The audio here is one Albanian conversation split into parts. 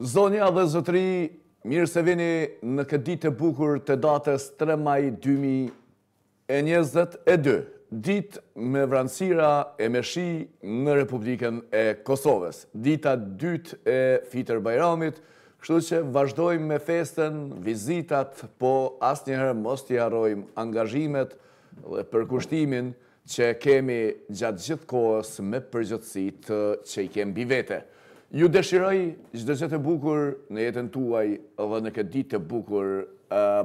Zonja dhe zotërinj, mirë se vini në këtë ditë të bukur të datës tre maj dy mijë e njëzet e dy, ditë me vranësira e me shi në Republikën e Kosovës, dita dytë e Fitër Bajramit, kështu që vazhdojmë me festën, vizitat, po asnjëherë mos t'i harrojmë angazhimet dhe përkushtimin, që kemi gjatë gjithë kohës me përgjegjësitë që i kemi mbi vete. Ju dëshiroj çdo gjë të bukur në jetën tuaj dhe në këtë ditë të bukur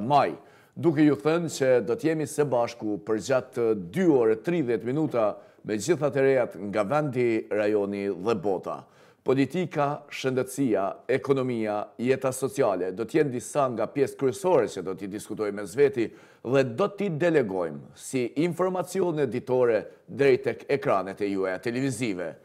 maj, duke ju thënë që do të jemi së bashku përgjatë dy orë e tridhjetë minuta me gjitha të rejat nga vendi, rajoni dhe bota. Politika, shëndetësia, ekonomia, jeta sociale do të jenë disa nga pjesë kryesore që do t'i diskutojmë mes veti dhe do t'i delegojmë si informacione ditore drejt tek ekranet e juaja televizive.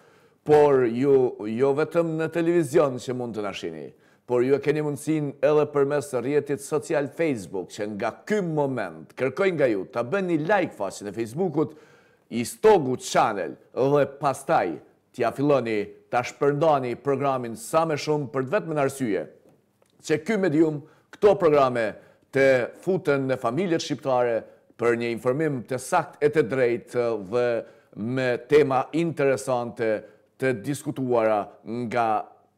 Por ju jo vetëm në televizion që mund të na shihni, por ju e keni mundësinë edhe përmes rrjetit social Facebook që nga ky moment kërkoj nga ju ta bëni like faqen e Facebook-ut Istogu Channel dhe pastaj t'ia filloni ta shpërndani programin sa me shumë për të vetmen arsye që ky medium këto programe të futen në familjet shqiptare për një informim të saktë e të drejtë dhe me tema interesante të diskutuara nga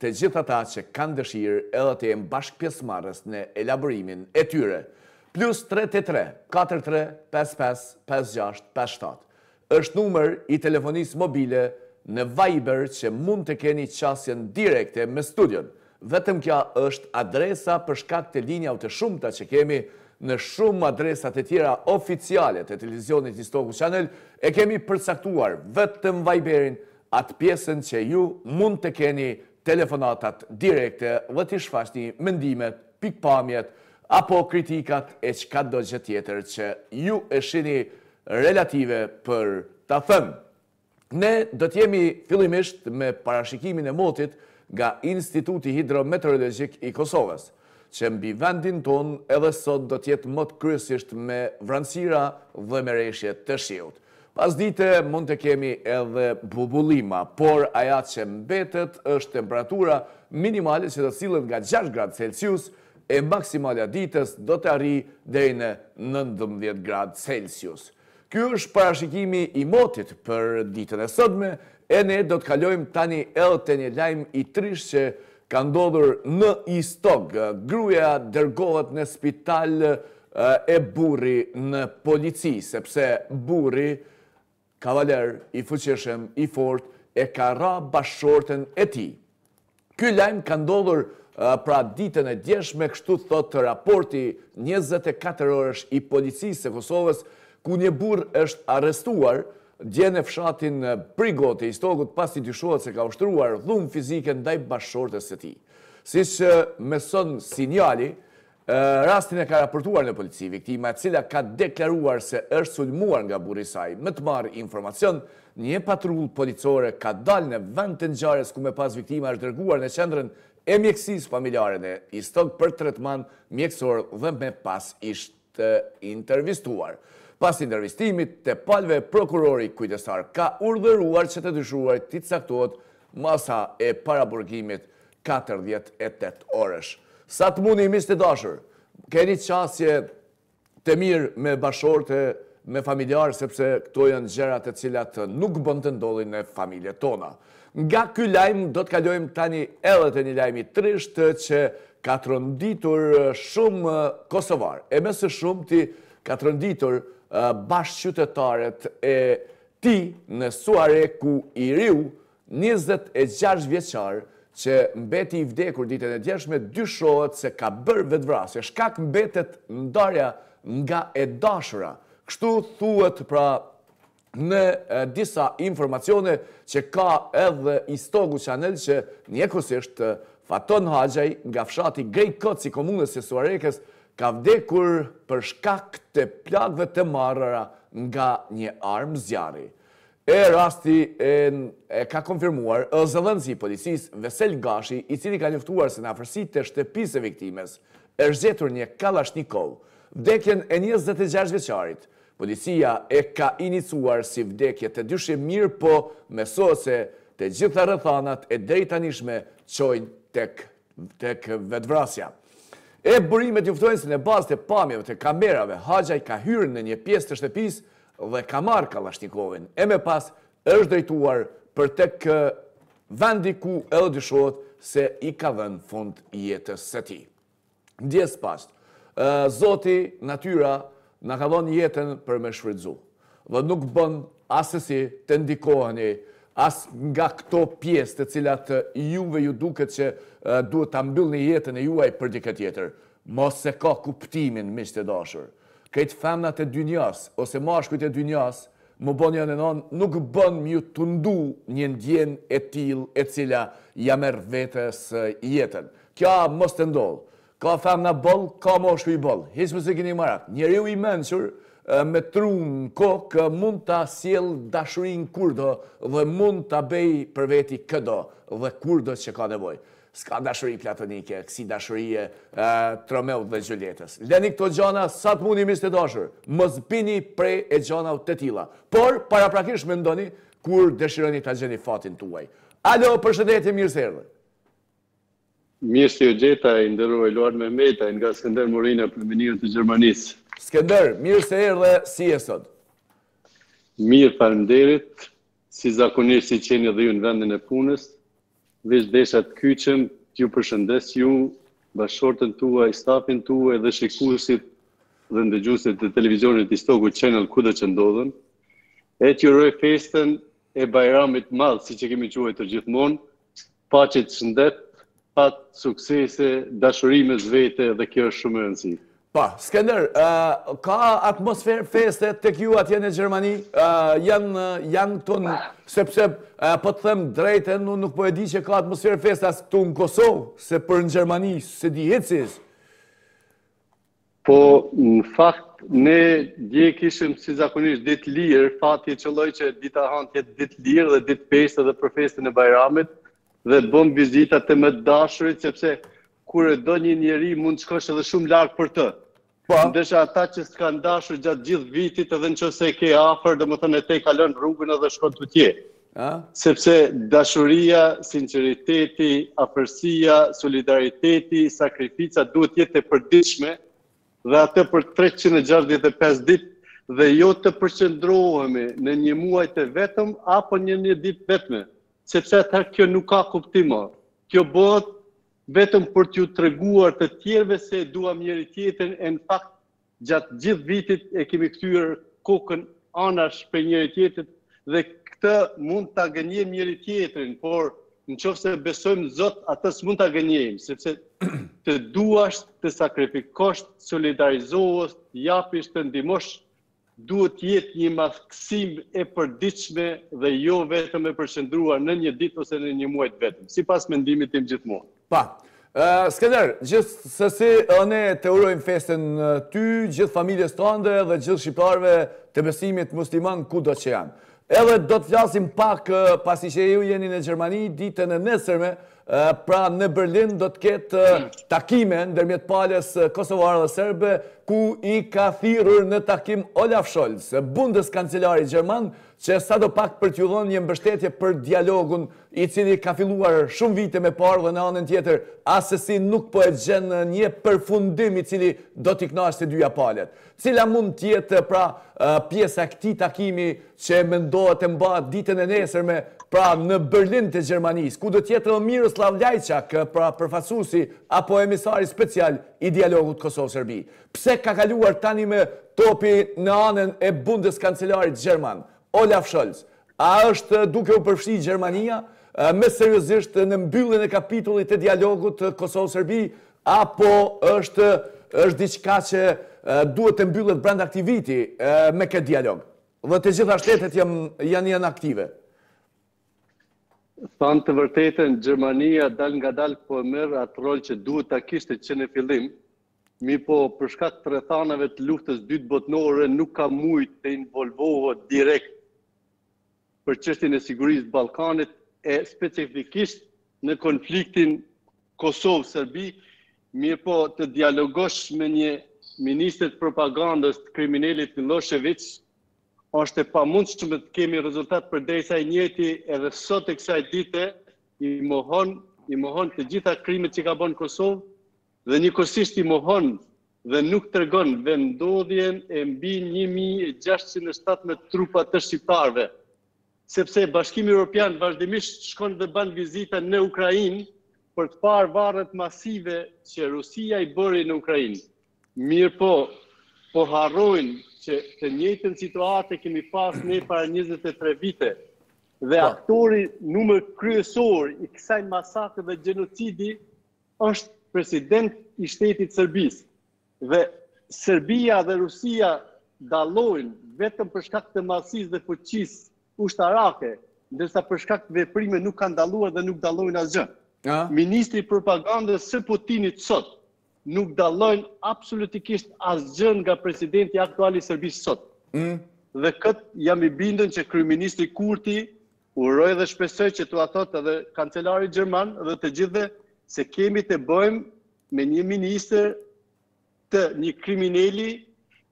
të gjithë ata që kanë dëshirë edhe të jenë bashkëpjesëmarrës në elaborimin e tyre plus tre tetë tre katër tre pesë pesë pesë gjashtë pesë shtatë Është numër i telefonisë mobile në Viber që mund të keni qasjen direkte me studion. Vetëm kjo është adresa për shkak të linjave të shumta që kemi në shumë adresa të tjera oficiale të televizionit Istogu Channel, e kemi përcaktuar vetëm Viberin, atë pjesën që ju mund të keni telefonatat direkte dhe t'i shfaqni mendimet, pikëpamjet apo kritikat e çkado gjë tjetër që ju e shihni relative për ta thënë. Ne do të jemi fillimisht me parashikimin e motit nga Instituti Hidrometeorologjik i Kosovës, që mbi vendin tonë edhe sot do të jetë mot kryesisht me vranësira dhe me reshje të shiut. Pasdite mund të kemi edhe bubullima, por aja që mbetet është temperatura minimale që do të sillet nga gjashtë gradë Celsius e maksimalja e ditës do të arrijë deri në nëntëmbëdhjetë gradë Celsius. Ky është parashikimi i motit për ditën e sotme e ne do të kalojmë tani edhe te një lajm i trishtë që ka ndodhur në Istog. Gruaja dërgohet në spital e burri në polici, sepse burri Kavaler i fuqishëm, i fortë e ka rrah bashkëshorten e tij. Ky lajm ka ndodhur pra ditën e djeshme, kështu thotë raporti njëzet e katër orësh i Policisë së Kosovës, ku një burrë është arrestuar dje në fshatin Prigodë të Istogut, pasi dyshohet se ka ushtruar dhunë fizike ndaj bashkëshortes së tij. Siç mëson Sinjali, Rastin e ka raportuar në polici viktima e cila ka deklaruar se është sulmuar nga burri i saj. Me të marrë informacion, një patrullë policore ka dalë në vend të ngjarjes ku me pas viktima është dërguar në qendrën e mjekësisë familjare në Istog për tretman mjekësor dhe me pas ishte intervistuar. Pas intervistimit të palëve prokurori kujdestar ka urdhëruar që të dyshuarit t'i caktohet masa e paraburgimit katërdhjetë e tetë orësh. Sa të mundni miq të dashur, keni qasje të mirë me bashkëshorte, me familjarë sepse këto janë gjëra të cilat nuk bën të ndodhin në familjet tona. Nga ky lajm do të kalojmë tani edhe te një lajm i trishtë që ka tronditur shumë kosovarë, e më së shumti ka tronditur bashkëqytetarët e tij në Suharekë ku i riu Njëzet e gjashtë vjeçar që mbeti i vdekur ditën e djeshme dyshohet se ka bërë vetëvrasje. Shkak mbetet ndarja nga e dashura. Kështu thuhet pra në disa informacione që ka edhe Istogu Channel që njëkohësisht Faton Haxhaj nga fshati Grejkoc i komunës së Suharekës ka vdekur për shkak të plagëve të marrëra nga një armë zjarri. E rastin e ka konfirmuar zëdhënësi i policisë, Vesel Gashi, i cili ka njoftuar se në afërsi të shtëpisë së viktimës është gjetur një kallashnikov. Vdekjen e njëzet e gjashtë vjeçarit, policia e ka inicuar si vdekje të dyshimtë mirëpo mësohet se të gjitha rrethanat e deritanishme çojnë tek vetëvrasja. E burimet njoftojnë se në bazë të pamjeve të kamerave, Haxhaj ka hyrë në një pjesë të shtëpisë dhe ka marrë Kallashnikovin e me pas është drejtuar për tek vendi ku edhe dyshohet se i ka dhënë fund jetës së tij. Ndjesë pastë, Zoti, natyra, na ka dhënë jetën për me e shfrytëzu dhe nuk bën asesi të ndikoheni as nga këto pjesë të cilat juve ju duket që duhet ta mbyllni jetën e juaj për dikë tjetër. Po s'e ka kuptimin, miq të dashur. Krejt femnat e dynjas, ose mashkujt e dynjas, me bo janë e nonë, nuk bon m'iu tundu një ndjenjë e tillë e cila ja merr vetes jetën. Kjo mos të ndodhë. Ka femna boll, ka mashkuj boll. Hiç mos e kini marak. Njeriu i mençur me tru n'kokë mund ta sjellë dashurinë kurdo dhe mund ta bejë për veti këdo dhe kurdo që ka nevojë. S'ka dashuri platonike, kësi dashurie t'Romeut dhe Xhuljetës. Lëni këto gjana sa të mundni miq të dashur, mos bini pre e gjanave të tilla. Por, paraprakisht mendoni kur dëshironi ta gjeni fatin tuaj. Alo, përshëndetje, mirë se erdhe. Mirë se ju gjeta, i nderuar Eduard Mehmetaj, nga Skënder Murina, prej Gjermanisë. Skënder, mirë se erdhe, si je sot? Mirë, faleminderit, si zakonisht si qeni dhe ju në vendin e punës, Veç desha të kyçem, t'ju përshëndes ju, bashkëshorten tuaj, stafin tuaj dhe shikuesit dhe ndëgjuesit e televizionit Istogu Channel kudo që ndodhen e t'ju uroj festën e Bajramit të Madh, siç e kemi quajtur gjithmonë, paqe, shëndet, fat, suksese, dashuri mes vete dhe kjo është shumë e rëndësishme. Po, Skënder, ka atmosferë feste te ju atje në Gjermani, janë këtu në, sepse po të them drejten, unë nuk po e di që ka atmosferë feste as këtu në Kosovë, se për në Gjermani, s'e di hiç si është. Po, në fakt, ne dje kishëm si zakonisht ditë lirë, fati e qëlloi që dita hanë t'jetë ditë lirë dhe ditë feste dhe për festën e Bajramit, dhe bëmë vizitat te më dashurit, sepse Kur e do një njeri, mund të shkosh edhe shumë larg për të. Po. Ndërsa ata që s'kanë dashur gjatë gjithë vitit, edhe nëse e ke afër, domethënë e ta kalon rrugën edhe shkon tutje. Ë? Sepse dashuria, sinqeriteti, afërsia, solidariteti, sakrifica duhet të jetë e përditshme dhe atë për 365 ditë dhe jo të përqendrohemi në një muaj të vetëm apo një një ditë vetëm, sepse atëherë kjo nuk ka kuptim më. Kjo bëhet vetëm për t'ju treguar të tjerëve se e duam njëri tjetrin e në fakt gjatë gjithë vitit e kemi kthyer kokën anash prej njëri tjetrit dhe këtë mund ta gënjejmë njëri tjetrin, por në qoftë se besojmë në Zot atë s'mund ta gënjejmë, sepse të duash, të sakrifikosh, të solidarizohesh, të japish, të ndihmosh duhet të jetë një maksimë e përditshme dhe jo vetëm e përqendruar në një ditë ose në një muaj të vetëm, sipas mendimit tim gjithmonë. Po. Skënder, gjithsesi ne te urojmë festën ty, gjithë familjes tënde dhe gjithë shqiptarëve të besimit musliman kudo që janë. Edhe do të flasim pak pasi që ju jeni në Gjermani ditën e nesërme, Pra në Berlin do të ketë takime ndërmjet palës kosovare dhe serbe, ku i ka thirrur në takim Olaf Scholz, bundeskancelari gjerman, që sadopak për t'u dhënë një mbështetje për dialogun, i cili ka filluar shumë vite më parë dhe në anën tjetër asesi nuk po e gjen një përfundim i cili do t'i kënaqë të dyja palët. Cila mund të jetë pra pjesa e këtij takimi që mendohet të mbahet ditën e nesërme, pra në Berlin të Gjermanisë, ku do të jetë edhe Miroslav Lajçak, pra përfaqësuesi apo emisari special i dialogut Kosovë-Serbi. Pse ka kaluar tanimë topi në anën e Bundeskancelarit gjerman, Olaf Scholz? A është duke u përfshi Gjermania më seriozisht në mbylljen e kapitullit të dialogut Kosovë-Serbi Apo është është diçka që duhet të mbyllet brenda këtij viti me këtë dialog? Dhe të gjitha shtetet janë janë aktive. Thanë të vërtetën, Gjermania dal nga dal po e merr atë rol që duhet ta kishte që në fillim, mirëpo për shkak të rrethanave të luftës dytë botnore nuk ka mujt të involvohet direkt për çështjen e sigurisë të Ballkanit e specifikisht në konfliktin Kosovë-Serbi, mirëpo të dialogosh me një ministër të propagandës të kriminelit Millosheviç, ashtë e pamundshme të kemi rezultat përderisa i njëjti edhe sot e kësaj dite i mohon i mohon të gjitha krimet që ka ban Kosovë dhe njëkohësisht i mohon dhe nuk tregon vendndodhjen e mbi një mijë e gjashtëqind e shtatëmbëdhjetë trupa të shqiptarëve, sepse Bashkimi Europian vazhdimisht shkon dhe ban vizita në Ukrainë për të parë varret masive që Rusia i bëri në Ukrainë. Mirëpo, po harrojnë që të njëjtën situatë e kemi pasë ne para njëzet e tre vite dhe po. aktori numër kryesor i kësaj masakre dhe gjenocidi është president i shtetit Serbisë dhe Serbia dhe Rusia dallojnë vetëm për shkak të madhësisë dhe fuqisë ushtarake, ndërsa për shkak të veprime nuk kanë dalluar dhe nuk dallojnë asgjë. Ja. Ministri i propagandës së Putinit sot nuk dallojnë absolutikisht asgjë nga presidenti aktual i Serbisë sot. Mm. Dhe këtë jam i bindun që kryeministri Kurti Uroj dhe shpresoj që t'ua thotë edhe kancelarit gjerman dhe të gjithëve se kemi të bëjmë me një ministër të një krimineli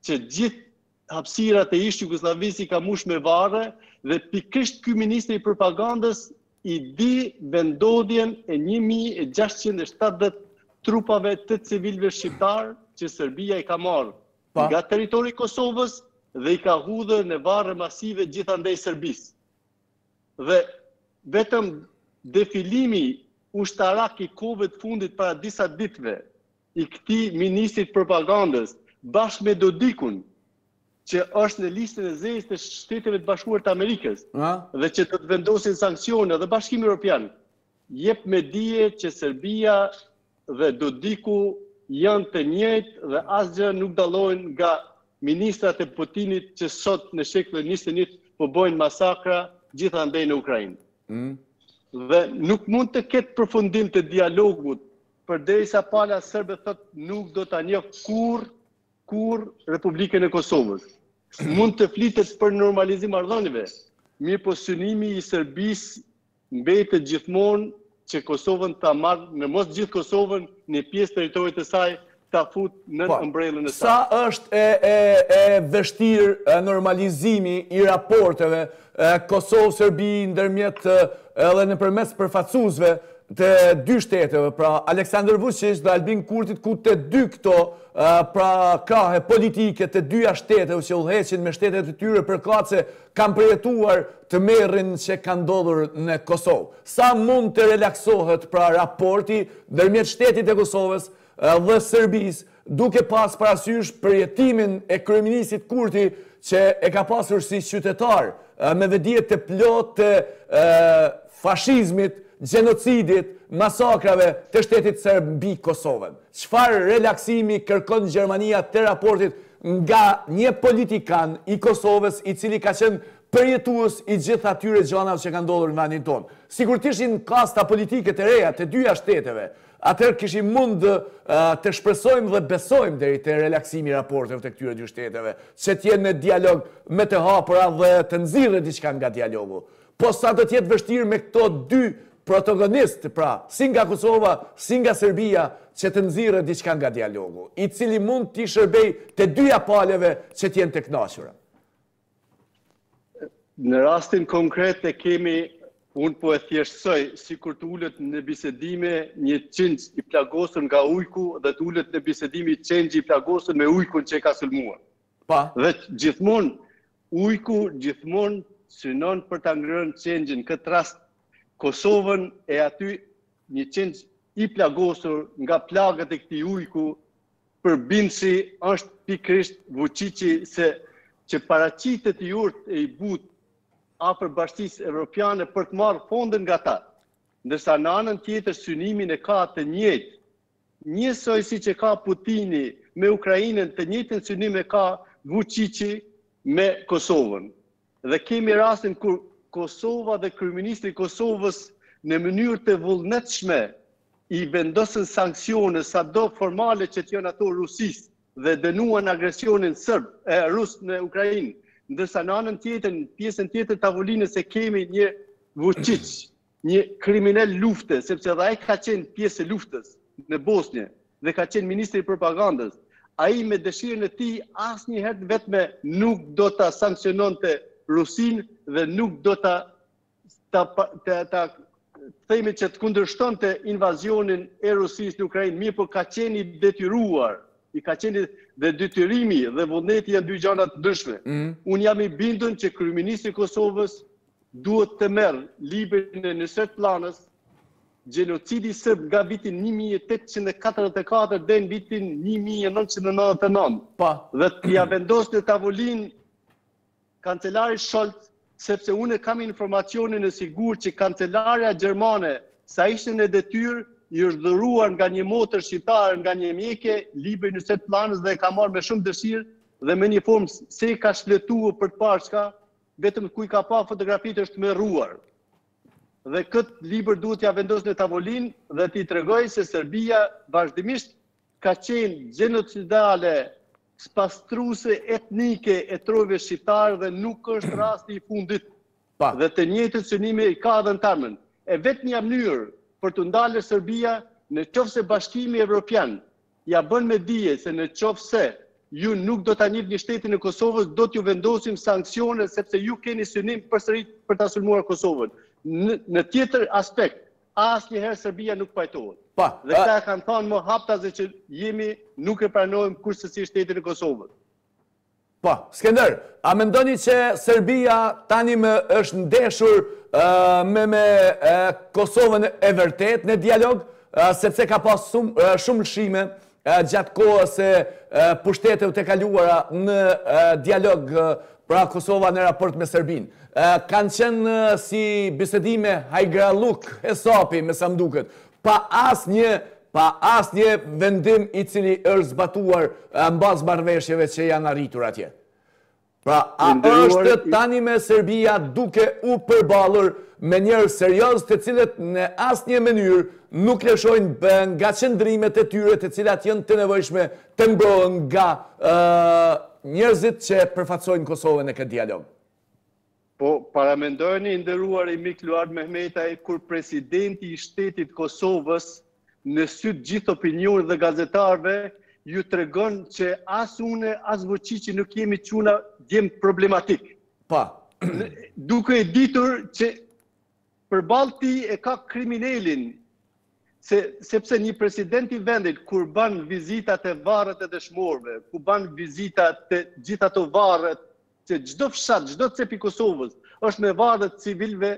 që gjithë hapësirat e ish Jugosllavisë i ka mush me varre dhe pikërisht ky ministri i propagandës i di vendndodhjen e 1670 trupave të civilëve shqiptarë që Serbia i ka marrë. nga territori i Kosovës dhe i ka hudhur në varre masive gjithandej Serbisë. Dhe vetëm defilimi ushtarak i kohëve të fundit para disa ditëve i këtij ministrit të propagandës bashkë me Dodikun që është në listën e zezë të Shteteve të Bashkuara të Amerikës dhe që do të vendosin sanksione edhe Bashkimi Evropian jep me dije që Serbia dhe Dodiku janë të njëjtë dhe asgjë nuk dallojnë nga ministrat e Putinit që sot në shekullin e njëzet e një po bëjnë masakra gjithandej në Ukrainë. Mm. Dhe nuk mund të ketë përfundim të dialogut përderisa pala serbe thotë nuk do ta njoh kurrë kurrë Republikën e Kosovës. Mund të flitet për normalizim marrëdhënieve, mirëpo synimi i Serbisë Mbetet gjithmonë që Kosovën ta marrë në mos gjithë Kosovën një pjesë të territorit të saj ta futë nën ombrellën e saj. Sa është e e e vështirë normalizimi i raporteve Kosovë Serbi ndërmjet edhe nëpërmes përfaqësuesve të dy shteteve pra Aleksandër Vuçiç dhe Albin Kurtit ku të dy këto pra krahë politikë të dyja shteteve që udhëheqin me shtetet e tyre përkatëse kanë përjetuar tmerrin që ka ndodhur në Kosovë, sa mund të relaksohet pra raporti ndërmjet shtetit të Kosovës dhe Serbisë duke pas parasysh përjetimin e kryeministrit Kurti që e ka pasur si qytetar me vetëdije të plotë të fashizmit, gjenocidit, masakrave të shtetit serb mbi Kosovën. Çfarë relaksimi kërkon Gjermania të raportit nga një politikan i Kosovës i cili ka qenë përjetues i gjithë atyre gjanave që kanë ndodhur në vendin tonë. Sikur të ishin kasta politike të reja te dyja shteteve, atëherë kishim mund të shpresojmë dhe besojmë deri te relaksimi i raporteve të këtyre dy shteteve, që të jenë në dialog më të hapura dhe të nxirret diçka nga dialogu. Po sa do të jetë vështirë me këta dy protagonistë, pra, si nga Kosova, si nga Serbia, që të nxirret diçka nga dialogu, i cili mund t'i shërbejë të dyja palëve që të jenë të kënaqura. Në rastin konkret e kemi, unë po e thjeshtësoj, sikur të ulet në bisedime një qingj i plagosur nga ujku dhe të ulet në bisedime qingji i plagosur me ujkun që e ka sulmuar. Po. Dhe gjithmonë, ujku gjithmonë synon për ta ngrënë qingjin, këtë rast Kosovën e aty një qingj i plagosur nga plagët e këtij ujku Përbindëshi është pikërisht Vuçiçi që paraqitet i urtë e i butë afër Bashkësisë Evropiane për të marrë fonde nga ta, ndërsa në anën tjetër synimin e ka të njëjtë. Njësoj siç e ka Putini me Ukrainën, të njëjtin synim e ka Vuçiçi me Kosovën. Dhe kemi rastin kur Kosova dhe kryeministri i Kosovës në mënyrë të vullnetshme i vendosën sanksione sado formale që të janë ato Rusisë dhe dënuan agresionin sërb e rus në Ukrainë, ndërsa në anën tjetër, në pjesën tjetër të tavolinës e kemi një Vuçiç Një kriminel lufte, sepse edhe ai ka qenë pjesë e luftës në Bosnje dhe ka qenë ministër i propagandës. Ai me dëshirën e tij asnjëherë të vetme nuk do ta sanksiononte Rusinë dhe nuk do ta ta, ta, ta themi që të kundërshtonte invazionin e Rusisë në Ukrainë, mirëpo ka qenë i detyruar i ka qenë dhe detyrimi dhe vullneti janë dy gjana të ndryshme. Mm. Unë jam i bindun që kryeministri i Kosovës Duhet të merr librin e Nusret Pllanës, Gjenocidi sërb nga viti një mijë e tetëqind e katëdhjetë e katër deri në vitin një mijë e nëntëqind e nëntëdhjetë e nëntë, Po. dhe t'ia vendosë në tavolinë kancelarit Scholz, sepse unë kam informacionin e sigurt që kancelarja gjermane, sa ishte në detyrë, i është dhuruar nga një motër shqiptare, nga një mjeke, libri i Nusret Pllanës dhe e ka marrë me shumë dëshirë dhe me një formë se e ka shfletuar për të parë çka Vetëm kur i ka pa fotografitë është tmerruar. Dhe këtë libër duhet t'ja vendos në tavolinë dhe t'i tregoj se Serbia vazhdimisht ka qenë gjenocidale, spastruese etnike e trojeve shqiptare dhe nuk është rasti i fundit. Dhe të njëjtin synim e ka edhe në t'ardhmen. E vetmja mënyrë për t'u ndalë Serbia, në qoftë se Bashkimi Evropian ia bën me dije se në qoftë se ju nuk do ta njihni shtetin e Kosovës, do t'ju vendosim sanksione sepse ju keni synim përsëri për ta sulmuar Kosovën. Në, në tjetër aspekt, asnjëherë Serbia nuk pajtohet. Pa, dhe këta e kanë thënë haptazi që jemi nuk e pranojmë kurrsesi shtetin e Kosovës. Po, Skënder, a mendoni që Serbia tani më është ndeshur me me Kosovën e vërtetë në dialog, sepse ka pas shumë lëshime gjatë kohës së pushteteve të kaluara në dialog pra Kosova në raport me Serbinë. Kanë qenë si bisedime ajgërllëk, hesapi, me sa më duket. pa asnjë pa asnjë vendim i cili është zbatuar në bazë marrëveshjeve që janë arritur atje. Pra, a është tanimë Serbia duke u përballur me njerëz serioz të cilët në asnjë mënyrë nuk lëshojnë nga qëndrimet e tyre të cilat janë të nevojshme të mbrohen nga njerëzit që përfaqësojnë Kosovën në këtë dialog? Po paramendojeni i nderuari mik Luart Mehmetaj kur presidenti i shtetit të Kosovës në sy të gjithë opinionit dhe gazetarëve ju tregon që as unë as Vuçiqi nuk jemi çuna, djem problematikë. Po. Duke e ditur që përballë tij e ka kriminelin, sepse një president i vendit kur bën vizita te varret e dëshmorëve, kur bën vizita te gjithë ato varret se çdo fshat, çdo cep i Kosovës është me varre të civilëve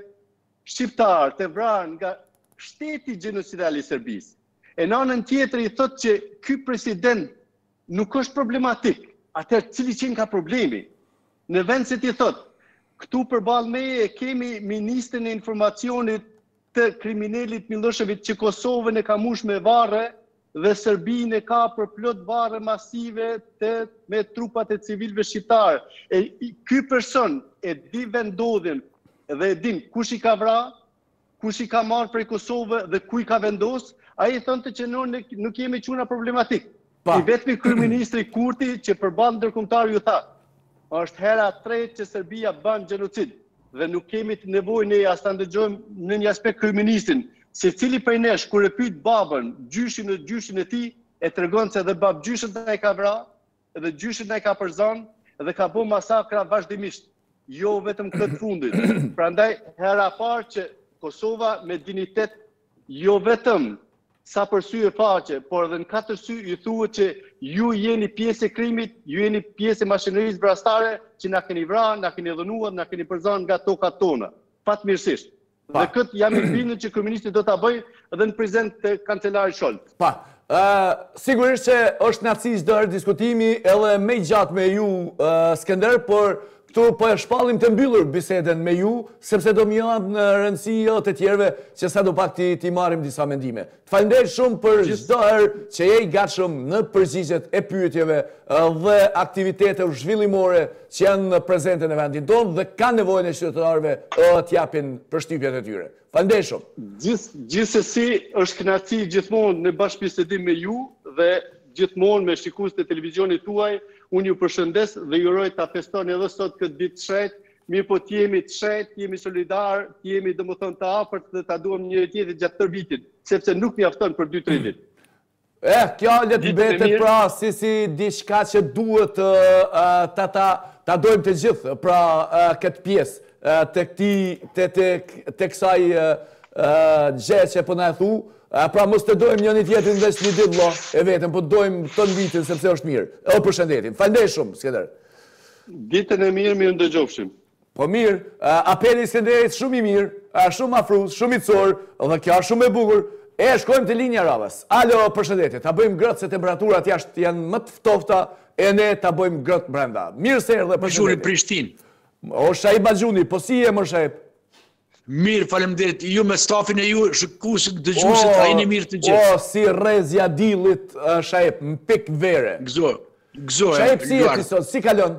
shqiptarë të vrarë nga shteti gjenocidal i Serbisë. E në anën tjetër i thotë që ky president nuk është problematik. Atëherë cili qenka problemi? Në vend se t'i thotë, këtu përballë meje e kemi ministrin e informacionit të kriminelit Millosheviq që Kosovën e ka mush me varre, dhe Serbinë e ka përplot varre masive me trupat e civilëve shqiptarë. E ky person e di vendodhjen dhe e din kush i ka vra, kush i ka marrë prej Kosove dhe ku i ka vendos, ai thonte që ne nuk jemi çuna problematikë. Po. I vetmi kryeministri Kurti që përballë ndërkombëtarëve ju tha, është hera e tretë që Serbia bën gjenocid. Dhe nuk kemi nevojë ne as ta ndëgjojmë në një aspekt kryeministrin. Secili prej nesh kur e pyet babën, gjyshin dhe gjyshin e tij, e tregon se dhe babgjyshët na i ka vra, dhe gjyshët na i ka përzan, dhe ka bo masakra vazhdimisht, jo vetëm këtë të fundit. Prandaj hera parë që Kosova me dinjitet Jo vetëm sa për sy e faqe, por edhe në katër sy ju thuhet që ju jeni pjesë e krimit, ju jeni pjesë e mashinerisë vrastare që na keni vrarë, na keni dhunuar, na keni përzënë nga tokat tona. Fatmirësisht. Po. Dhe këtë jam i bindur që kryeministri do ta bëjë dhe në prezencë të kancelarit Scholz. Po. Ë, sigurisht që është nxitës çdoherë diskutimi edhe më i gjatë me ju Skënder, por Këtu po e shpallim të mbyllur bisedën me ju, sepse do t'i japim rëndësi edhe të tjerëve që sadopak t'i t'i marrim disa mendime. Të faleminderit shumë për çdoherë që je i gatshëm në përgjigjet e pyetjeve dhe aktiviteteve zhvillimore që janë prezente në vendin tonë dhe kanë nevojën e qytetarëve të japin përshtypjet e tyre. Faleminderit shumë. Gjithsesi është kënaqësi gjithmonë në bashkëbisedim me ju dhe gjithmonë me shikuesit e televizionit tuaj. Unë ju përshëndes dhe ju uroj ta festoni edhe sot këtë ditë të shenjtë. Mirëpo të jemi të shenjtë, të jemi solidarë, të jemi domethënë të afërt dhe ta duam njëri tjetrin gjatë tërë vitit, sepse nuk mjafton për dy tre ditë. Eh, kjo le të mbetet pra si si diçka që duhet ta ta ta dojmë të gjithë pra këtë pjesë të këti të të të kësaj gjë që po na e thu. Pra mos të dojmë njëri tjetrin veç një ditë vëlla e vetëm, po t'dojmë tonë vitin sepse është mirë. O përshëndetje. Faleminderit shumë, Skender. Ditën e mirë, mirë u dëgjofshim. Po mirë, apeli i Skenderit shumë i mirë, është shumë afrues, shumë njerëzor, dhe kjo është shumë e bukur. E shkojmë te linja e radhës. Alo, përshëndetje. Ta bëjmë ngrohtë se temperaturat jashtë janë më të ftohta e ne ta bëjmë ngrohtë brenda. Mirë se erdhe, përshëndetje. Gjuri Prishtinë. O Shaib Axhuni, po si je më Shaib? Mirë, faleminderit. Ju me stafin e juj, shikuesit, dëgjuesit, a jeni mirë të gjithë. Po, si rrezja e diellit, Shaib, në pik vere. Gëzo. Gëzo. Shaib si je ti sot? Si kalon?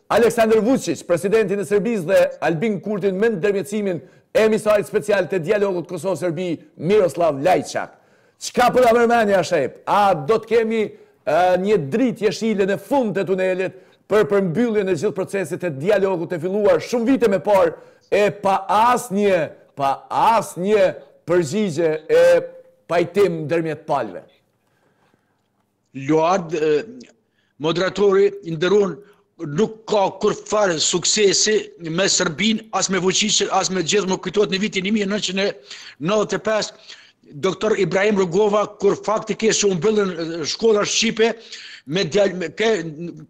Aleksandër Vuçiç, presidentin e Serbisë dhe Albin Kurtin me ndërmjetësimin e emisarit special të dialogut Kosovë-Serbi, Miroslav Lajçak. Çka po ta merr mendja Shaib? A do të kemi një dritë jeshile në fund të tunelit për përmbylljen e gjithë procesit të dialogut të filluar shumë vite me parë e pa asnjë pa asnjë përgjigje e pajtim ndërmjet palëve? Luard, Moderatori i nderuar nuk ka kurrfarë suksesi me Serbinë, as me Vuçiçin, as me gjithë, më kujtohet në vitin 1995 doktor Ibrahim Rugova kur faktikisht u mbyllën shkollat shqipe me djal, me ke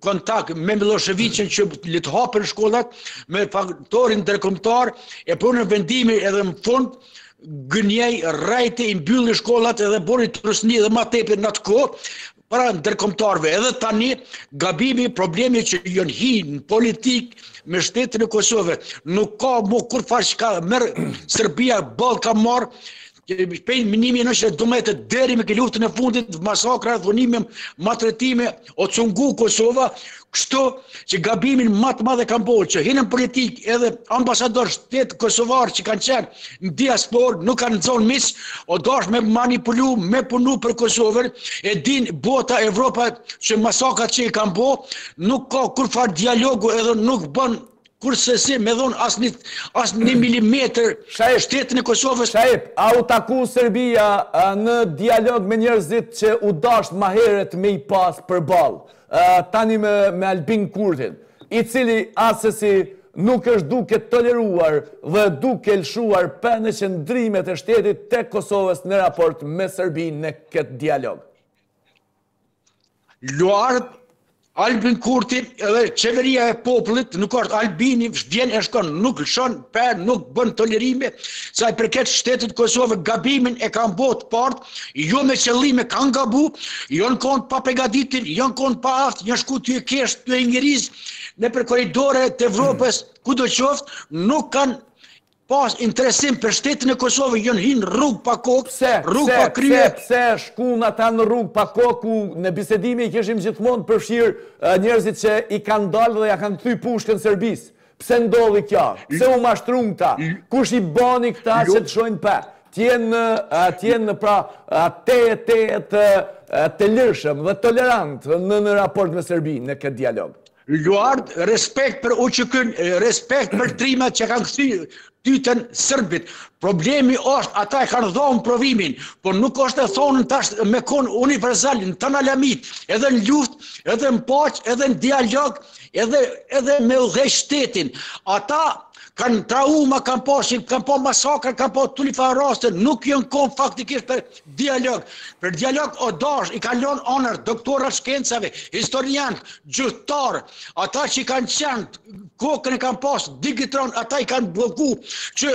kontakt me Millosheviqin që le të hapen shkollat me faktorin ndërkombëtar e e prunë vendimin edhe në fund Gënjeu, rrejti i mbylli shkollat edhe bëri trysni dhe ma tepër në atë kohë para ndërkombëtarëve. Edhe tani gabimi, problemi që janë hi në politik me shtetin e Kosovës. Nuk ka më kurrfarë çka merr Serbia, boll ka marë, pejnë minimi në që e dumetet deri me ke luftën e fundit, masakra, dhunime, maltretime, U cungu Kosova, kështu që gabimin më të madh e kanë bërë që hinën politik edhe ambasador shtet kosovar që kanë qenë në diaspor, nuk kanë nxanë mirë, o dash me manipulu, me punu për Kosovën, e din bota Evropa që masakrat që i kanë bërë, nuk ka kurrfarë dialogu edhe nuk bën Kurrsesi me dhon as një as një milimetër shtetin e Kosovës. Shaip, a u taku Serbia në dialog me njerëzit që u dashtë ma heret me i pas përballë tani me me Albin Kurtin, i cili assesi nuk është duke toleruar dhe duke lshuar pe në qëndrimet e shtetit të Kosovës në raport me Serbinë në këtë dialog? Luard Albin Kurti edhe qeveria e popullit nuk është Albini vjen e shkon nuk lëshon pe nuk bën tolerime sa i përket shtetit të Kosovës gabimin e kanë bërë të parët jo me qëllime kanë gabu janë kanë papërgatitur janë kanë paaftë janë shku tu kesh tu u ngjirrë nëpër koridore të Evropës kudo qoftë nuk kanë Pas interesim per shtetin e Kosovë jon hin rrug pa kok, rrug pa krye. Pse, pse shkunë ata në rrugë pa kokë ku në bisedime i kishim gjithmonë të përfshirë njerëzit që i kanë dalë dhe ja kanë kthy pushkën Serbisë? Pse ndodhi kjo? Pse u mashtruan këta? Kush i bani këta që të lshojnë pe të jenë të jenë pra tejet tejet të lirshëm dhe tolerant në në raport me Serbinë në këtë dialog? Luard respekt për UÇK-n, respekt për trimat që kanë kthy tytën sërbit. Problemi është ata e kanë dhonë provimin, por nuk është e thonë tash me kon universal në tana lamit, edhe në luft, edhe në paq, edhe në dialog, edhe, edhe me udhëheq shtetin. Ata kanë trauma, kanë pa, kanë pa masakra, kanë pa turlifar raste, nuk jënë kon faktikisht për dialog. Për dialog o dash, i kanë lonë onër, doktorat shkencave, historianë, gjyhttar ata që kanë qenë kokën e kanë pas digitron ata i kanë blloku që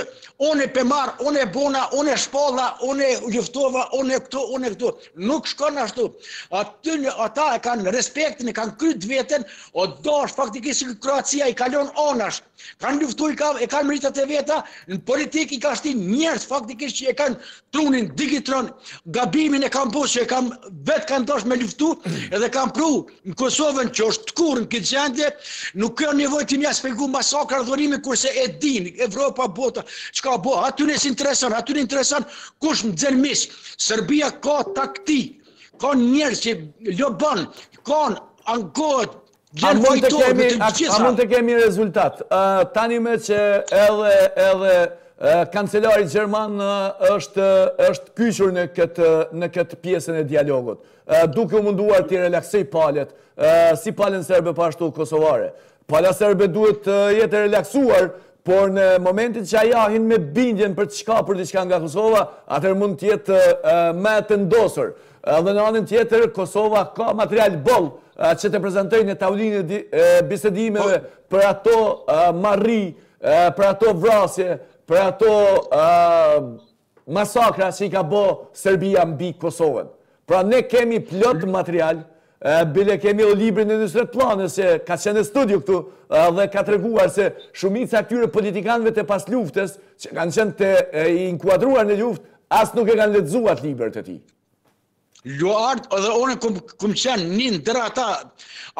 unë e pe marr unë e bona unë e shpalla unë e luftova unë e këtu unë e këtu nuk shkon ashtu ata e kanë respektin e kanë kry t'veten o dash faktikisht Kroacia i ka lon anash Kan luftu i ka e kan meritat e veta, në politik i ka shti njerëz faktikisht që e kan trunin digitron, gabimin e kan bo që e kan vet kan dosh me luftu edhe kan pru në Kosovën që është tkurr në këtë gjendje, nuk ka nevojë ti m'ia shpjegu masakra dhunimi se e din Evropa bota çka bo, aty s'e intereson, aty s'e intereson kush nxen mish. Serbia ka taktik, ka njerëz që lobon, kanë ankohet A mund të kemi rezultat? Tani me që edhe kancelari Gjerman është kyqur në këtë pjesën e dialogut, duke u munduar të relaksoj palet, si palen serbe po ashtu kosovare. Pala serbe duhet të jetë e relaksuar, por në momentin që ajo hin me bindjen për diçka për diçka nga Kosova, atëherë mund të jetë më e tendosur. Edhe në anën tjetër, Kosova ka material boll që të prezentojë në tavolinën e bisedimeve për ato marri, për ato vrasje, për ato masakra që i ka bo Serbia mbi Kosovën. Pra ne kemi plot material Bile kemi edhe librin e Nusret Pllanës që ka qenë në studio këtu dhe ka treguar se shumica e këtyre politikanëve të pas luftës që kanë qenë të inkuadruar në luftë as nuk e kanë lexuar atë libër të tij. Luart edhe unë kom qenë një ndër ata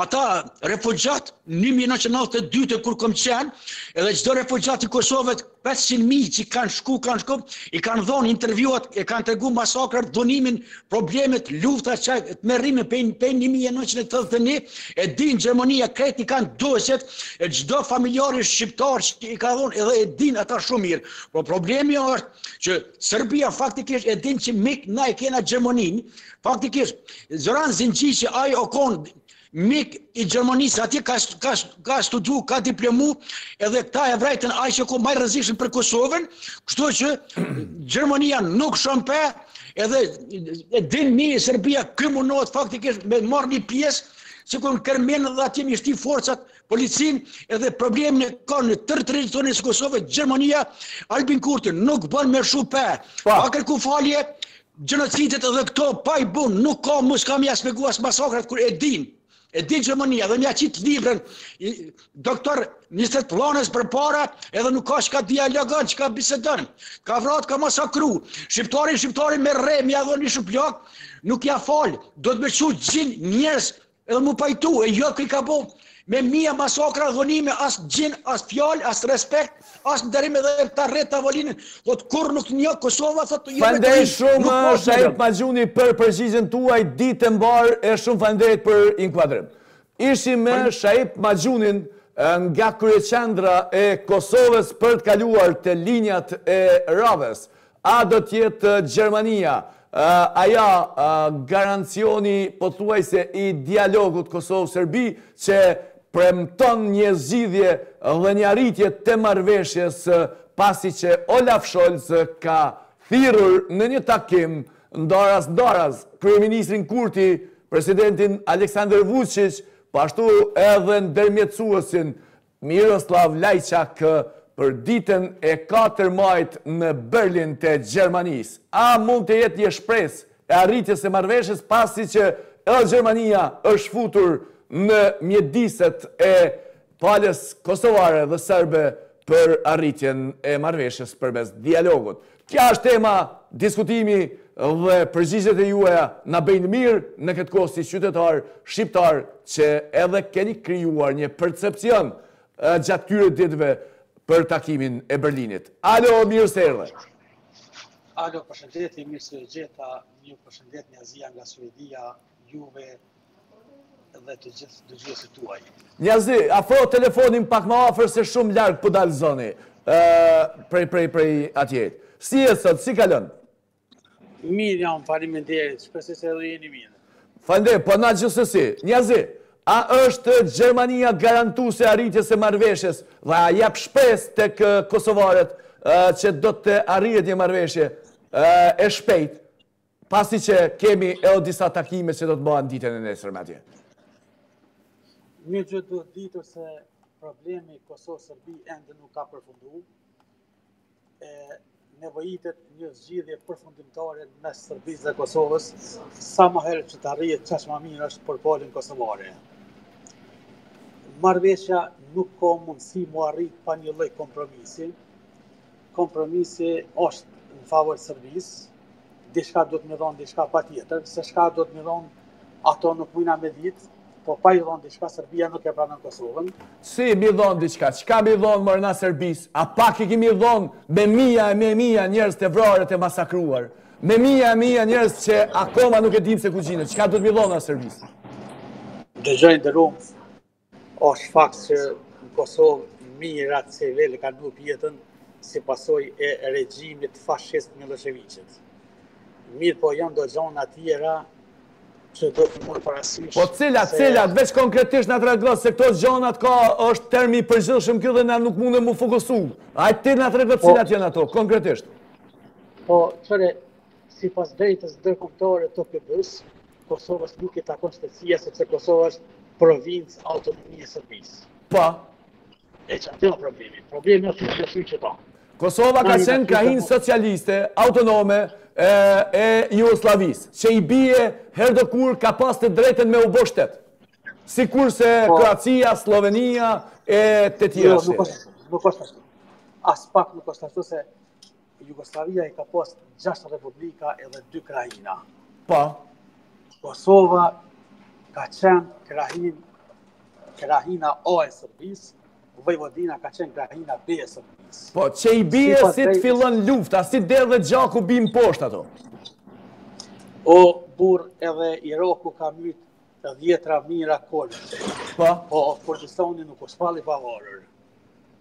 ata refugjat 1992 kur kom qenë edhe çdo refugjat i Kosovës Pesëqind mijë që kanë shku, kanë shku, i kanë dhonë intervjuat, e kanë tregu masakrat, dhunimin, problemet, luftat, që të merrim pej, pej 1981, e din Gjermania, krejt i kanë dosjet e çdo familjari shqiptar që i ka dhonë, edhe e din ata shumë mirë. Po problemi është që Serbia faktikisht e din që mik na e kena Gjermanin, faktikisht, Zoran Gjingjiq ai o konë, mik i Gjermanisë, atje ka, ka, ka studiu, ka diplomu, edhe këta e vrajtën ai që ko ma i rrezikshëm për Kosovën, kështu që Gjermania nuk shon pe, edhe e din mi Serbia ky mundohet faktikisht me marr një pjesë sikur në Krime dhe atje mi shti forcat policin edhe problemin e ka n'territorin e Kosovës Gjermania Albin Kurti nuk bën me shku pe pa kërku falje Gjenocidet dhe këto pa i bo nuk ka mos ka me ja shpjegu as masakrat kur e din e din Gjermania dhe mja qit librën doktor Nusret Pllanës përpara edhe nuk ka çka dialogon çka bisedon ka vrat ka masakru shqiptarin shqiptari me rre mja dhon një shuplak nuk ja fal duhet me çu gjin njerëz Edhe mu pajtu e jo ky ka bo me mija masakra dhunime as gjin as fjalë as respekt as nderim edhe t'i rrish n'tavolinë thotë kurr nuk të njoh Kosovë thotë jo me të Faleminderit shumë Shaip Maxhuni për përgjigjen tuaj ditë të mbarë e shumë faleminderit për inkuadrim. Ishim me Shaip Maxhunin nga kryeqendra e Kosovës për të kaluar te linjat e radhës. A do të jetë Gjermania ajo garancioni pothuajse i dialogut Kosovë-Serbi që premton një zgjidhje dhe një arritje të marrëveshjes pasi që Olaf Scholz ka thirrur në një takim ndaras-ndaras kryeministrin Kurti, presidentin Aleksandër Vuçiq po ashtu edhe ndërmjetësuesin Miroslav Lajçak për ditën e katër majit në Berlin të Gjermanisë. A mund të jetë një shpresë e arritjes së marrëveshjes pasi që edhe Gjermania është futur në mjediset e palës kosovare dhe serbe për arritjen e marrëveshjes përmes dialogut? Kjo është tema diskutimi dhe përgjigjet e juaja na bëjnë mirë në këtë kohë si qytetarë shqiptarë që edhe keni krijuar një percepcion gjatë këtyre ditëve për takimin e Berlinit. Alo, mirë se erdhe. Alo, përshëndetje, mirë se ju gjeta. Ju përshëndet Njaziu nga Suedia. juve dhe të gjithë dëgjuesit tuaj. Njazi, afro telefonin pak më afër se shumë larg po del zoni. Ë prej prej prej atje. Si je sot? Si kalon? Mirë jam, faleminderit. Shpresoj se jeni mirë. Faleminderit, po na gjithsesi. Njazi, a është Gjermania garantuese e arritjes së marrëveshjes dhe a jep shpresë tek kosovarët që do të arrihet një marrëveshje e shpejtë? Pasi që kemi edhe disa takime që do të bëhen ditën e nesërme atje. Një gjë duhet ditur se problemi Kosovë-Serbi ende nuk ka përfundu. E nevojitet një zgjidhje përfundimtare në mes Serbisë dhe Kosovës, sa më herë që të arrihet aq më mirë është për palën kosovare. Marrëveshja nuk ka mundësi m'u arrit pa një lloj kompromisi, Kompromisi është në favor të Serbisë, diçka duhet me i dhonë diçka patjetër, se çka duhet me i dhonë ato nuk muj me ditë, po pa i dhonë diçka, Serbia nuk e pranon Kosovën. Si me i dhonë diçka, çka me i dhonë more na Serbisë, a pak i kemi dhonë me mija e me mija njerëz të vrarë e të masakruar, me mija e mija njerëz që akoma nuk e dimë se ku gjinden, çka duhet me i dhonë na Serbisë. Dëgjo, i nderum, Është fakt që në Kosovë mijëra civilë kanë humbë jetën si pasojë e regjimit fashist Millosheviqit. Mirëpo janë do gjona tjera që duhet t'i marrim parasysh. Po cilat, cilat, veç konkretisht na trego se këto gjona, kjo është termi i përgjithshëm ky dhe na nuk mundemi me u fokusu. Hajt ti na trego po- cilat janë ato konkretisht. Po, qe, Sipas të drejtës ndërkombëtare të OKB-së, Kosovës nuk i takon shtetësia sepse Kosova është provincë autonome e Serbisë. Po. E qaty problemi. Problemi është që është që ta. Kosova ka qenë krahinë socialiste, autonome, e, e Jugosllavisë, që i bie herdokur ka pas të drejtën me u bo shtet. Sikurse po. Kroacia, Sllovenia, e të tjera jo, shtete. Nuk është ashtu. Aspak nuk është ashtu se Jugosllavia i ka pas 6 republika edhe 2 krahina. Po. Kosova ka qenë krahinë, krahina A e Serbisë, Vojvodina ka qenë krahina B e Serbisë. Po, që i bie si, të fillon lufta, si derdhet gjaku bien poshtë ato? O burrë, edhe Iraku ka mytë dhjetëra mijëra kurdë. Po? Po, Kurdistani nuk është hala i pavarur.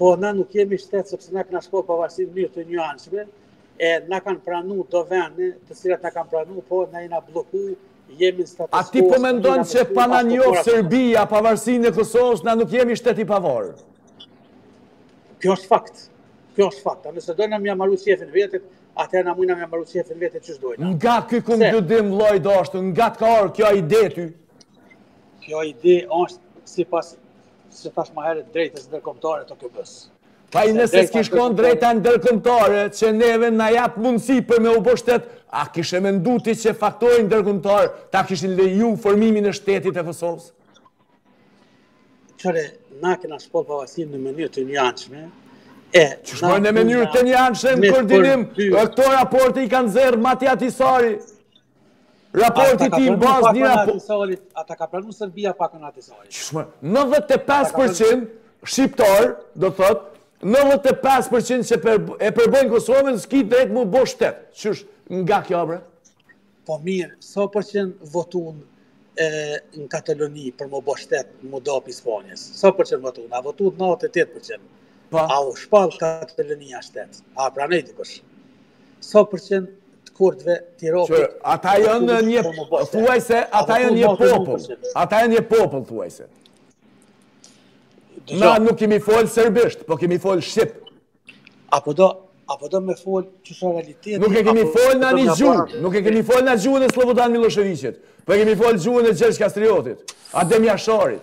Po, na nuk jemi shtet, sepse na kena shpall pavarsinë n'mënyrë të njëanshme, e na kanë pranu do vene, të cilat na kanë pranu, po, na jena blloku, jemi në status quo. A ti po mendon që pa na njoftë Serbia, pavarsinë e Kosovës, na nuk jemi shtet i pavarun? Kjo është fakt. Kjo është fakt. A nëse dojmë na me ja maru qefin vetet, atëhere na mujna me ja maru qefin vetes qysh dojmë. Nga ky këndvështrim, Zoti i dasht, nga të ka ardh kjo ide ty? Kjo ide është sipas Si thash më herët drejtës së ndërkombëtare të OKB-së. Po, nëse s'kish kon drejta ndërkombëtare, që neve na jap mundësi për me u bo shtet, a kishe mendu ti që faktori ndërkombëtar, ta kishin leju formimin e shtetit të Kosovës? Kqyre, na kena shpall pavarsinë në mënyrë të njëanshme, e... Qysh po në mënyrë të njëanshme në koordinim, e këto raporte i kanë nxjerr Martti Ahtisaari, Raporti i tij në bazë një raporti... A ta ka pranu Serbia pakon e Ahtisaarit? Qysh po, 95% shqiptar, do të thot, 95% që e përbojnë Kosovën, s'ki drejt me u bo shtet. Qysh, nga kjo, bre? Po mirë, sa përqind votun në Kataloni për me u bo shtet, me u da prej Spanjës? Sa përqind votun? A votun 98%? Po. A u shpall Katalonia shtet? A e pranoi dikush? Sa përqind të kurdëve të Irakut? Që ata janë një thuajse, ata janë një popull. Ata janë një popull thuajse. Na nuk kemi fol serbisht, po kemi fol shqip. Apo do apo do me fol qysh është realiteti... Nuk e kemi fol në një gjuhë, nuk e kemi fol gjuhën e Slobodan Millosheviqit, po e kemi fol gjuhën e Gjergj Kastriotit, Adem Jasharit.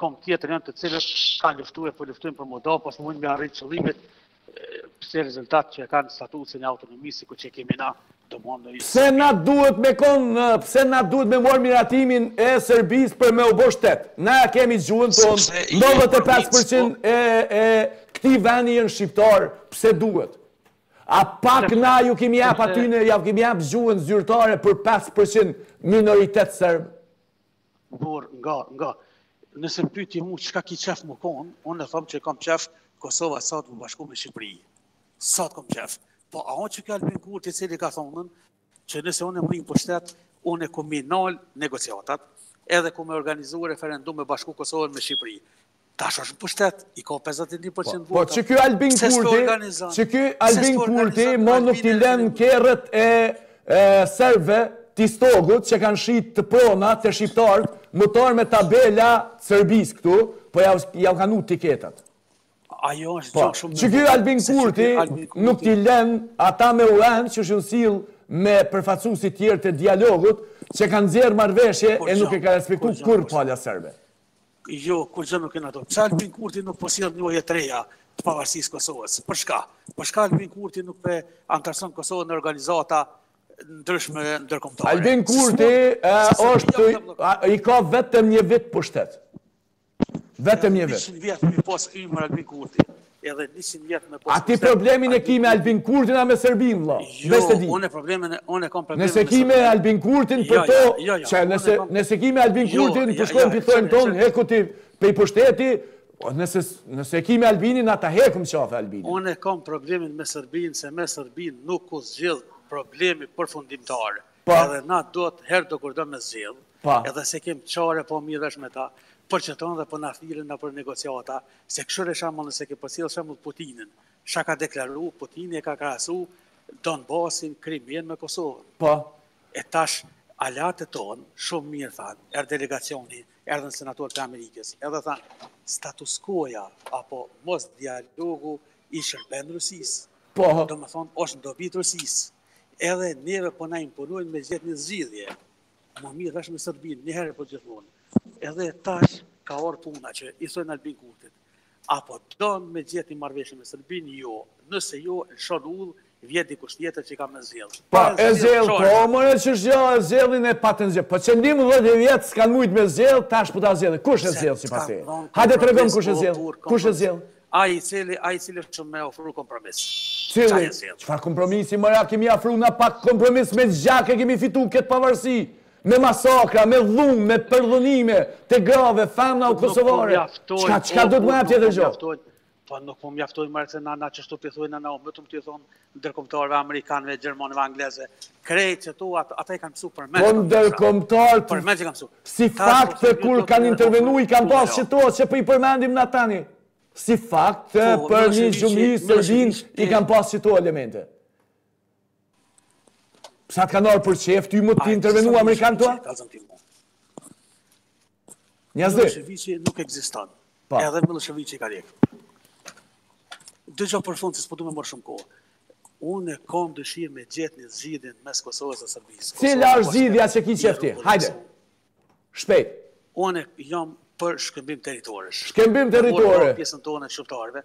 komb tjetër janë të cilët kanë luftu e po luftojnë për me u da, po s'mund me arrit qëllimin, pse rezultat që e kanë statusin e autonomisë, kurse kemi na, domethënë... Pse na duhet me kon, pse na duhet me marr miratimin e Serbisë për me u bo shtet? Na e kemi gjuhën tonë, 95% e, e këtij veni janë shqiptarë, pse duhet? A pak na ju kemi jep atyne, ju kemi jep gjuhën zyrtare për 5% minoritet serb? Por nga, nga, nëse më pyti mu çka ki qef me kon, unë e thom që kam qef Kosova sot me u bashku me Shqipëri. Sot kam qef. Po a osht qiky Albin Kurti i cili ka thon, që nëse unë e mrri pushtetin, unë kom me i nal negociatat, edhe kom me organizu referendum me bashku Kosovën me Shqipëri. Tash është në pushtet, i ka 51% po, vota. Po qiky Albin Kurti, qiky Albin Kurti, mo nuk t'i len kerret e serbve t'Istogut, që kanë shit prona te shqiptarët, me ardh me tabela t'Serbisë këtu, po jau ka vnu tiketat. Ajo është po, gjë shumë e mirë. Qiky Albin Kurti, nuk t'i lenë ata me lujt, qysh janë sill me përfaqsusit tjerë të dialogut, që kanë nxjerr marrëveshje e nuk e ka respektu kurrë pala serbe. Jo, kurrgjë nuk janë ato. Pse Albin Kurti nuk po sjell njohje të reja të pavarësisë Kosovës? Për çka? Për çka Albin Kurti nuk pe antarëson Kosovën në organizata ndryshme ndërkombëtare? Albin Kurti është ai ka vetëm një vit në pushtet. Vetëm një vit. Njëqind vjet me pas ymër Albin Kurti. edhe njëqind vjet me pasë. A ti problemin e ki me Albin Kurtin a me Serbin, vla? Jo, unë e problemin e, unë e kom problemin me Serbin. Nëse ki me Albin Kurtin për ato, që nëse, nëse ki me Albin Kurtin, po shkojmë votojmë tonë, hekum prej pushteti, nëse, nëse ki me Albinin, atëherë hekum qafe Albinin. Unë e kom problemin me Serbin, se me Serbin nuk u zgjidh problemi përfundimtar. Po. Edhe na duhet herdokurdo me zgjidh. Po. Edhe s'e kem çare po mirësh me ta për që tonë dhe po po na thirrin nëpër negociata, Se kështu për shembull nëse ke përcjell shembull Putinin, çka ka deklaruar Putini e ka krahasu Donbasin, Krimenë me Kosovën. Po. E tash aleatët tonë shumë mirë thanë, erdhë delegacioni, erdhën senatorët e Amerikës, edhe thanë status quo-ja apo mos dialogu i shërben Rusisë. Po. Domethonë, është në dobi të Rusisë. Edhe neve po na imponojnë me gjetë një zgjidhje. Më mirë është me Serbinë, një herë përgjithmonë. Edhe tash ka ardh puna që i thonë Albin Kurtit. A po don me gjetë një marrëveshje me Serbinë, jo. Nëse jo, na lëshon udhë, vjen njëkush tjetër që ka me zgjidhë. Po, po, e zgjidhë, po, o more qysh jo e zgjidhë, e paska zgjidhë. Po qe njimëdhetë vjet s'kanë mujtë me zgjidhë, tash po po ta zgjidh. Kush e zgjidh, sipas teje? Hajde tregom kush e zgjidh. Kush e zgjidh? Ai i cili, ai i cili është me ofru kompromis. Cili? Çfarë kompromisi more a kemi ofru na pak kompromis me gjak e kemi fitu këtë pavarësi. Me masakra, me dhunë, me përdhunime, të grave, femnave kosovare. Çka, çka duhet me ba tjetër gjo? Po nuk më mjaftoj more se na na qeshtu po thuj na na, o mujt me i thonë, ndërkombëtarëve amerikanëve, gjermanëve, anglezëve, krejt qeto, ata i kanë pësu për me që kanë ndërkombëtarët, për me që kanë pësu. Si fakte kur kanë intervenu i kanë pas qeto, që po i përmendim na tani. Si fakte po, për me gjujt serbin i kanë pas qeto elemente. Po s'të kanë ardh për qef, ty me të intervenu amerikanët? Njazdi. Millosheviqi nuk ekziston. Po. Edhe Millosheviqi ka dek. Dëgjo për fund se s'po duam më shumë kohë. Unë kam dëshirë me gjetë një zgjidhje mes Kosovës dhe Serbisë. Cila është zgjidhja që ki qef ti? Hajde. Shpejt. Unë jam për shkëmbim territoresh. Shkëmbim territoresh. Pjesën tonë të shqiptarëve.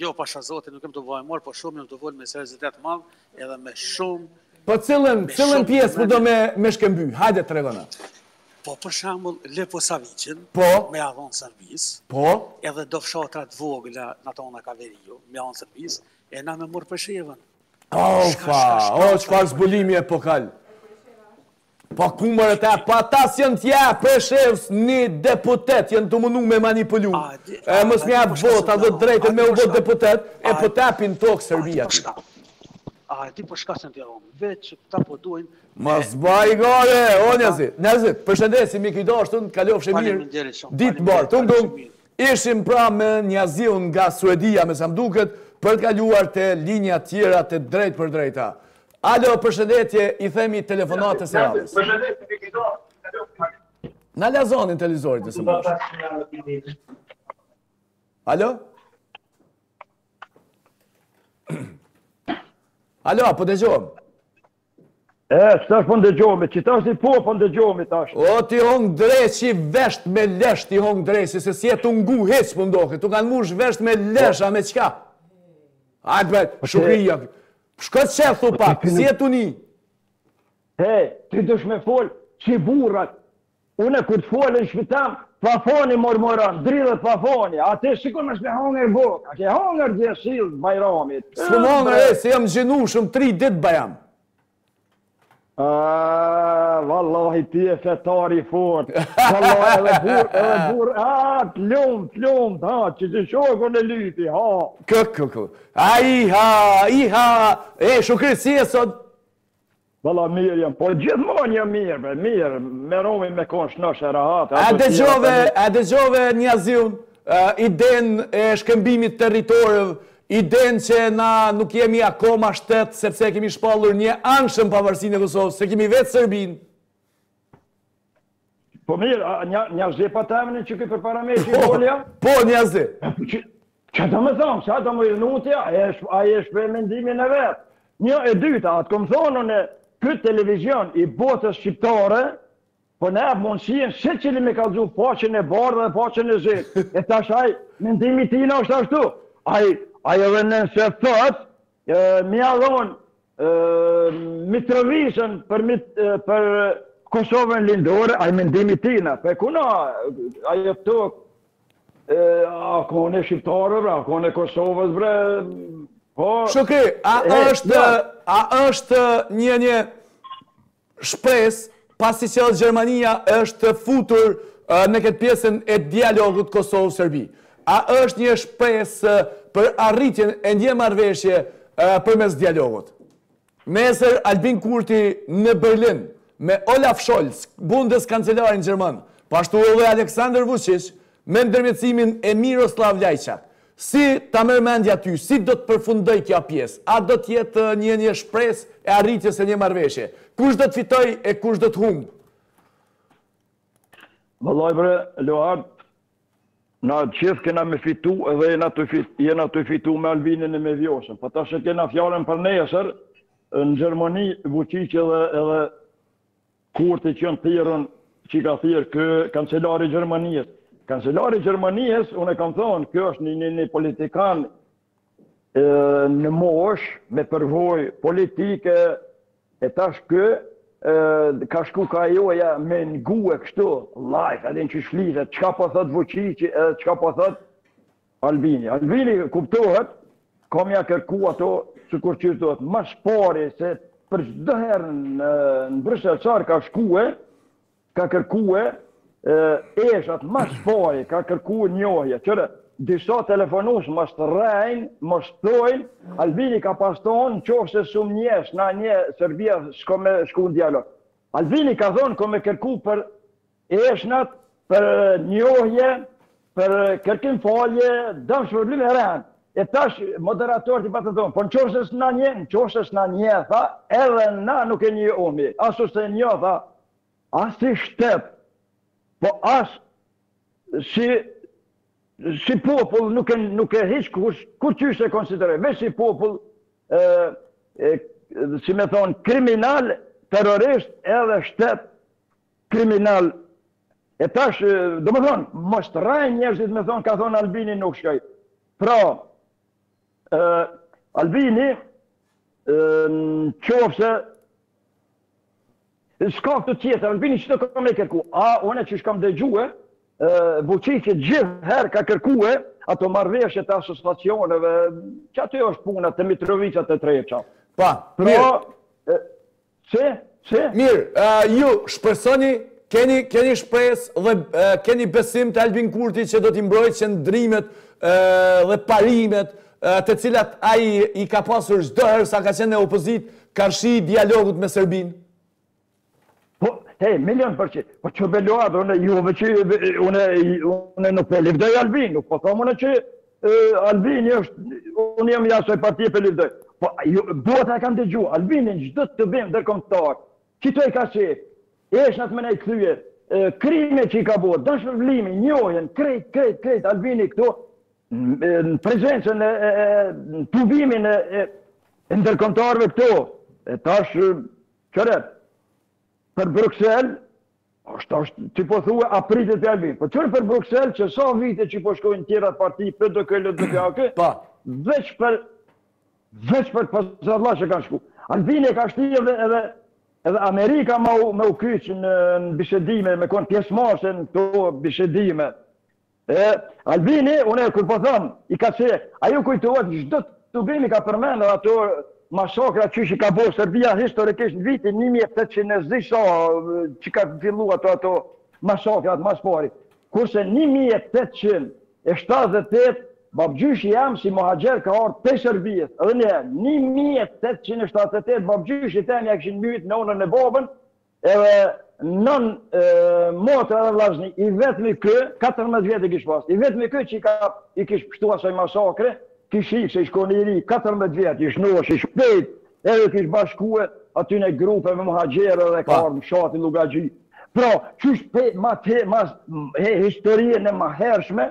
Jo pasha zotin nuk jem tu bo humor po shum jem tu fol me seriozitet të madh edhe me shum Po cilën cilën pjesë po do me e shkemby hajde tregona Po për shembull Leposaviqin po me ja dhon Serbisë po edhe do fshatra të vogla në ato ona ka veriu me ja dhon Serbisë e na me mor Preshevën O fa o çfarë zbulimi epokal Po kumër e te pa ta si janë te Preshevës një deputet janë tu mënu me manipulu e mos me jap votat dhe drejtën me u votu deputet e po ta pin tokë Serbia ti. A e ti po shka se në tjeron, vetë që këta po duhen... Ma zba i gare, o Nijazi, Nijazi, përshëndes, mik i dashtun, kalofsh mirë, ditë mbarë, të ndum, ishim pra me Nijaziun nga Suedia, me sa më duket, për të kaluar te linja tjetër e drejtpërdrejtë. Alo, përshëndetje, i themi telefonatës së radhës. Përshëndetje, ti kido. Ndale zonin e televizorit nëse mund. Alo? Alo, po dëgjojmë. E, së është po ndëgjomi, qetash po po ndëgjomi, tash. O, t'i hongërt dreqi vesht me lesh, t'i hongërt dreqi, se s'je tu ngu hiç po ndoket, t'u kanë mush vesht me lesh, a me çka? Ajë, për, Shukri, Shkoqiti veshtë pak, s'je tu ni? He, ti dush me fol, si burrat. Une kur të foli n'shpi t'em, plafoni murmuron, dridhet plafoni. A ti sikur me s'me hongër bukë, a ke hongër dreksillë Bajramit. S'kom hongër e, se jam agjinu shumë tri dit Bajram. Aaaa, vallahi ti je fetar i fort. Vallahi edhe burrë, edhe burrë, aaaa, të lumt, të lumt, ha, që që shohë kur në lyti, ha. Kë, kë, kë, a i ha, i ha, e Shukri, si je sot? Valla mirë jam, po gjithmonë jam mirë, be, mirë, me rëndsi me konë shnosh e rahat. A e dëgjove, a e dëgjove Nijaziun, uh, idenë e shkëmbimit territoreve, Idenë që na nuk jemi akoma shtet sepse e kemi shpallur njëanshëm pavarësinë e Kosovës, s'e kemi vetë Serbinë. Po mirë, a Nija, Nijazi pat emnin qeky përpara meje qi foli, a? Po, po Nijazi. Qetë me thonë, qetë, m'iku minutja, ai e shpreh mendimin e vet. Një e dyta, atë kom thonë, ky televizion i botës shqiptare, po na jap mundësinë secili me kallxu faqen e bardhë dhe faqen e zezë. E tash ai mendimi i tina asht ashtu. Ai ai edhe nëse thotë me ia dhon Mitrovicën për mit, për Kosovën lindore, ai mendimi i tina. Po kuna ajo tokë a kon e shqiptarëve, a kon e Kosovës, bre, Po, Shukri, a është a është një një shpresë, pasi që edhe Gjermania është futur në këtë pjesën e dialogut Kosovë-Serbi? A është një shpresë për arritjen e një marrëveshje përmes dialogut? Nesër Albin Kurti në Berlin me Olaf Scholz, Bundeskancelarin gjerman, po ashtu edhe Aleksandër Vuçiq, Me ndërmjetësimin e Miroslav Lajçak. Si ta merr mendja ty, si do të përfundojë kjo pjesë? A do të jetë një një shpresë e arritjes së një marrëveshje? Kush do të fitojë e kush do të humbë? Valla bre Lohart, na gjithë kena me fitu edhe jena të fit, jena të fitu me Albinin e me Vjoshën. Po tash e kena fjalën për nesër, në Gjermani Vuçiqi edhe edhe Kurti që janë thirrun që i ka thirr ky kancelari i Gjermanisë. Kancelari i Gjermanisë, unë e kam thonë, ky asht një një një politikan ë në moshë me përvojë politike e tash ky ë ka shku kinse me ngue kështu, live, a din qysh flitet, çka po thotë Vuçiqi edhe çka po thotë Albini, Albini kuptohet, ka me ia kërku ato sikur domethonë ma s'pari se për çdo herë në, në Bruksel sa herë ka shkue, ka kërkue eshtnat ma s'pari, ka kërku njohje, qërë disa telefonues mos t'rrejnë, mos t'thojnë, Albini ka pas thonë, në qoftë se s'um njeh, s'na njeh Serbia s'ko me shku në dialog. Albini ka thonë, ko me kërku për Eshtnat për njohje, për kërkim falje, dëmshpërblim e rrejnë. E tash moderatorët i patën thonë, po në qoftë se s'na njeh, në qoftë se s'na njeh, tha, edhe na nuk e njohim, as unë s'e njoh, tha, as si shtet, po as si si popull nuk e nuk e hiç kurrkush qysh e konsideroj, veç si popull ë si me thonë kriminal, terrorist edhe shtet Kriminal E tash, domethonë, mos të rrejnë njerëzit me thonë, ka thonë Albini nuk shkoj. Pra, Albini, në qoftë se, s'ka këtu tjetër, Albini qëto ka me kërku, a, unë qysh kam dëgjue, Vuçiqi gjithherë ka kërkue, ato marrëveshje të asociacioneve, që aty është puna te Mitrovica, te Trepça. Pa, pra, mirë. Çe? Çe? Mirë, ju shpresoni, keni, keni shpresë dhe keni besim te Albin Kurti që do t'i mbrojë qëndrimet dhe parimet të cilat ai i ka pasur çdo herë sa ka qenë në opozitë karshi dialogut me Serbinë? Po, hej, milion për qind, po qe bre Lohart, unë ju veç, unë, unë nuk po e lëvdoj Albinin, nuk po thomë unë që, Albini është, unë jam i asaj partie po e lëvdoj. Po, ju, bota e kanë dëgju, Albini në çdo tubim ndërkombëtar. Qito i ka cekë, eshtnat me na i kthye, krimet që i ka bërë, dëmshpërblimi, njohjen, krejt, krejt, krejt, Albini këto, në prezencën, në tubimin e ndërkombëtarve këto, e tash, qe bre, për Bruksel, Është, është, ti po thue a pritet Albini. Po qe për Bruksel, që sa vite që po shkojnë tjera parti, PDK, LDK, po. veç për, veç për pasarla që kanë shku. Albini e ka shti edhe, edhe, edhe Amerikën me u, me u kyqë në, në bisedime, me konë pjesëmarrëse në kto bisedime. E, Albini, une kur po thom, i ka që, a ju kujtohet, çdo tubimi ka përmend ato masakra që që ka bo Serbia historikisht në vitin 1800 e disa që ka fillu ato ato masakrat mas pari. Kurse 1800 e 78, babgjyshi jem si muhaxher ka ardh prej Serbisë. Edhe njëherë, 1878, babgjyshit tem ia kishin mytë nonën e babën, Edhe non motra edhe vllazni, i vetmi ky, 14 vjet i kish pas. I vetmi ky që i ka i kish pështu asaj masakre, kish ik se ish kon i ri, 14 vjet, i shnosh, i shpejt, edhe ish bashkue aty në grupe me muhaxherë edhe ka ardh në fshatin Llugaxhi. Pra, qysh pe ma te ma he historinë e mahershme,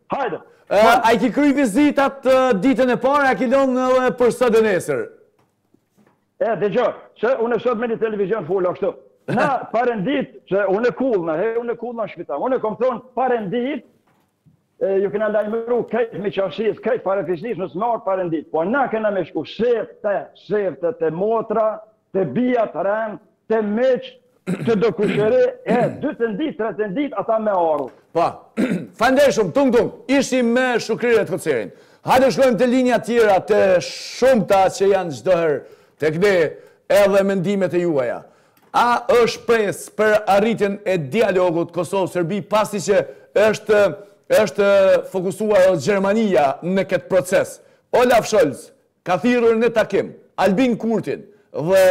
Hajde! A i ki kry vizitat ditën e parë, a ki lonë edhe për sod e nesër? E, dëgjo, se unë e sot me një televizion full, o kështu. Na, parën ditë, që unë e kullna, he, unë e kullna shpita. Unë e kom thonë, parën ditë, ju kena lajmëru krejt miqasisë, krejt farefisnisë, në smarë parën ditë. Po na kena me shku veç te, veç te motra, te bijat tona, te miqt, te do kushëri, e dytën ditë, tretën ditë, ata me ardhë. Po, faleminderit shumë, tung tung, ishim me Shukri Redkocirin. Hajde shkojmë te linjat tjera, të shumta që janë çdo herë tek ne, edhe mendimet e juaja. A është shpresë për arritjen e dialogut Kosovë-Serbi, pasi që është është fokusuar Gjermania në këtë proces? Olaf Scholz, ka thirrur në takim Albin Kurtin dhe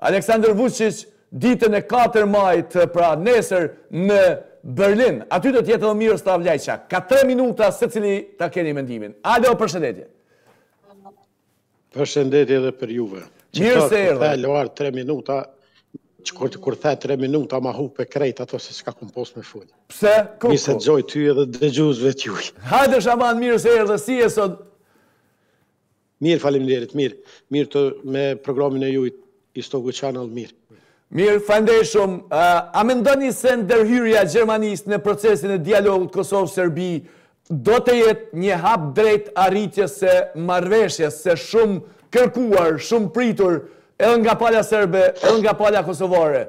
Aleksandër Vuçiq ditën e katër majit, pra nesër në Berlin. Aty do të jetë edhe Miroslav Lajçak. Nga tre minuta secili ta jepni mendimin. Alo, përshëndetje. Përshëndetje edhe për juve. Mirë se erdhe. Kur the Luar 3 minuta, kur kur the 3 minuta ma hupe krejt ato se çka kum pas me fol. Pse? Mirë se të gjej ty edhe dëgjuesve të juaj. Hajde Shaban, mirë se erdhe. Si je sot? Mirë, faleminderit, mirë. Mirë me programin e juj, Istogu Channel, mirë. Mirë, faleminderit shumë. A mendoni se ndërhyrja e Gjermanisë në procesin e dialogut Kosovë-Serbi do të jetë një hap drejt arritjes së marrëveshjes së shumë kërkuar, shumë pritur edhe nga pala serbe, edhe nga pala kosovare?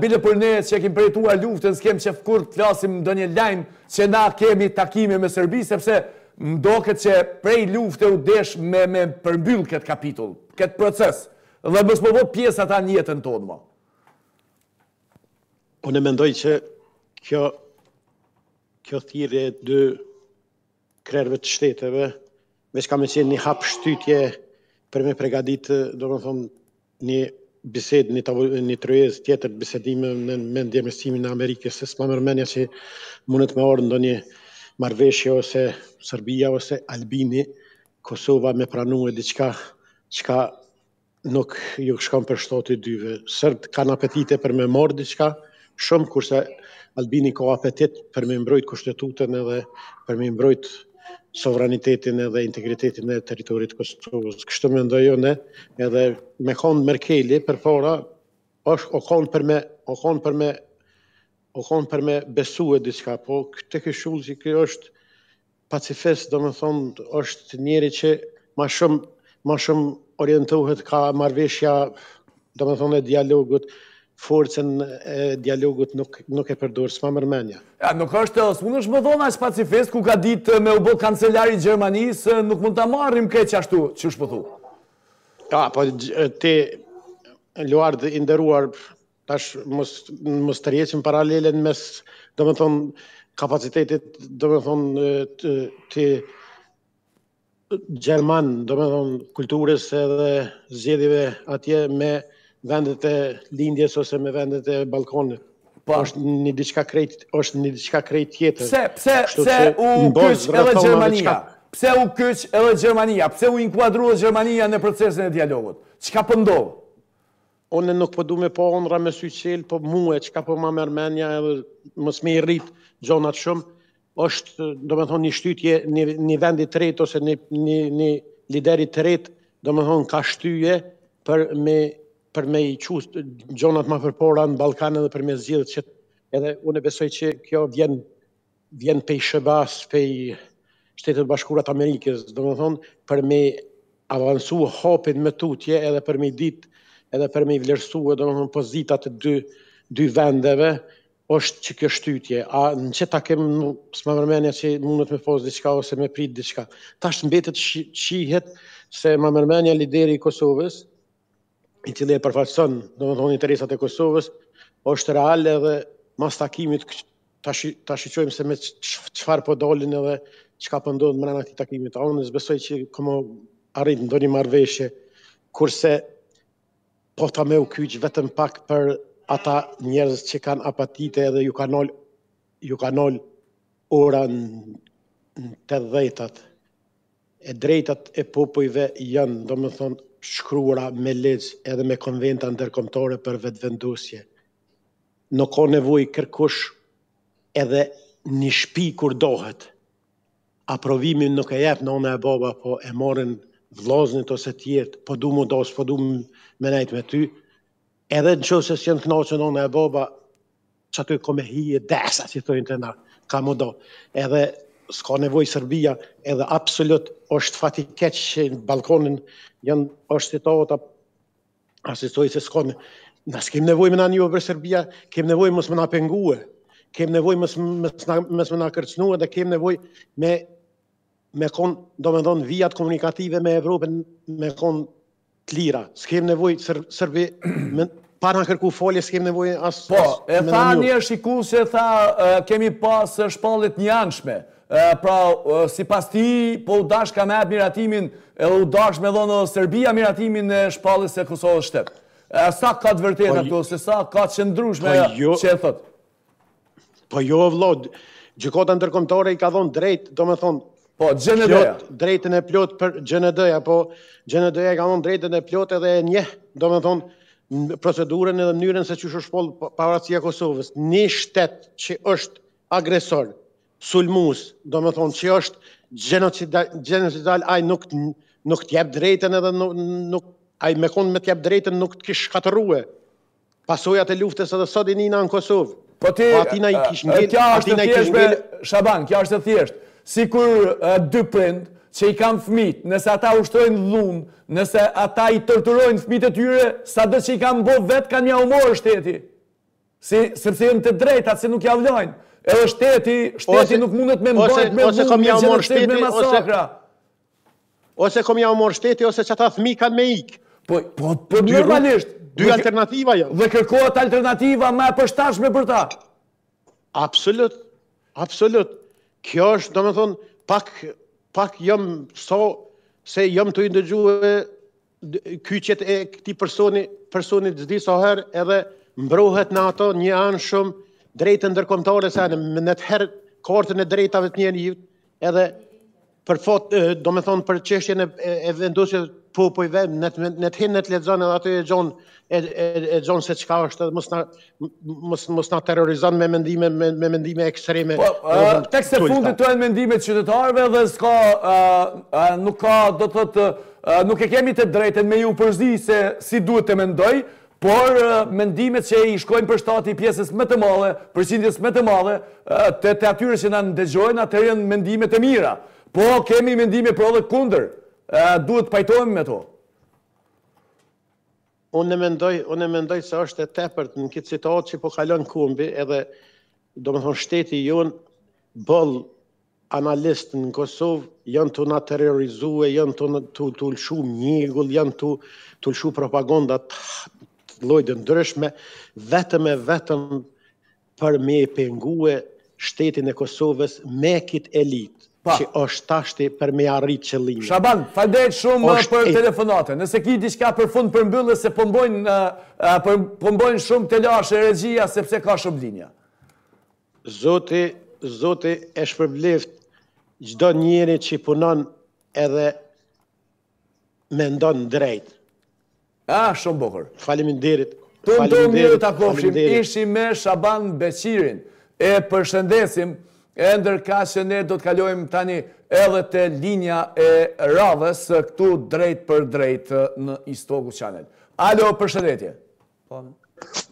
Bile për ne që e kemi përjetuar luftën s'kem qejf kurrë të flasim ndonjë lajm që na kemi takime me Serbi sepse m'doket që prej lufte u desh me me përmbyll këtë kapitull, këtë proces dhe mos me bo pjesë ata në jetën tonë ma. Unë e mendoj që kjo kjo thirrje e dy krerëve të shteteve veç ka me qenë një hap shtytje për me pregadit, domethonë, Një bisedë, një tavol, një tryezë tjetër bisedime me me ndërmjetësimin e Amerikës, se s'ma merr menja që mundet me ardhë ndonjë marrëveshje ose Serbia ose Albini, Kosova me pranue diçka çka nuk ju shkon për shtati të dyve. Serbët kanë apetite për me marrë diçka, shumë kurse Albini ka apetit për me mbrojt kushtetutën edhe për me mbrojt sovranitetin edhe integritetin e territorit të Kosovës. Kështu mendoj unë edhe me konë Merkeli përpara është o konë për me o konë për me o konë për me besue diçka, po këtë këshullë që kjo është Pacifist domethonë është njeri që ma shumë, ma shumë orientohet kah marrëveshja domethonë e dialogut, forcën e dialogut nuk, nuk e përdor, s'ma merr menja. A nuk është, s'mundesh me thonë asë pacifist ku ka ditë me u bo kancelar i Gjermanisë, nuk mund të marrim kre që ashtu, që është pëthu. Po a, po Eduard i nderuar, Tash mos mos tërheqim paralele mes, domethënë kapacitetit, domethënë të, të gjerman, domethënë kulturës edhe zgjedhjeve atje me vendet e lindjes ose me vendet e Ballkanit. Po është një diçka krejt, është një diçka krejt tjetër. Pse, pse, pse u kyç edhe Gjermania? Pse u kyç edhe Gjermania? Pse u inkuadrue Gjermania në procesin e dialogut? Çka po ndodh? Unë nuk po du me po ondrra me sy çelë, po mue, çka po ma merr menja edhe mos me i rritë gjonat shumë, është, domethonë, një shtytje, një, një vendi të rritë, ose një, një, një lideri të rritë, domethonë, ka shtytje për me, për me i çu gjonat ma përpara në Ballkan edhe për me zgjidhë që edhe unë besoj që kjo vjen vjen pej SHBA-s, pej Shtetet e Bashkuara të Amerikës, domethënë për me avancu hapin më tutje edhe për me ditë edhe për me vlerësu domethënë pozitat e dy dy vendeve është që kjo shtytje, a në që takim s'ma merr menja që mundet me pas diçka ose me prit diçka. Tash mbetet të shihet se ma merr menja lideri i Kosovës, i cili e përfaqëson, domethënë interesat e Kosovës, është real edhe mas takimit tash tash shohmë se me çfarë po dalin edhe çka po ndodh mbrenda këtij takimi. A unë s'besoj që ka m'u arrit ndonjë marrëveshje kurse po dashta me u kyç vetëm pak për ata njerëz që kanë apetite edhe ju kanë ol ju kanë ol ora në të drejtat. Të drejtat e popujve janë, domethënë, shkruara me ligj edhe me konventa ndërkombëtare për vetëvendosje. Nuk ka nevojë kërkush edhe në shpi kur dohet. Aprovimin nuk e jep nëna e baba po e marrin vllazënit ose tjerët, po du m'u da, s', po du me nejt me ty. Edhe në qoftë se s'janë të kënaqur nëna e baba, Që të kom hi e desa, si thojnë te na, ka m'u da. Edhe s'ka nevoj Serbia, edhe absolut është fati keq që në Ballkan i janë është të tavët asistoj se s'ka në... Na s'kem nevoj me na njeh bre Serbia, kem nevoj mos me na pengue, kem nevoj mos me na kërcnue dhe kem nevoj me i kon, domethonë, vijat komunikative me Evropën, me kon të lira. S'kem nevoj Serbia me na kërku falje, s'kem nevoj asë... Po, e tha një shikues, e tha, kemi pas shpallje të njëanshme. Pra, sipas tij, po u dashka me e pasë miratimin, edhe u dashka me dhonë dhe Serbia miratimin e shpalljes së Kosovës shtet. Sa ka të vërteta këtu, se sa ka të qëndrushme po, jo. që e thëtë? Po jo vëlla, gjykata ndërkombëtare i ka dhënë drejt, domethënë Po GJND-ja. Drejtën e plot po GJND-ja, po GJND-ja ka dhënë drejtën e plot edhe e njeh, domethënë procedurën edhe mënyrën se qysh u shpall pavarësia e Kosovës. Një shtet që është agresor, sulmues, domethënë që është gjenocidal, gjenocidal ai nuk nuk të jep drejtën edhe nuk, nuk ai me kon me të jep drejtën nuk të kish shkatërrue. Pasojat e luftës edhe sot i ndina në Kosovë. Po ti, po ata i kish ngel, kjo është e thjesht more, Shaban, kjo është e thjesht. Sikur dy prind që i kanë fmit, nëse ata ushtrojnë dhun, nëse ata i torturojnë fmit e tyre, sado që i kanë bo vetë, ka me ja u marrë shteti. Si, sepse janë të drejta, se nuk ja vlojnë. Edhe shteti, shteti nuk mundet me mbajt me dhun, me gjenocid, me masakra. Ose ka m'ja u marr shteti ose qata fëmijë kanë me ik. Po po po normalisht dy alternativa janë. Dhe kërkohet alternativa më e përshtatshme për ta. Absolut. Absolut. Kjo është domethënë pak pak jam so se jam tu ndëgjue kyçet e këtij personi, personi s'di sa herë edhe mbrohet në atë një anë shumë drejtën ndërkombëtare se në në të sheh kartën e drejtave të njeriu edhe për fat domethënë për çështjen e, e vetëvendosjes popujve në në të hinë të lexon edhe aty e gjon e e, e gjon se çka është edhe mos na mos mos na terrorizon me mendime me, me mendime ekstreme. Po, uh, tek se fundit janë mendime të qytetarëve dhe s'ka uh, nuk ka domethënë uh, nuk e kemi të drejtën me ju përzi se si duhet të mendojnë, por uh, mendimet që i shkojnë për shtati pjesës më të madhe, përqindjes më të madhe uh, të, të atyre që na ndëgjojnë, atëherë janë mendimet e mira. Po kemi mendime pro edhe kundër. Uh, duhet të pajtohemi me to. Unë e mendoj, unë e mendoj se është e tepërt në këtë situatë që po kalon kombi edhe domethënë shteti jonë boll analist në Kosovë janë tu na terrorizue, janë tu tu tu lëshu mjegull, janë tu tu lëshu propaganda të llojeve të ndryshme, vetëm e vetëm për me e pengue shtetin e Kosovës me kit elitë që është tashti për me e arrit qëllimin. Shaban, faleminderit shumë për telefonatën. Nëse ki diçka për fund përmbylle, se po m'bojnë po m'bojnë po shumë telashe regjia, sepse ka shumë linja. Zoti, zoti e shpërbleft çdo njeri që punon edhe mendon drejt. Ah, shumë bukur. Faleminderit. Tung tung mirë u takofshim. Ishim me Shaban Beqirin. E përshëndesim. E ndërkaq ne do të kalojmë tani edhe te linja e radhës këtu drejtpërdrejt në Istogu Channel. Alo, përshëndetje. Po.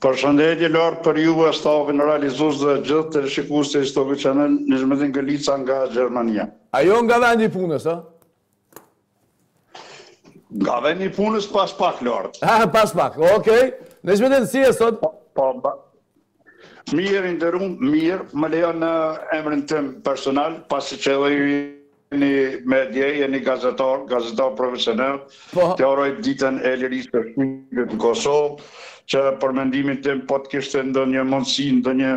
Përshëndetje Lord për ju e stafin realizues dhe gjithë teleshikuesit e Istogu Channel, Nexhmedin Gëlica nga Gjermania. A jo nga vendi i punës, ë? Nga vendi i punës pas pak Lord. Ha, ah, pas pak. Okej. Okay. Nexhmedin si je sot? Po, po ba. Mirë i nderum, mirë, më lejon në emrin tim personal, pasi që edhe ju jeni medie, jeni gazetar, gazetar profesional, po. t'ju uroj ditën e lirisë së shtypit në Kosovë, që për mendimin tim po të kishte ndonjë mundësi, ndonjë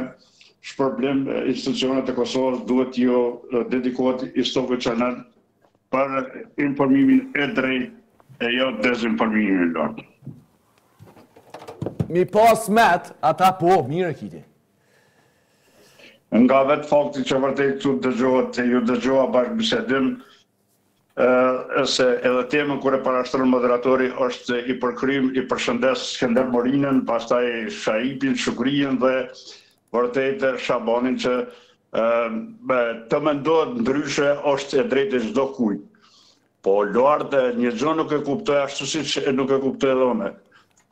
shpërblim institucionet e Kosovës duhet t'iu dedikohet Istogut Channel për informimin e drejtë e jo dezinformimin Lord. M'i pas mendtë, ata po, mirë e kiti. Nga vetë fakti që vërtet këtu dëgjohet, ju dëgjohet bashkëbisedim, Ëh se edhe temën kur e parashtron moderatori është i përkrym i përshëndes Skënder Morinën pastaj Shaipin Shukrijën dhe vërtetë Shabanin që ëh të mendohet ndryshe është e drejtë e çdokujt po Luart një gjë nuk e kuptoj ashtu siç nuk e kuptoj edhe unë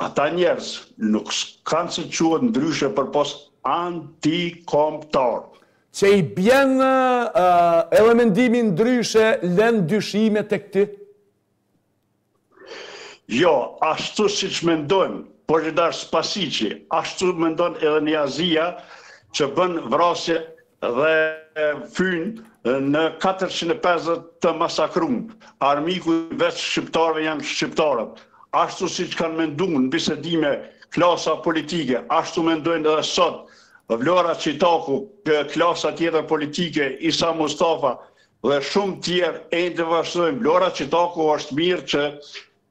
ata njerëz nuk kanë si quhen ndryshe përpos antikombëtar Që i bjen edhe mendimi ndryshe lën dyshime tek ty? Jo, ashtu siç mendon, Bozhidar Spasiqi, ashtu mendon edhe Niazija që bën vrasje dhe fyn në katërqind e pesëdhjetë të masakrum, armiku i vetë shqiptarëve janë shqiptarët. Ashtu siç kanë mendu në bisedime klasa politike, ashtu mendojnë edhe sot Vlora Çitaku, klasa tjetër politike, Isa Mustafa dhe shumë tjerë ende vazhdojnë. Vlora Çitaku është mirë që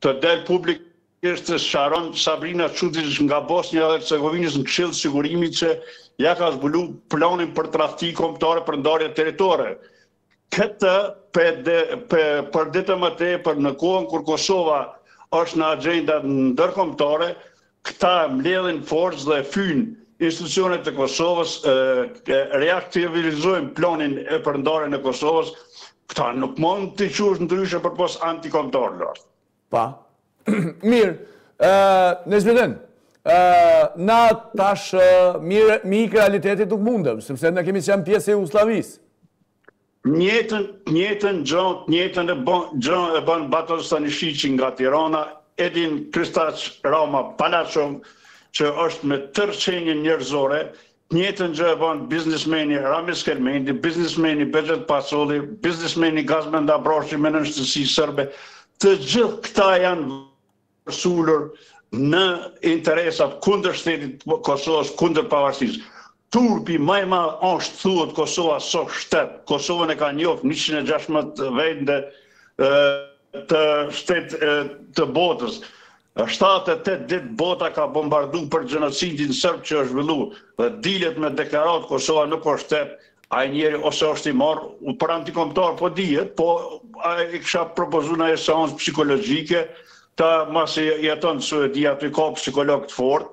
të del publikisht të sqaron Sabrina Çutiç nga Bosnja dhe Hercegovinës në Këshill të Sigurimit që ja ka zbulu planin për tradhti kombëtare për ndarje territore. Këtë për ditë e më tepër në kohën kur Kosova është në agjenda ndërkombëtare, këta mbledhin forcë dhe fyjnë institucionet e Kosovës, reaktivizojnë planin për ndarjen e Kosovës, këta nuk mund t'i qush ndryshe përpos antikombëtar, Luart. Pa. Mirë. Ë, Nexhmedin. Ë, na tash mirë, mi ikë realitetit nuk mundem, sepse na kemi qenë pjesë e Jugosllavisë. Njëtën, njëtën gjë, njëtën gjë e bën Bator Stanishiçi nga Tirana, Edin Kristaq Rama Palaço, që është me tërë qenien njerëzore, Të njëjtën gjë e bën biznesmeni Ramiz Kelmendi, biznesmeni Behgjet Pacolli, biznesmeni Gazmend Abrashi me nënshtësi serbe, të gjithë këta janë vërsulur në interesat kundër shtetit Kosovës, kundër pavarësisë. Turpi më i madh është thuhet Kosova s'osht shtet. Kosovën e ka njoft 116 vende të shtet të botës. Shtatëdhjetë e tetë ditë bota ka bombardu për gjenocidin serb që është zhvillu dhe dilet me deklaratë Kosova nuk është shtet, ai njeri ose është i marrë, unë për antikombëtar po dihet, po i kisha propozu naj seancë psikologjike, masi jeton Suedi aty ka psikolog të fortë,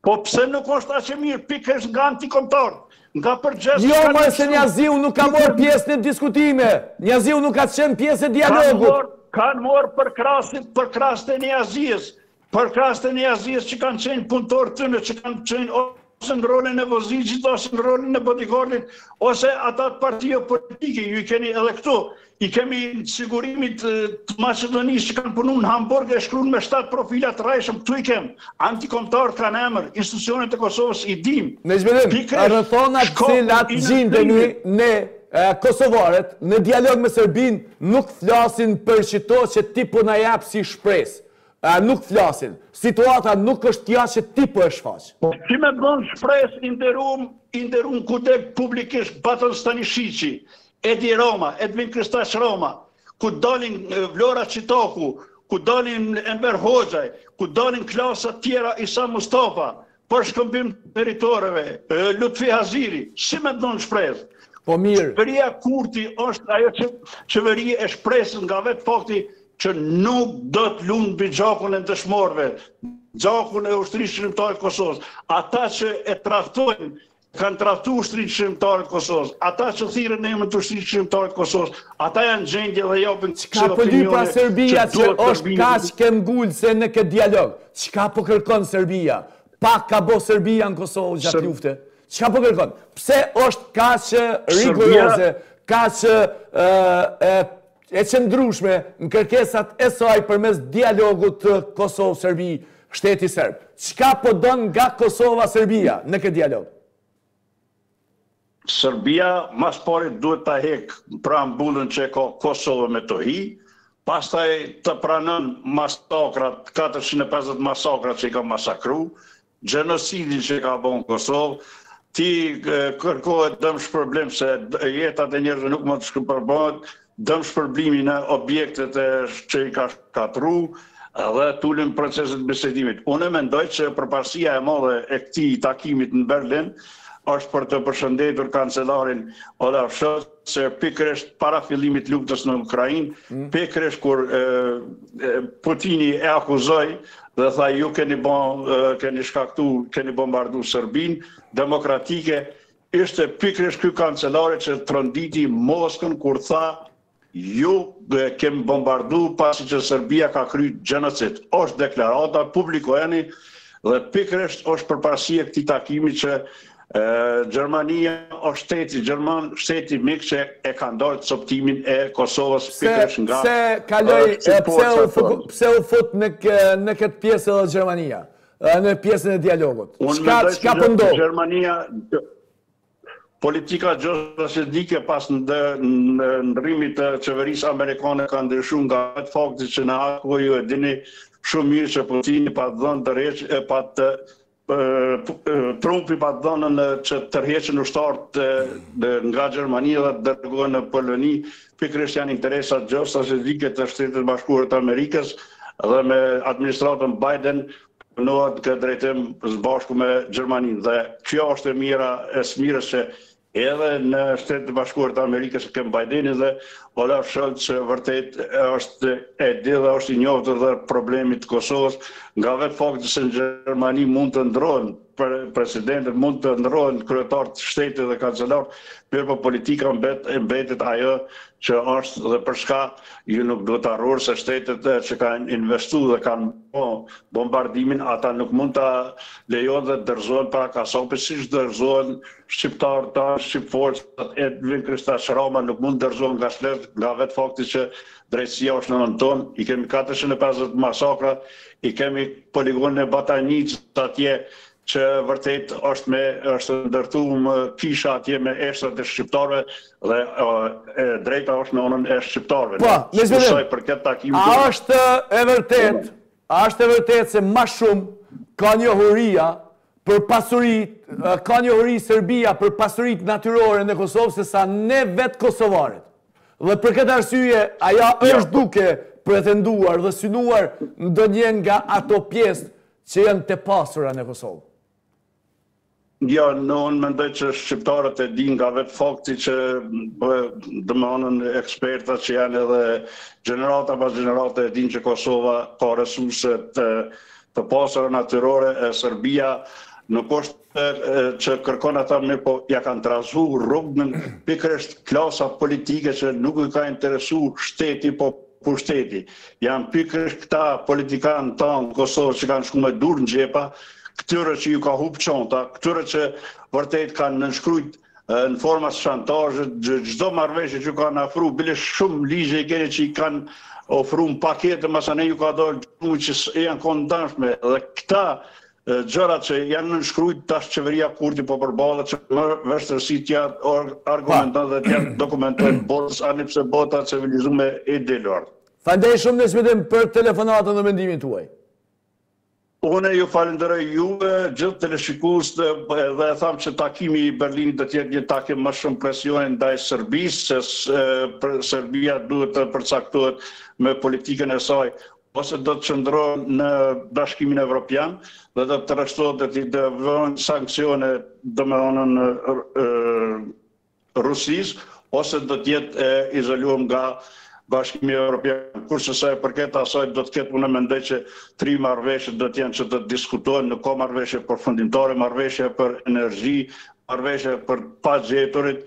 Po pse nuk osht aq e mirë pikërisht nga antikombëtarët, nga përgjithë Jo more se Njaziu nuk ka marrë pjesë në diskutime, Njaziu nuk ka qenë pjesë e dialogut. Kanë marrë përkrahësit, përkrahësit e Njazies, përkrahësit e Njazies që kanë qenë punëtorë tyne, që kanë qenë ose në rolin e vozitësit, ose në rolin e bodigardit, ose ata të partive politike, ju i keni edhe këtu, I kemi të sigurimit të Maqedonisë që kanë punu në Hamburg e shkrun me shtatë profila të rrejshëm këtu i kem, antikombëtarët kanë emër, institucionet e Kosovës i dimë. Në zhvillim, rrethanat në të cilat gjindemi ne kosovarët në dialog me Serbinë nuk flasin për qëto që ti po na jep si shpresë. Nuk flasin. Situata nuk është kjo që ti po e shfaq. Po si me dhënë shpresë i nderuam i nderuam kur del publikisht Baton Stanishiqi, Edi Rama, Edvin Kristaq Rama, kur dalin Vlora Çitaku, kur dalin Enver Hoxhaj, kur dalin klasat tjera Isa Mustafa, për shkëmbim të territoreve, Lutfi Haziri, si me dhënë shpresë. Po mirë. Qeveria Kurti është ajo qeveri e shpresës nga vetë fakti që nuk do të lunë mbi gjakun e dëshmorëve, gjakun e Ushtrisë Çlirimtare të Kosovës. Ata që e tradhtojnë Kanë tradhtu Ushtrinë Çlirimtare të Kosovës. Ata që thirren në emër të Ushtrisë Çlirimtare të Kosovës, ata janë n'gjendje dhe japin kësi opinione që duhet të përbijnë në Çka po lyp pra Serbia që është kaq këmbëngulëse në këtë dialog? Çka po kërkon Serbia? Pak ka bo Serbia në Kosovë gjatë lufte? Çka po kërkon? Pse është kaq rigoroze, kaq e e qëndrueshme në kërkesat e saj përmes dialogut Kosovë-Serbi, shteti serb. Çka po don nga Kosova Serbia në këtë dialog? Serbia më së pari duhet ta hek preambulën që e ka Kosova Metohi, pastaj të pranon masakrat katërqind e pesëdhjetë masakrat që i ka masakru Gjenocidin që ka bo në Kosovë, t'i kërkohet dëmshpërblim se jetat e njerëzve nuk mund të shpërblehet, dëmshpërblimi në objektet që i ka shkatrru, dhe t'ulim procesit të bisedimit. Unë mendoj që përparësia e madhe e këtij takimit në Berlin është për të përshëndetur kancelarin Olaf Scholz, se pikërisht para fillimit të luftës në Ukrainë, pikërisht kur Putini e akuzoi dhe tha ju keni bën, keni shkaktu, keni bombardu Serbinë demokratike, ishte pikërisht ky kancelari që tronditi Moskën kur tha ju kemi bombardu pasi që Serbia ka kry gjenocid. është deklarata, publikojeni dhe pikërisht është përparësi e këtij takimi që Gjermania o shteti gjerman, shteti mik që e ka ndalë coptimin e Kosovës pikërisht nga Pse kaloi pse u fut në në këtë pjesë edhe Gjermania, në pjesën e dialogut. Çka çka po ndodh? Gjermania Politika gjeostrategjike pas ndërrimit të qeverisë amerikane ka ndryshu nga vetë fakti që në atë kohë ju e dini shumë mirë që Putini pa dhënë dorëheqje e pa të Trump pat thënë që të tërheqen ushtarët nga Gjermania dhe të dërgohen në Poloni, pikërisht janë interesat gjeostrategjike të Shteteve e Bashkuara të Amerikës dhe me administratën Biden punohet në këtë drejtim së bashku me Gjermaninë dhe kjo është e mira e së mirës që Edhe në Shtetet e Bashkuara të Amerikës kemi Bajdenin dhe Olaf Scholz që vërtet është e di dhe është i njohur dhe problemit të Kosovës nga vetë fakti se në Gjermani mund të ndrrohen presidentët, mund të ndrrohen kryetarët e shtetit dhe kancelarët, mirëpo politika mbet mbetet ajo që është dhe për çka ju nuk duhet ta harroni se shtetet që kanë investuar dhe kanë bo bombardimin ata nuk mund ta lejojnë dhe të dorëzohen para kasapit siç dorëzohen Shqiptarë tanë shqipfolësat Edvin Kristaq Rama nuk mund të dorëzohen nga shlev nga vetë fakti që drejtësia është në anën tonë i kemi katërqind e pesëdhjetë masakra i kemi poligonin e Batajnicës atje që vërtet është me është ndërtu kisha atje me eshtrat e shqiptarëve dhe e drejta është në anën e shqiptarëve. Po, me zgjedhim. Për këtë takim. A është e vërtet A është e vërtetë se ma shumë ka njohuri për pasuritë, ka njohuri Serbia për pasuritë natyrore në Kosovë se sa ne vetë kosovarët? Dhe për këtë arsye ajo është duke pretenduar dhe synuar ndonjë nga ato pjesë që janë të pasura në Kosovë? Jo, unë mendoj që shqiptarët e dinë nga vetë fakti që domethënë ekspertat që janë edhe gjenerata pas gjenerate e dinë që Kosova ka resurse të të pasura natyrore e Serbia nuk është që kërkon ata, mirëpo ja kanë trasu rrugën pikërisht klasat politike që nuk i ka interesu shteti, po pushteti. Janë pikërisht këta politikanë tanë në Kosovë që kanë shku me durë në xhepa, këtyre që ju ka hup çanta, këtyre që vërtet kanë nënshkrujt në forma shantazhi, çdo marrëveshje që kanë afru, bile shumë ligje i keni që i kanë ofru në paketë, masanej ju ka dalë gjumi që janë kon të damshme, dhe këta Gjërat që janë nënshkrujt tash qeveria Kurti po përballet që me vështirësi t'ja argumenton dhe t'ja dokumenton botës ani pse bota e civilizume e di lojën. Faleminderit shumë Shpëtim për telefonatën dhe mendimin tuaj. Unë ju falenderoj juve, gjithë teleshikuesit dhe thamë që takimi i Berlinit do të jetë një takim më shumë presioni ndaj Serbisë, se Sërbia duhet të përcaktohet me politikën e saj. ose do të qëndrojë në Bashkimin Evropian dhe do të rreshtohet dhe t'i vendosë sanksione domethënën Rusisë ose do të jetë e izoluar nga Bashkimi Evropian. Kurse sa i përket asaj do të ketë unë mendoj që tri marrëveshje do të jenë që do të diskutohen, nuk ka marrëveshje përfundimtare, marrëveshje për energji, marrëveshje për pagjeturit,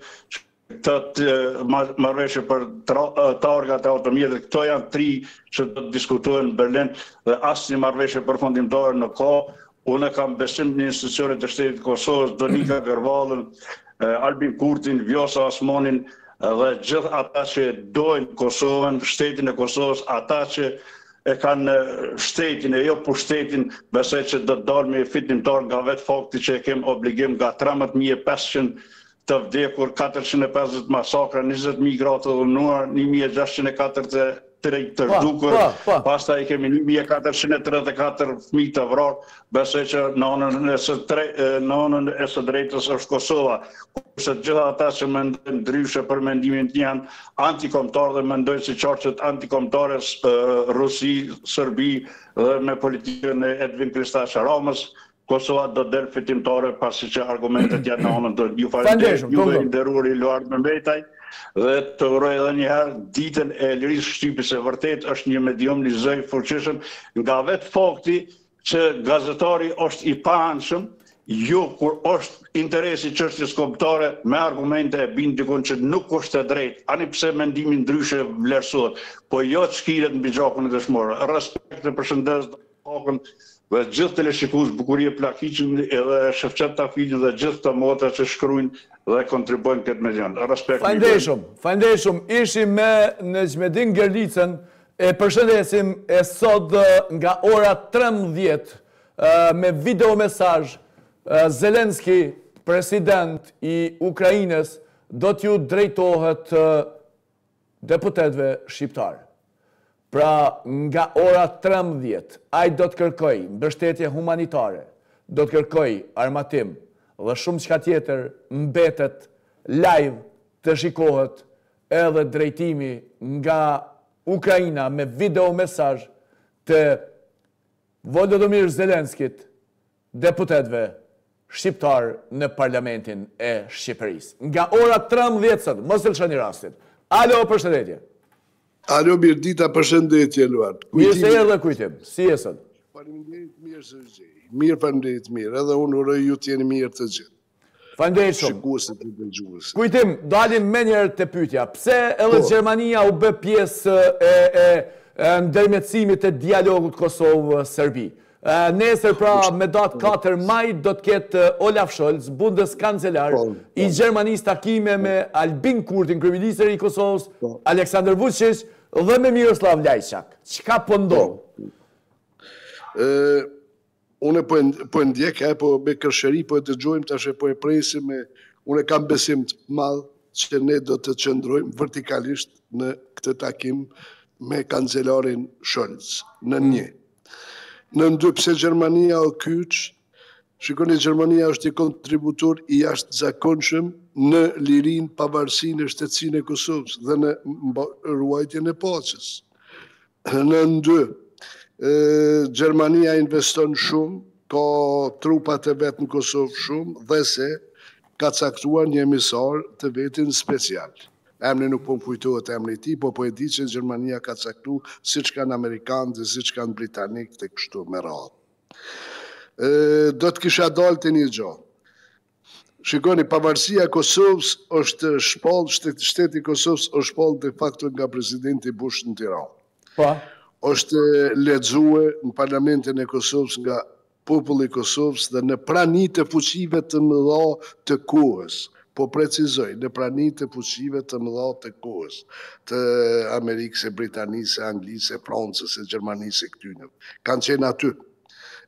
marrëveshje për targat e automjetit, këto janë tri që do të diskutohen në Berlin dhe asnjë marrëveshje përfundimtare nuk ka. Unë kam besim në institucionet e shtetit të Kosovës, Donika Gërvallën, Albin Kurtin, Vjosa Osmanin dhe gjithë ata që e dojnë Kosovën, shtetin e Kosovës, ata që e kanë shtetin e jo pushtetin, besoj që do të dalim fitimtarë nga vetë fakti që e kemi obligim nga 13500 të vdekur, katërqind e pesëdhjetë masakra, njëzet mijë gra të dhunuar, një mijë e gjashtëqind e katërdhjetë e tri të zhdukur, pastaj kemi një mijë e katërqind e tridhjetë e katër fëmijë të vrarë, besoj që në anën e së drejtës është Kosova. Kurse të gjithë ata që mendojnë ndryshe për mendimin tim janë antikombëtarë dhe mendojnë si qarqet antikombëtare Rusi, Serbi dhe me politikën e Edvin Kristaq Ramës, Kosova do del fitimtare pasi që argumentet janë në anën tonë. Ju faleminderit juve i nderuar Eduard Mehmetaj dhe të uroj edhe një herë ditën e lirisë së shtypit se vërtet është një medium një zë i fuqishëm nga vetë fakti që gazetari është i paanshëm jo kur është interesi i çështjes kombëtare me argumente e bind dikënd që nuk është e drejtë, ani pse mendimi ndryshe vlerësohet, po jo të shkelet mbi gjakun e dëshmorëve. Respekt e përshëndes. edhe gjithë teleshikuesit Bukurie Plakiqin edhe Shefqet Tafilin dhe gjithë këto motra që shkrujnë dhe kontribojnë në këtë medium respekt miku im. Faleminderit shumë Faleminderit shumë ishim me Nexhmedin Gerlicën e përshëndesim e sot nga ora trembëdhjetë me video mesazh Zelenski president i Ukrainës do t'ju drejtohet deputetëve shqiptarë. Pra, nga ora trembëdhjetë, ai do të kërkojë mbështetje humanitare, do të kërkojë armatim dhe shumë çka tjetër mbetet live të shikohet edhe drejtimi nga Ukraina me video mesazh të Volodymyr Zelenskit deputetëve shqiptarë në Parlamentin e Shqipërisë. Nga ora trembëdhjetë sot, mos e lëshoni rastin. Alo, përshëndetje. Alo, mirëdita, përshëndetje Eduard. Mirë se erdhe Kujtim. Si je sot? Faleminderit, mirë se të gjej. Mirë, faleminderit, mirë. Edhe unë uroj ju të jeni mirë të gjithë. Faleminderit shumë. Shikuesit dhe dëgjuesit. Kujtim, dalim menjëherë te pyetja, pse edhe Gjermania u bë pjesë e ndërmjetësimit të dialogut Kosovë-Serbi? Nesër pra me datë katër maj do të ketë Olaf Scholz, Bundeskancelar i Gjermanisë takime me Albin Kurtin, kryeministër i Kosovës, Aleksandër Vuçiq dhe me Miroslav Lajçak. Çka po ndodh? Unë po e, po e ndjek, e, po me kërsheri po e dëgjojmë tash e po e presim e unë kam besim të madh që ne do të qëndrojmë vertikalisht në këtë takim me kancelarin Scholz nën një. Nën dy, pse Gjermania u kyç, shikoni Gjermania është një kontributor i jashtëzakonshëm në lirinë, pavarësinë e shtetësinë e Kosovës dhe në ruajtjen e paqes. Nën dy, Gjermania investon shumë, ka trupat e vet në Kosovë shumë dhe se ka caktuar një emisar të vetin special. Emri nuk po më kujtohet emri i tij, po po e di që Gjermania ka caktu siç kanë amerikanët dhe siç kanë britanikët e kështu me radhë. Do të kisha dalë te një gja. Shikoni, pavarësia e Kosovës është shpallë, shteti, shteti i Kosovës është shpallë de facto nga presidenti Bush në Tiranë. Po. Është lexue në parlamentin e Kosovës nga populli i Kosovës dhe në prani të fuqive të mëdha të kohës. Po precizoj, në prani të fuqive të mëdha të kohës, të Amerikës e Britanisë e Anglisë e Francës e Gjermanisë e këtyne. Kanë qenë aty.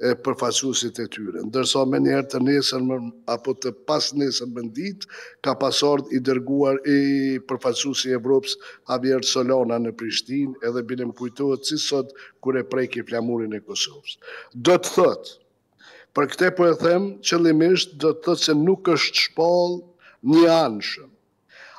e përfaqësuesit e tyre, ndërsa menjëherë të nesërmen apo të pasnesërmen ditë ka pas ardhë i dërguar i përfaqësuesi i Evropës Javier Solana në Prishtinë edhe bile më kujtohet si sot kur e preki flamurin e Kosovës. Do të thotë, për këtë po e them qëllimisht, do të thotë se nuk është shpallë njëanshëm.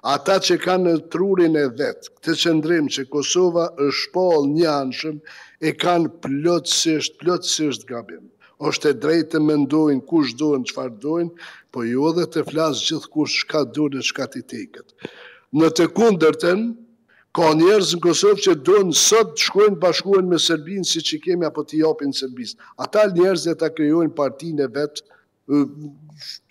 Ata që kanë në trurin e vet këtë qëndrim që Kosova është shpallë njëanshëm e kanë plotësisht, plotësisht gabim. Është e drejtë të mendojnë kush don çfarë dojnë, po jo dhe të flasë gjithkush çka don e çka t'i teket. Në të kundërtën, ka njerëz në Kosovë që dojnë sot të shkojnë të bashkohen me Serbinë siç i kemi apo t'i japin Serbisë. Ata njerëz le ta krijojnë partinë e vet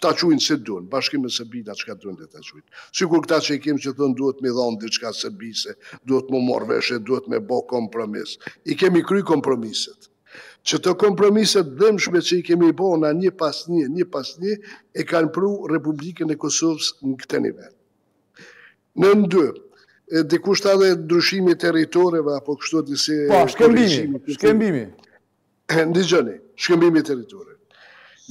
ta quajnë si duan, bashkim me Serbinë atë çka duan le ta quajnë. Sikur këta që i kemi që thonë duhet me i dhon diçka Serbisë, duhet me u marrë vesh e duhet me bo kompromis. I kemi kry kompromiset. Qëto kompromise t'dhimshme që i kemi bo na një pas një, një pas një, e kanë pru Republikën e Kosovës në këtë nivel. Nën dy, dikush tha edhe ndryshimi i territoreve, apo kështu disi... Po, shkëmbimi, shkëmbimi. Ndigjoni, shkëmbimi i territorit.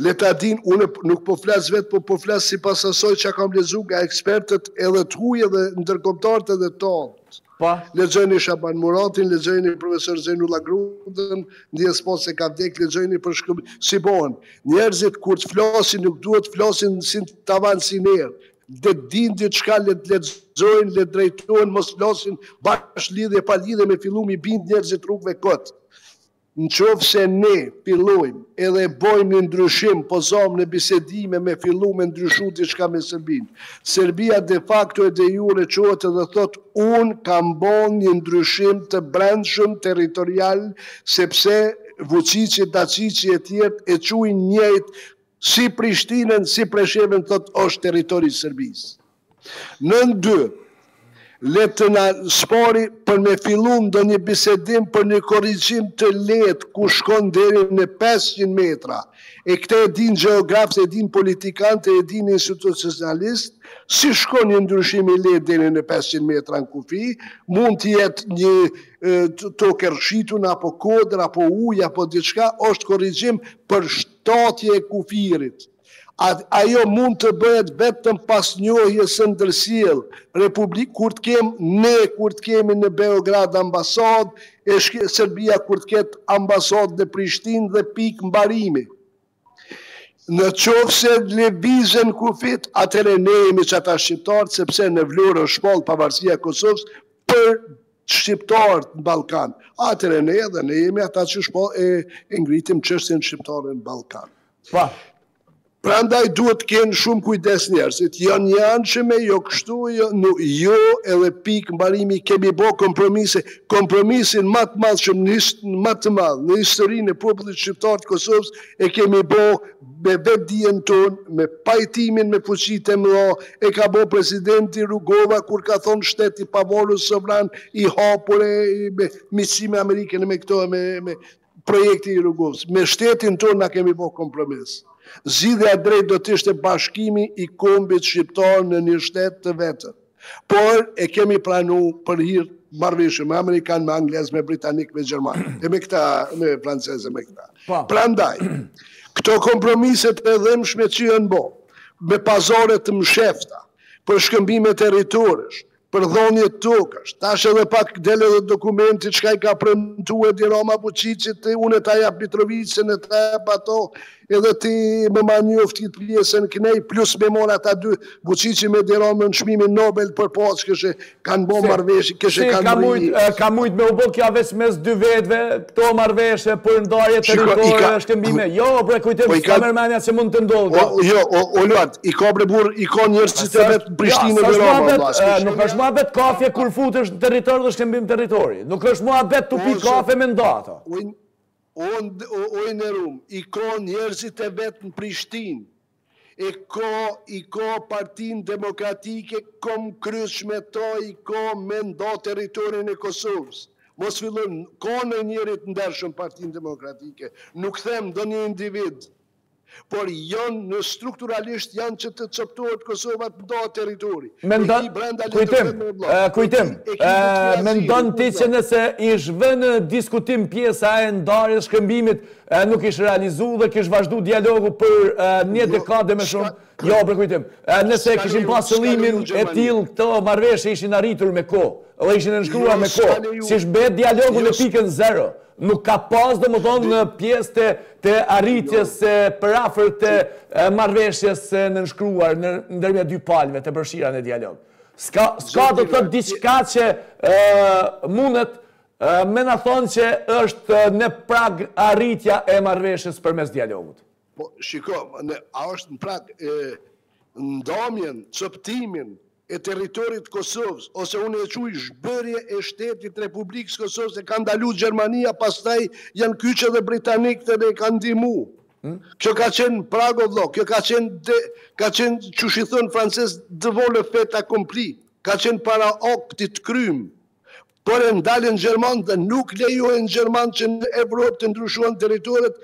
Le ta dinë, unë nuk po flas vetë, po po flas sipas asaj që kam lexu nga ekspertët edhe të huaj edhe ndërkombtarët edhe të tonët. Po. Lexojni Shaban Muratin, lexojni profesor Zejnulla Grudën, ndjes po se ka vdek, lexojni për shkëm... Si bohen, njerëzit kur të flasin, nuk duhet të flasin si në tavan si njerëz. Dhe të dinë dhe çka le të lexojnë, le të drejtojnë, mos flasin bashkë lidhje pa lidhje me fillu mi bind njerëzit rrugve këtë. Në qoftë se ne fillojmë edhe bojmë një ndryshim po zom në bisedime me fillu me ndryshu diçka me Serbinë. Serbia de facto e de jure çohet edhe thotë unë kam bo një ndryshim të brendshëm territorial sepse Vuçiçi Daçiçi e tjerët e qujn njëjtë si Prishtinën si Preshevën thotë osht territor i Serbisë. Nën dy, le të na së pari për me fillu ndonjë bisedim për një korrigjim të lehtë ku shkon deri në pesëqind metra. E këtë e dinë gjeograftë, e dinë politikantë, e dinë institucionalistë, si shkon një ndryshim i lehtë deri në pesëqind metra në kufi, mund të jetë një tokë e rrëshitun apo kodër apo ujë apo diçka, është korrigjim përshtatje e kufirit. Ajo mund të bëhet vetëm pas njohjes së ndërsjellë, Republikë kur të kem ne kur të kemi në Beograd ambasadë e Serbia kur të ketë ambasadë në Prishtinë dhe pikë mbarimi. Në qoftë se lëvizen kufijtë atëherë ne jemi qata shqiptarët sepse në Vlorë është shpallë pavarësia e Kosovës për shqiptarët në Ballkan. Atëherë ne dhe ne jemi ata që shpallë e, e ngritim çështjen shqiptare në Ballkan. Po. Prandaj duhet të kenë shumë kujdes njerëzit, jo njëanshme jo kështu jo nuk jo edhe pikë mbarimi kemi bo kompromise, kompromisin ma të madhshëm në his ma të madh në historinë e popullit shqiptar të Kosovës e kemi bo me vetë dijen tonë me pajtimin me fuqitë e mëdha e ka bo presidenti Rugova kur ka thonë shtet i pavarur sovran i hapur e me miqësi me Amerikën e me këto e me me projekti i Rugovës. Me shtetin tonë na kemi bo kompromis. Zgjidhja e drejtë do të ishte bashkimi i kombit shqiptar në një shtet të vetëm. Por e kemi pranu për hir marrëveshjes me amerikanë, me anglezë, me britanikë, me gjermanë. E me këta, me francezë, me këta. Po. Prandaj, këto kompromiset e dhimshme që janë bo, me pazare të mshefta, për shkëmbime territoresh, Për dhonje tokash,, tash edhe pak del edhe dokumenti çka i ka premtu Edi Rama Vuçiçit, une ta jap Mitrovicën e ta jap ato, edhe ti me ma njoft këtë pjesën knej, plus me morr ata dy Vuçiçi me Edi Ramën çmimin Nobel për paqe kishe kanë bo marrveshje, kishe kanë rri. Ka mujtë me u bo kjo veç mes dy vetve, këto marrveshje për ndarje territore dhe shkëmbime. Jo, bre, Kujtim, po s'ta merr menja që mund të ndodhë. Jo, o Luart, i ka bre burrë, i ka njerëzit e Prishtinë Edi Rama vëlla. Nuk është muhabet kafe kur futesh në territor dhe shkëmbim territori. Nuk është muhabet tu pi kafe me nda ato. O o në Rum, i ka njerëzit e vet në Prishtinë. E ka i ka Partinë Demokratike komb e krye me ta i ka me nda territorin e Kosovës. Mos fillon ka një njeri të ndershëm Partinë Demokratike. Nuk them ndonjë individ. Por janë strukturalisht janë që të coptohet Kosova të ndahet territori. Mendon, Kujtim, Kujtim, mendon ti që nëse ish vë në diskutim pjesa e ndarjes shkëmbimit nuk ish realizu dhe kish vazhdu dialogu për një jo, dekadë më shumë? Jo, por Kujtim. Nëse kishin pas qëllimin e tillë këto marrëveshje ishin arritur me kohë, dhe ishin nënshkruar jo, me kohë. S'ish mbetë dialogu në jo, pikën zero. Nuk ka pas domethënë pjesë të, të arritjes jo, së përafërt të marrëveshjes së nënshkruar ndërmjet dy palëve të përfshira në dialog. S'ka, s'ka do të thotë diçka që mundet me na thonë që është në prag arritja e marrëveshjes përmes dialogut. Po, shiko, a është në prag, ndamjen, copëtimin e territorit të Kosovës, ose unë e quj zhbërje e shtetit Republikës Kosovës e ka ndalu Gjermania, pastaj janë kyçë edhe britanikët edhe e kanë ndihmu. Kjo ka qenë në prag o vlla, kjo ka qenë, ka qenë, qysh i thonë francezët, devant le fait accompli, ka qenë para aktit të krym. Por e ndalën gjermanët dhe nuk lejojnë gjermanët që në Evropë të ndryshojnë territoret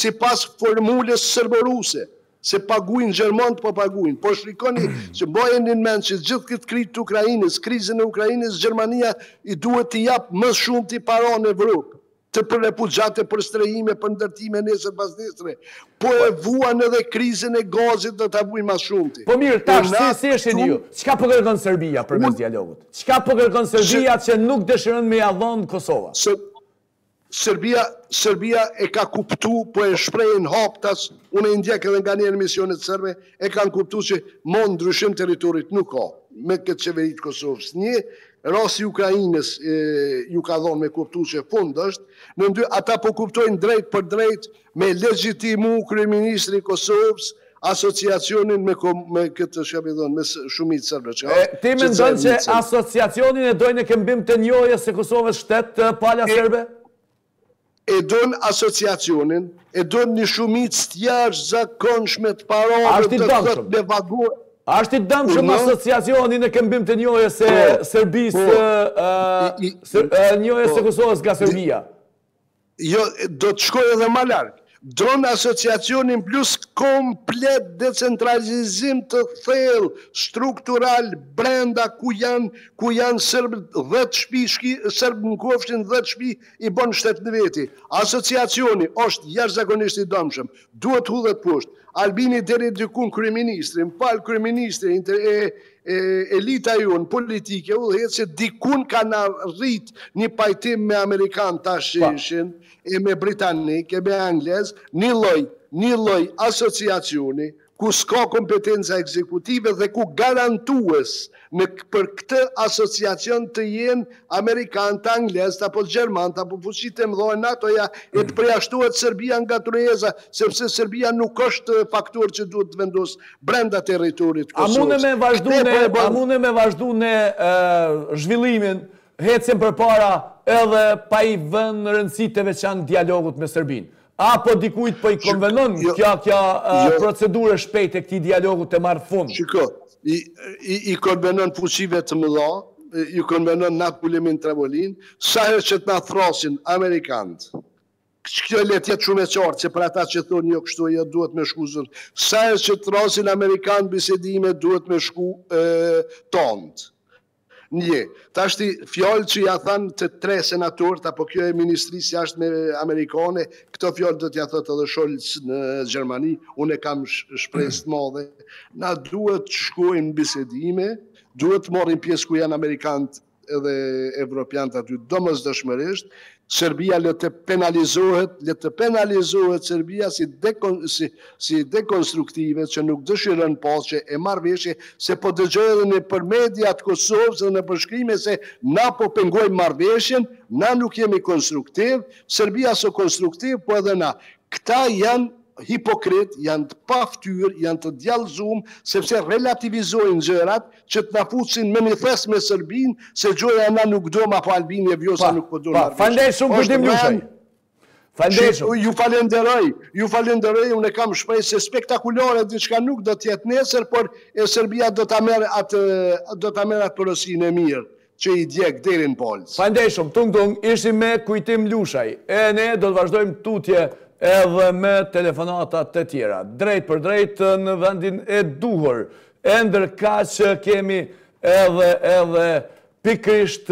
sipas formulës serbo-ruse, se paguajnë gjermanët po paguajnë. Po shikoni që mbajeni në mend që gjithë këtë krizë të Ukrainës, krizën e Ukrainës Gjermania i duhet t'i japë më shumti pare në Evropë. Të për refugjatë e për strehime e për ndërtime nesër pasnesër po e vuan edhe krizën e gazit do ta vujë ma shumti. Po mirë tash si si e shihni ju? Çka po kërkon Serbia përmes dialogut? Çka po kërkon Serbia që nuk dëshiron me ja dhënë Kosova? Serbia Serbia e ka kuptu po e shprehin haptas unë i ndjek edhe nganjëherë emisionet serbe e kanë kuptu që mo ndryshim territori nuk ka me këtë qeveri të Kosovës një Rasti i Ukrainës ju ka dhënë me kuptu që në fund është, në dy ata po kuptojnë drejtpërdrejt me legjitimu kryeministri i Kosovës asociacionin me me këtë çka më thon me shumicë sërbe çka. Ti mendon që asociacionin e dojnë në këmbim të njohjes së Kosovës shtet pala serbe? E don asociacionin, e don një shumicë të jashtëzakonshme të parave do të thotë me vago. Është i damshëm asociacioni në këmbim të njohjes së Serbisë njohjes së Kosovës nga Serbia. Jo, do të shkojë edhe ma larg. Don Asociacionin plus komplet decentralizim të thellë struktural brenda ku jan ku jan serbët dhjetë shpi shpi serbë në kofshin dhjetë shpi i bon shtet në veti Asociacioni osht jashtëzakonisht i damshëm duhet t'hudhet poshtë Albini deri dikun kryeministri më fal kryeministri inter e e elita jonë politike udhëheqësit dikun kanë rrit një pajtim me amerikan tash ishin e me britanik e me anglez, një lloj, një lloj asociacioni ku s'ka kompetenca ekzekutive dhe ku garantues për këtë asociacion të jenë amerikanët, anglezët apo gjermanët apo fuqitë e mëdha NATO-ja e të përjashtohet Serbia nga tryeza, sepse Serbia nuk është faktor që duhet të vendosë brenda territorit të Kosovës. A mundem me vazhdu ne, a mundem me vazhdu ne zhvillimin Ecjen përpara edhe pa i vënë rëndësi të veçantë dialogut me Serbinë. Apo dikujt po i konvenon kjo procedurë e shpejtë e këtij dialogu të marrë fund? Shiko, i konvenon fuqive të mëdha, i konvenon na ulemi në tavolinë, sa herë që të na thrrasin amerikanët, kjo le të jetë shumë e qartë që për ata që thonë jo kështu e jo duhet me shku zyrë, sa herë që të thrrasin amerikanët bisedime duhet me shku tantë. Një, tash ato fjalë që ia thanë të tre senatorët apo kjo e ministrisë së jashtme amerikane, këto fjalë do t'ia thotë edhe Scholz në Gjermani, unë e kam shpresë të madhe. Na duhet të shkojmë bisedime, duhet të marrim pjesë ku janë amerikanët edhe evropianët aty domosdoshmërisht, Serbia le të penalizohet, le të penalizohet Serbia si si si dekonstruktive që nuk dëshiron paqe e marrëveshje se po dëgjoj edhe nëpër media të Kosovës dhe nëpër shkrime se na po pengojmë marrëveshjen, na nuk jemi konstruktiv, Serbia s'o konstruktiv por edhe na. Këta janë hipokritë, janë të paftyrë, janë të djallëzumë sepse relativizojnë gjërat, që të na futsin me një thes me Sërbin, se gjoja na nuk dom apo Albini e Vjosa nuk po don marrëveshje. Faleminderit shumë ky dim jushaj. Faleminderit shumë. Ju falënderoj, ju falënderoj, unë e kam shpresë se spektakulore diçka nuk do të jetë nesër, por e Serbia do ta merr atë do ta merr atë porosinë mirë. që i djeg deri në palcë. Faleminderit shumë, tung tung, ishim me Kujtim Lushaj, e ne do të vazhdojmë tutje edhe me telefonata të tjera, drejtpërdrejt në vendin e duhur, e ndërkaq kemi edhe edhe pikërisht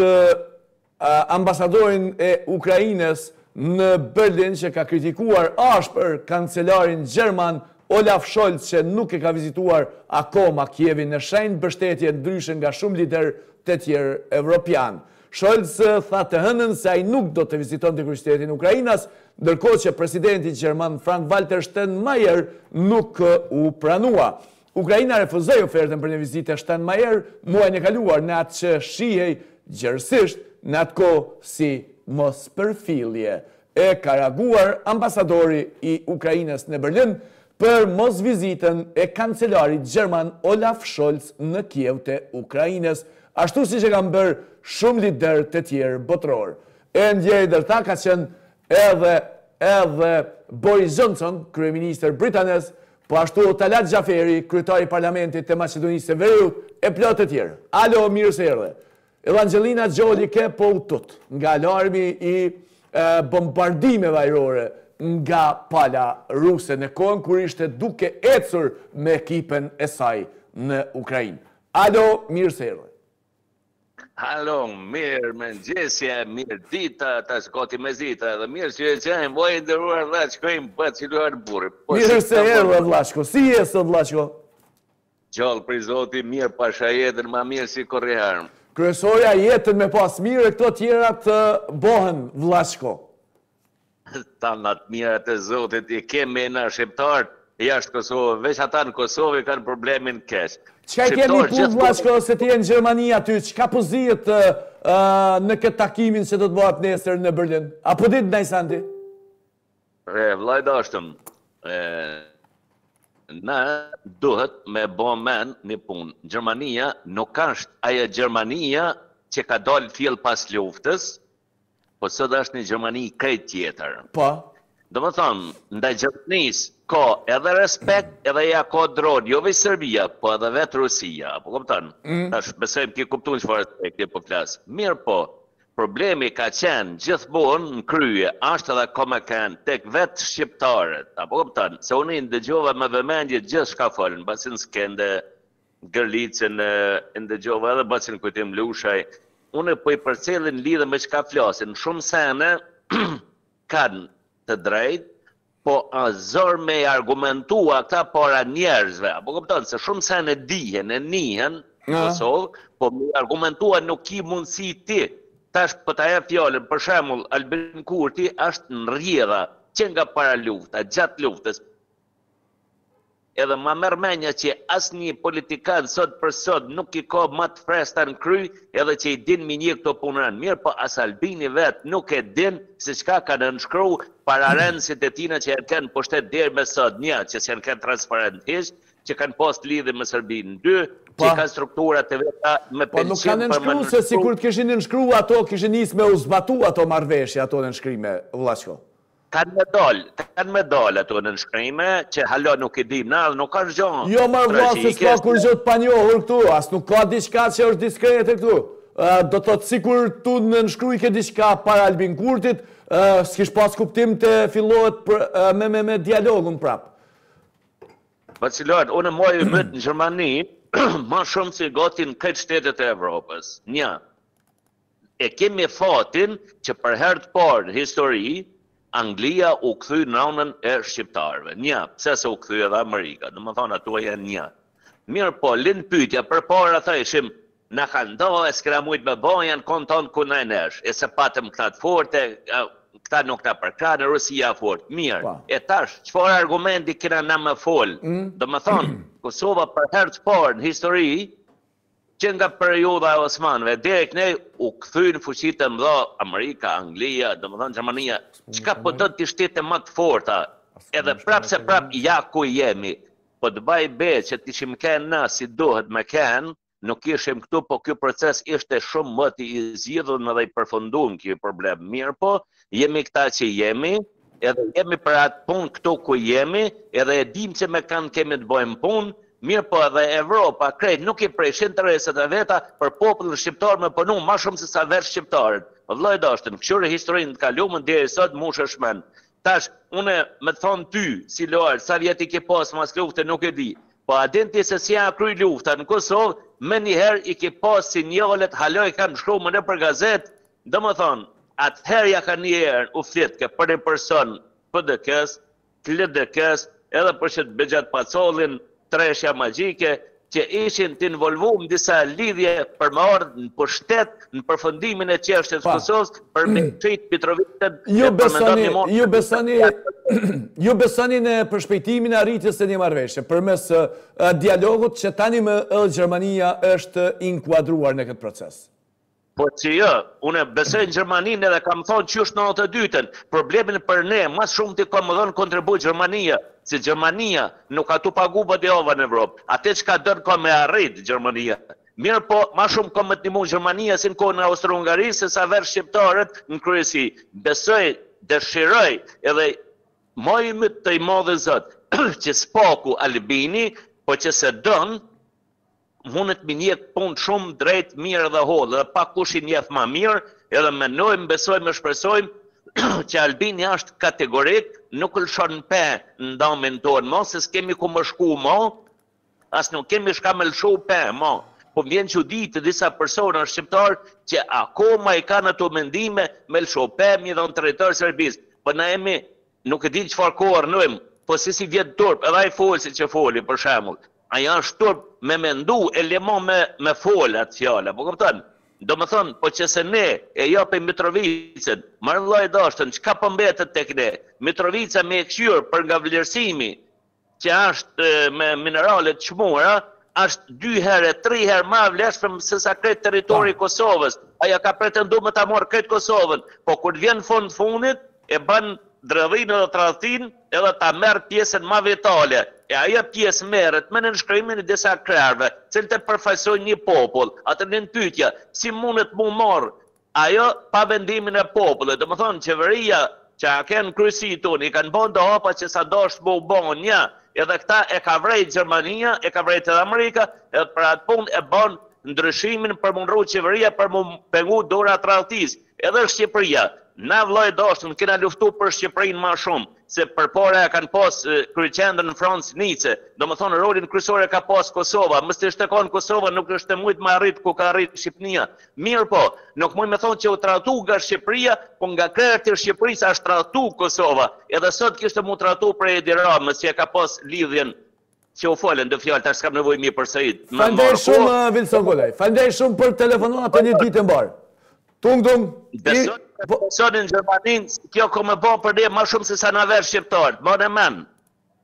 ambasadorin e Ukrainës në Berlin që ka kritikuar ashpër kancelarin gjerman Olaf Scholz që nuk e ka vizituar akoma Kievin në shenjë mbështetje ndryshe nga shumë liderë të tjerë evropianë. Scholz tha të hënën se ai nuk do të vizitonte kryeqytetin ukrainas, ndërkohë që presidenti gjerman Frank-Walter Steinmeier nuk u pranua. Ukraina refuzoi ofertën për një vizitë Steinmeier muajin e kaluar në atë që shihej gjerësisht në atë kohë si mospërfillje e ka reaguar ambasadori i Ukrainës në Berlin për mosvizitën e kancelarit gjerman Olaf Scholz në Kiev të Ukrainës, ashtu siç e kanë bërë shumë liderë të tjerë botërorë. E ndër ta ka qenë edhe edhe Boris Johnson, kryeministër britanez, po ashtu Talat Xhaferi, kryetari i Parlamentit të Maqedonisë së Veriut, e plot të tjerë. Alo, mirë se erdhe. Edhe Angelina Jolie ke po u tut nga alarmi i bombardimeve ajrore nga pala ruse në kohën kur ishte duke ecur me ekipen e saj në Ukrainë. Alo, mirë se erdhe. Alo, mirëmëngjesi, mirë dita, tash gati mesdita, dhe mirë që e qenë, vojë i ndërruar dhe që këjmë për që luar burë. Po mirë se erdhe, vllaçko, si je, vllaçko? Gjallë prej zoti mir pasha jetën ma mir si kurrhere. Kryesorja jetën me pas mirë e këto tjera bohen vllaçko. Tana të mirat e zotit i kemi na shqiptart jasht kosove veq ata në kosovë i kan problemin keq. Çka i kemi punt vllaçko se ti je në Gjermani aty çka po zihet në kët takimin që do të bëhet nesër në Berlin a po di najsen ti? He vlla i dashtëm, na duhet me bo n'men një punë, Gjermania nuk asht ajo Gjermania që ka dalë fill pas luftës, po sot asht një Gjermani krejt tjetër. Po. Domethënë, ndaj Gjermanisë ka edhe respekt edhe ia ka dronë, jo veç Serbia, po edhe vetë Rusia, a po kupton? Tash besoj ke kuptuar çfarë respekti po flas. Mirëpo, Problemi ka qenë gjithmonë në krye, asht edhe ka me kenë tek vet shqiptarët, a po kupton, se unë i ndëgjova me vëmendje gjithë çka folën, bacin Skender Gërlicën, i ndëgjova edhe bacin Kujtim Lushaj, unë po i përcjelli, lidhur me çka flasin, shumë sene kanë të drejtë, Po a zor me i argumentua kta para njerëzve, apo kupton, se shumë sene dihen e njihen në Kosovë, po me i argumentua nuk ki mundësi ti, tash po ta jap fjalën, për shembull, Albin Kurti asht në rrjedha, që nga para lufta, gjatë luftës, Edhe ma merr menja qe asnji politikan sot për sot nuk i ka ma të freskta në kry edhe qe i din mi një këto punëra mirpo as Albini vet nuk e din se qka ka nënshkru pararendësit e tina qe jan ken në pushtet deri me sot një qe sjan ken transparent hiq dy qe kan pas lidhje me Serbinë po qe i kan strukturat e veta me pension për me nënshkru. Po nuk kan nënshkru se sikur të kishin nënshkru ato kishin nis me u zbatu ato marrveshje ato nënshkrime vllaçko Kan me dal, kan me dal ato nënshkrime, që hala nuk i dimë na dhe nuk asht gja Jo mor vlla se ska kurgjë të panjohur këtu, as nuk ka diçka që është diskrete këtu. Do të thotë sikur t'u nënshkrujke diçka para Albin Kurtit, s'kish pas kuptim të fillohet me dialogun prap. Vasilar, unë muj me thanë në Gjermani, ma shumë se gati në krejt shtetet e Evropës. Një. E kemi fatin që për herë të parë në histori Anglia u kthy në anën e shqiptarëve. Një, pse se u kthy edhe Amerika? Domethënë ato janë një. Mirëpo lind pyetja, përpara thëshim na kanë nda e s'kena mujt me ba, janë kanë tanë kundra nesh. E se patëm këta të forte, këta nuk na përkrahën, Rusia e fortë. Mirë. E tash çfarë argumenti kena na me fol? Domethënë Kosova për herë të parë në histori Që nga periudha e Osmanëve deri kndej u kthyen fuqitë e mëdha Amerika, Anglia, domethënë Gjermania, çka po don ti shtete më të forta edhe prap se prap ja ku jemi. Po të baj be që të ishim kenë na si duhet me kenë nuk ishim këtu po ky proces ishte shumë moti i zgjidhun edhe i përfundun ky problem mirëpo jemi këta që jemi Edhe jemi për atë punë këtu ku jemi, edhe e dimë që me kan kemi të bëjmë punë, mirëpo edhe Evropa krejt nuk i prish interesat e veta për popullin shqiptar me punu ma shumë sesa vetë shqiptarët. Vëlla i dashtë, kqyr historinë të kalume deri sot mushesh mend. Tash, une me të thanë ty, si lojtar, sa vjet i ke pas mas lufte nuk e di, po a din ti se si a kry lufta në Kosovë, menjëherë i ke pas sinjalet, hala i kanë shkrume nëpër gazetë, Domethënë, atëherë ja ka njëherë u flitke për një person t'PDK-së, t'LDK-së edhe për Behxhet Pacollin, treshja magjike, që ishin të involvum në disa lidhje për me ardhë në pushtet në përfundimin e çështjes së Kosovës për me shit Mitrovicën e përmendon një mos të përcaktuar. Ju besoni në përshpejtimin e arritjes së një marrëveshje përmes dialogut që tanimë edhe Gjermania është inkuadruar në këtë proces? Po si jo, unë besoj në Gjermaninë edhe kam thonë qysh n'nëntëdhetë e dytën, problemin për ne ma shumti ka me dhonë kontribut Gjermania, se Gjermania nuk ka tu pagu badihava në Evropë, atë çka don ka me arrit Gjermania, mirëpo ma shumë ka me të ndihmu Gjermania si në kohën e Austro-Hungarisë se sa vetë shqiptarët në kryesi, besoj, dëshiroj edhe ma jep i madhi Zot, që s'paku Albini, po që se don, Mundet me i njeh këto punë shum drejt mirë edhe hollë dhe pak kush i njeh ma mirë edhe mendojmë besojmë e shpresojmë që Albini asht kategorik nuk lshon pe n'damin tonë mo se s'kemi ku me shku mo as nuk kemi çka me lshu pe mo po më vjen çudi te disa persona shqiptar që akoma i kan ato mendime me lshu pe me i dhan territor Serbisë po na jemi Nuk e di çfarë kohe rrnojmë, po si s'i vjen turp edhe atij folësit që foli për shembull, ajo asht turp me mendu e le mo me me fol atë fjalë a po kupton? Domethënë po që se ne e japim Mitrovicën, more vëlla i dashtun çka po mbetet tek ne, Mitrovica me e kqyr për nga vlerësimi, që asht me minerale të çmuara, asht dy herë e tri herë ma e vlefshme se sa krejt territori i Kosovës. Ajo ka pretendu me ta marrë krejt Kosovën, po kur të vjen në fund fundit, e ban dredhinë edhe tradhëtinë edhe ta merr pjesën ma vitale. E ajo pjesë merret me nënshkrimin e disa krerëve, të cilët e përfaqësojnë një popull. Atëherë vjen pyetja, si mundet mu marrë Ajo pa vendimin e popullit, domethënë qeveria që a kenë në krysi tonë, i kanë bo do hapa që s'a dashtë mu bo, a, edhe këta e ka vrejt Gjermania, e ka vrejt edhe Amerika, edhe për atë punë e ban ndryshimin për mu ndrru qeveria për mu pengu dora tradhëtisë, edhe Shqipëria, na vëlla i dashtun kena luftu për Shqipërinë ma shumë, se përpara e kanë pas kryeqendrën në Drenicë, domethënë rolin kryesor e ka pas Kosova, mos të ishte kon Kosova nuk kishte mujt me arrit ku ka arrit Shqipnia, Mirëpo, nuk muj me thonë që u tradhtu nga Shqipëria, po nga krerët e Shqipërisë asht tradhtu Kosova. Edhe sot kishte mu tradhtu prej Edi Ramës që e ka pas lidhjen që u folën do fjalë, tash s'kam nevojë mi përsërit. Faleminderit shumë Vilson Kolaj. Faleminderit shumë për telefonatën, një ditë të mbarë. Tung tung. Besoj në Gjermaninë, kjo ka me ba për ne ma shumë se sa na vetë Shqiptarët, mbane mend.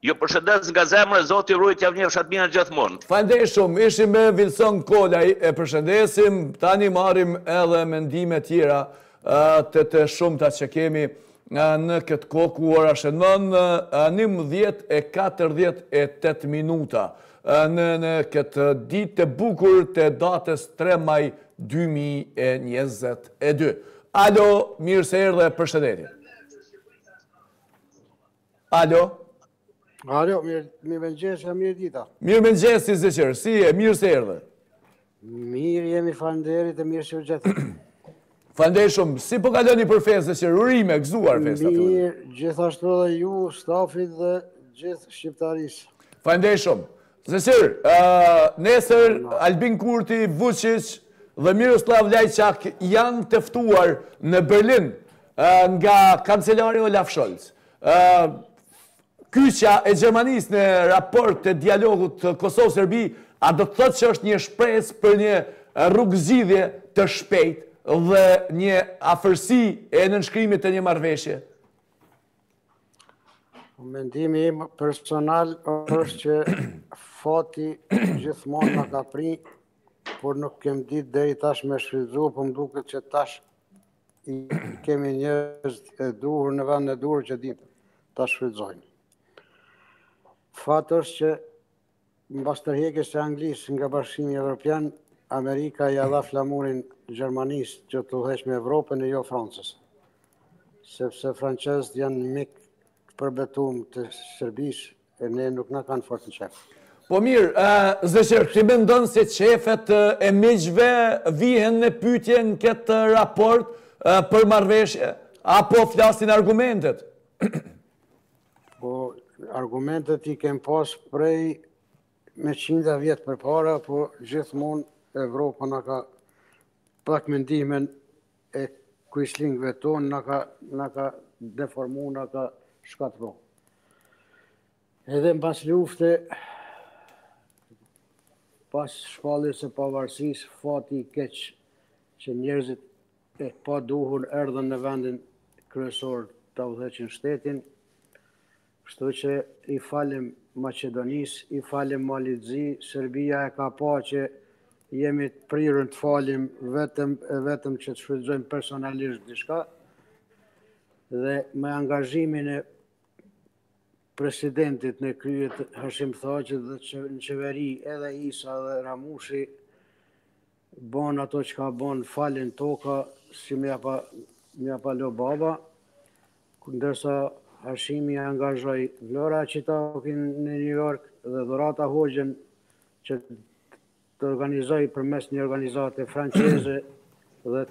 Ju përshëndes nga zemra zoti ju rujt jau nisht mirë gjithmonë. Faleminderit shumë, ishim me Vilson Kolaj, e përshëndesim, tani marrim edhe mendime tjera të të shumta që kemi në këtë kohë ku ora shënon njëmbëdhjetë e katërdhjetë e tetë minuta në në këtë ditë të bukur të datës tre maj dy mijë e njëzet e dy. Alo, mirë se erdhe, përshëndetje. Alo? Alo, mirëmëngjes, mirëdita. Mirëmëngjes, Zeqir, si je, mirë se erdhe. Mirë jemi faleminderit e mirë se ju gjeta. Falenderit shumë, si po kaloni për festë dhe urime, gëzuar festat? Mirë, gjithashtu dhe ju, stafit dhe gjithë shqiptarisë. Faleminderit shumë. Zeqir, nesër Albin Kurti, Vuçiç dhe Miroslav Lajçak janë të ftuar në Berlin nga kancelari Olaf Scholz. Kyçja e Gjermanisë në raport të dialogut të Kosovë-Serbi, a do të thotë që është një shpresë për një rrugëzgjidhje të shpejt dhe një afërsi e nënshkrimit të një marrëveshjeje? Mendimi im personal është që fati gjithmonë na ka pri, por nuk kem dit deri tash me shfrytzu, po më duket që tash i kemi njerëzit e duhur në vendin e duhur që din ta shfrytëzojnë. Fakt është që Mbas tërheqjes së Anglisë nga Bashkimi Evropian, Amerika ia dha flamurin Gjermanisë që të udhëheqë me Evropën e jo Francës. Sepse francezët janë miq të përbetum të Serbisë e ne nuk na kanë fort në qejf. Po mirë, uh, Zeqir, ti mendon se qejfet e miqve vihen në pyetje në këtë raport uh, për marrëveshje? Apo flasin argumentet? Po, argumentet i kem pas prej me qindra vjet përpara, po gjithmonë Evropa na ka pak me ndihmën e kuislingëve tonë, na ka, na ka deformu, na ka shkatrru. Edhe në pas lufte, pas shpalljes së pavarësisë, fati i keq që njerëzit e paduhur erdhën në vendin kryesor ta udhëheqin shtetin, kështu që i falëm Maqedonisë, i falëm Malit Zi, Serbia e ka pa që jemi të prirun të falim vetëm e vetëm që të shfrytëzojnë personalisht diçka dhe me angazhimin e presidentit në krye të Hashim Thaçit dhe në qeveri edhe Isa dhe Ramushi Bon ato që ka bon falën toka si me japa me ja pa lon baba ndërsa Hashimi angazhoi Vlora Çitakun në New York dhe Dhurata Hoxhën që të organizojë përmes një organizate franceze dhe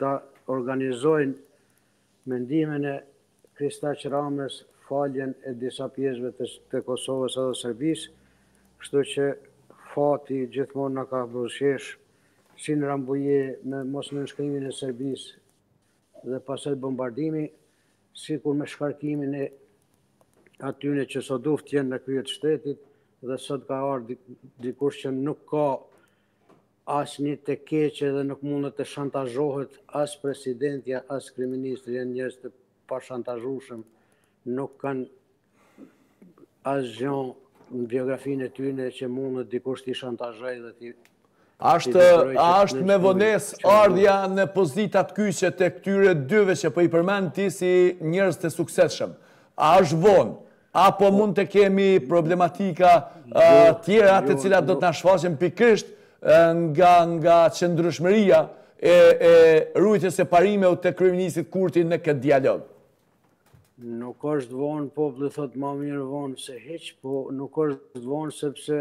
ta organizojnë Me ndihmën e Kristaq Ramës faljen e disa pjesëve të Kosovës edhe Serbisë, kështu që fati gjithmonë na ka buzëqesh, si në Rambuje me mosnënshkrimin e Serbisë dhe pastaj bombardimi, sikur me shkarkimin e atyne që s'u duft të jenë në krye të shtetit dhe sot ka ardh dikush që nuk ka Asnjë të keqe dhe nuk mundet të shantazhohet as presidentja as kryeministri janë njerëz të pashantazhushëm nuk kanë asgjo në biografinë e tyne që mundet dikush t'i shantazhojë dhe t'i... A është, a është me vonesë ardhja në pozitat kyqe të këtyre dyve që po i përmend ti si njerëz të suksesshëm a është vonë Apo mund të kemi problematika tjera të cilat do të na shfaqen pikërisht nga nga qëndrueshmëria e e ruajtjes së parimeve të kryeministrit Kurti në këtë dialog. Nuk është vonë, populli thotë ma mirë vonë se hiç, po nuk është vonë sepse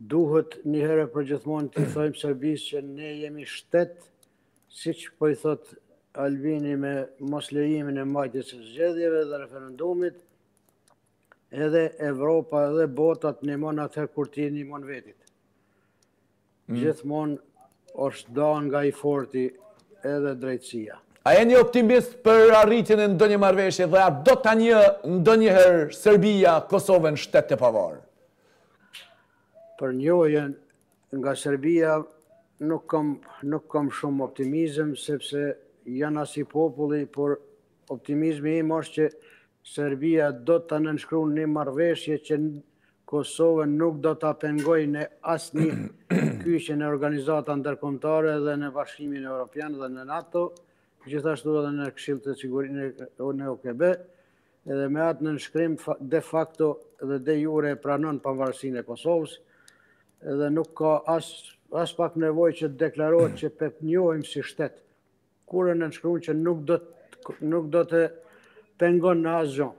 duhet një herë për gjithmonë t'i thojmë Serbisë që ne jemi shtet siç po i thotë Albini me moslejimin e mbajtjes së zgjedhjeve dhe referendumit, edhe Evropa edhe bota të nimon atë kur ti i nimon vetit. Mm. Gjithmonë është da nga i forti edhe drejtësia. A jeni optimist për arritjen e ndonjë marrëveshjeje dhe a do ta njohë ndonjëherë Serbia Kosovën shtet të pavarur? Për njohjen Nga Serbia nuk kam nuk kam shumë optimizëm sepse janë asi populli, por optimizmi im është që Serbia do të nënshkru një marrëveshje që Kosovën nuk do ta pengojë në asnjë kyçje në organizata ndërkombëtare dhe në Bashkimin Evropian dhe në NATO, gjithashtu edhe në Këshill të Sigurimit në OKB. dhe me atë nënshkrim de facto dhe de jure e pranon pavarësinë e Kosovës dhe nuk ka as, as pak nevojë që të deklarohet që po e njohim si shtet. Kur e nënshkrun që nuk do të, nuk do të pengon në asgjë.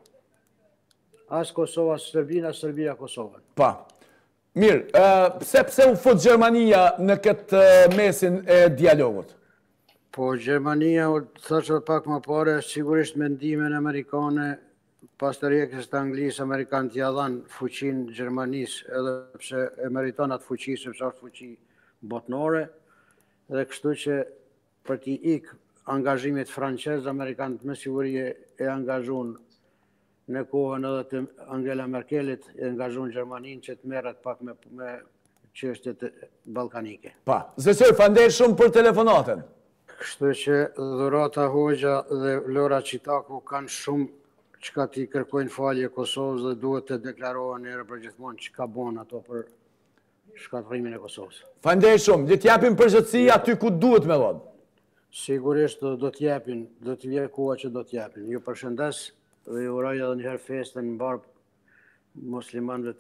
As Kosova, as Serbinë, as Serbia Kosovën. Pa, Mirë, pse pse u fut Gjermania në këtë mesin e dialogut? Po, Gjermania, e thashë edhe pak më parë, sigurisht me ndihmën amerikane, pas tërheqjes të Anglisë, amerikanët ia dhanë fuqinë Gjermanisë, edhe pse e meriton atë fuqi, sepse është fuqi botërore, dhe kështu që Për t'i ik angazhimit francez, amerikanët me siguri e angazhun në kohën edhe të Angela Merkelit, e angazhun Gjermanin që të merret pak me, me çështjet ballkanike. Pa, zesoj, faleminderit shumë për telefonatën. Kështu që Dhurata Hoxha dhe Vlora Çitaku kanë shumë çka t'i kërkojnë falje Kosovës dhe duhet të deklarohen njëherë për gjithmonë çka bon ato për shkatërrimin e Kosovës. Faleminderit shumë. Le të japin përgjegjësi aty ku duhet me dhënë. Sigurisht do të japin, do të vjen koha që do të japin. Ju përshëndes dhe ju uroj edhe një herë festën mbarë muslimanëve.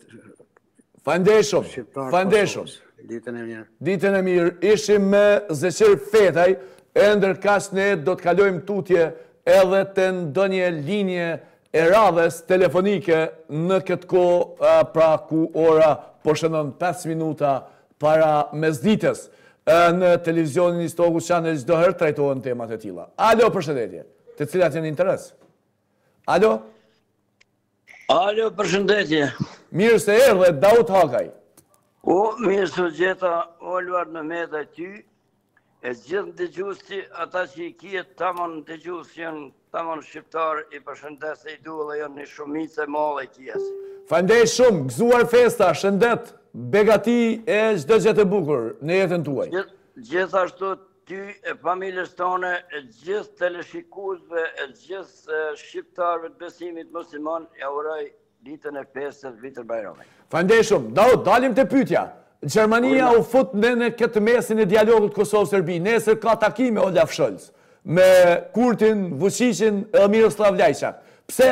Faleminderit shumë. Faleminderit shumë. Ditën e mirë. Ditën e mirë. Ishim me Zeqir Fetaj, e ndërkaq ne do të kalojmë tutje edhe te ndonjë linjë e radhës telefonike në këtë kohë pra ku ora po shënon pesë minuta para mesditës. Në televizionin Istogu Channel çdo herë trajtohen tema të tilla. Alo, përshëndetje. Të cilat janë në interes? Alo? Alo, përshëndetje. Mirë se erdhe Daut Hakaj. O, mirë se t'gjeta Olvar në meta ty. E gjithë ndëgjuesit ata që i ke tamon ndëgjues që janë tamon shqiptarë i përshëndes e i du dhe janë një shumicë e madhe e kjesë. Faleminderit shumë, gëzuar festa, shëndet, begati e çdo gjë të bukur në jetën tuaj. Gjithashtu ty e familjes tone, e gjithë teleshikuesve, e gjithë shqiptarëve të besimit muslimon, e uroj Ditën e festës Fitër Bajramit. Faleminderit shumë. Do dalim te pyetja. Gjermania u fut në në këtë mesin e dialogut Kosovë-Serbi. Nesër ka takime Olaf Scholz, me Kurtin, Vuçiqin edhe Miroslav Lajçak. Pse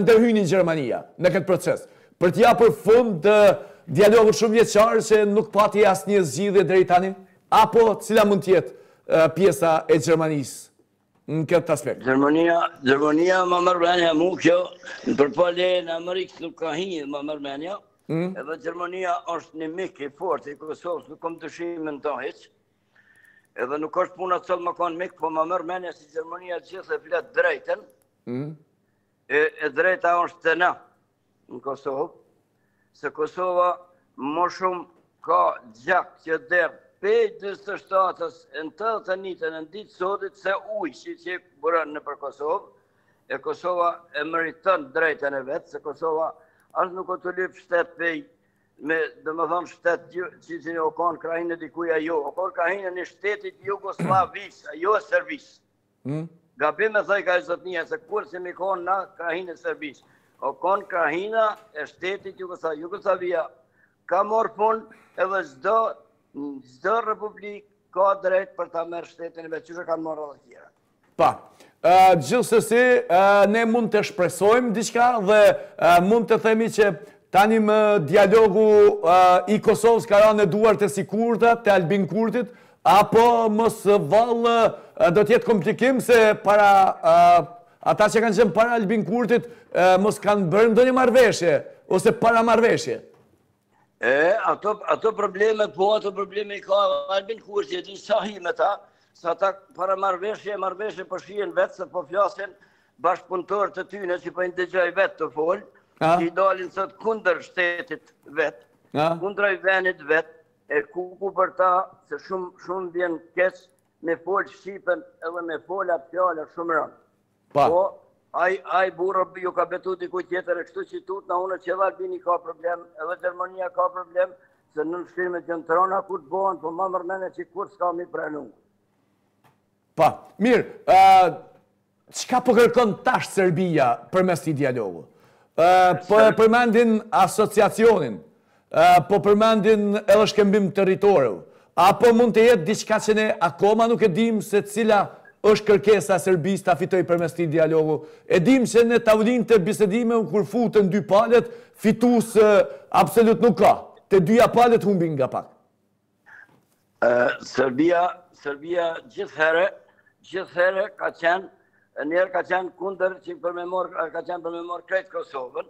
ndërhyni Gjermania në këtë proces? Për t'i japur fund dialogut shumë vjeçar që nuk pati asnjë zgjidhje deri tani? Apo cila mund të jetë pjesa e Gjermanisë në këtë aspekt. Gjermania, Gjermania ma merr menja mu kjo, pa pëlqen Amerikës nuk ka hi, ma merr menja, mm. edhe Gjermania është një mik i fortë i Kosovës, nuk kom dyshime n'ta hiç, edhe nuk është puna sall me kanë mik, po ma merr menja si Gjermania gjithë e flet t'drejtën, mm. e, e drejta është te na, Në Kosovë, se Kosova më shumë ka gjak që derdh pej shtatëdhetës e n'tetëdhetenjëtën e n'ditë t'sotit se ujë që që buron nëpër Kosovë, e Kosova e meriton t'drejtën e vet, se Kosova as nuk o tu lypë shtet pej, me domethonë shtet që që që o konë krahinë e dikuja jo, o konë krahinë e një shtetit Jugoslavisë, a jo e Serbisë. Hmm? Gabim e tha ky zotnia, se kurr s'jemi konë na krahinë e Serbisë. O konë krahina e shtetit Jugosllavi, Jugosllavia ka marrë fund edhe çdo, çdo republikë ka drejtë për ta marrë shtetin e vet, qysh e kanë marrë edhe tjera. Po, gjithsesi, ne mund të shpresojmë diçka dhe mund të themi që tani më dialogu i Kosovës ka ranë në duar të sikurta të Albin Kurtit, Apo mos vallë do të jetë komplikim se para ata që kanë qenë para Albin Kurtit mos kanë bërë ndonjë marrëveshje ose para marrëveshje. E, ato, ato probleme, po ato probleme i ka Albin Kurti, e di sa hi me ta, se ata para marrëveshje, marrëveshje po shihen vetë, se po flasin bashkëpunëtorë të tyne që po i ndëgjojmë vetë të folë, që i dalin sot kundër shtetit vet, kundra venit vet, E kuku për ta, se shumë më vjen keq me fol shqip edhe me fol atë fjalë shumë rëndë. Po. Po, ai ai burrë iu ka betu diku tjetër e kështu që tut na unë që Albini ka problem, edhe Gjermania ka problem, se në nënshkrimet janë t'rona kur të bëhen, po ma merr menja që kurr s'ka me i pranu. Po, mirë, Çka po kërkon tash Serbia përmes këtij dialogu? Ë po e përmendin asociacionin. Ë po përmendin edhe shkëmbim territorial. Apo mund të jetë diçka që ne akoma nuk e dimë se cila është kërkesa e Serbisë ta fitojë përmes këtij dialogu. E dimë se në tavolinë të bisedimeve kur futen dy palët, fitues absolut nuk ka. Të dyja palët humbin nga pak. Serbia, Serbia gjithëherë, gjithëherë ka qenë, njëherë ka qenë kundër që për me marr, ka qenë për me marr krejt Kosovën,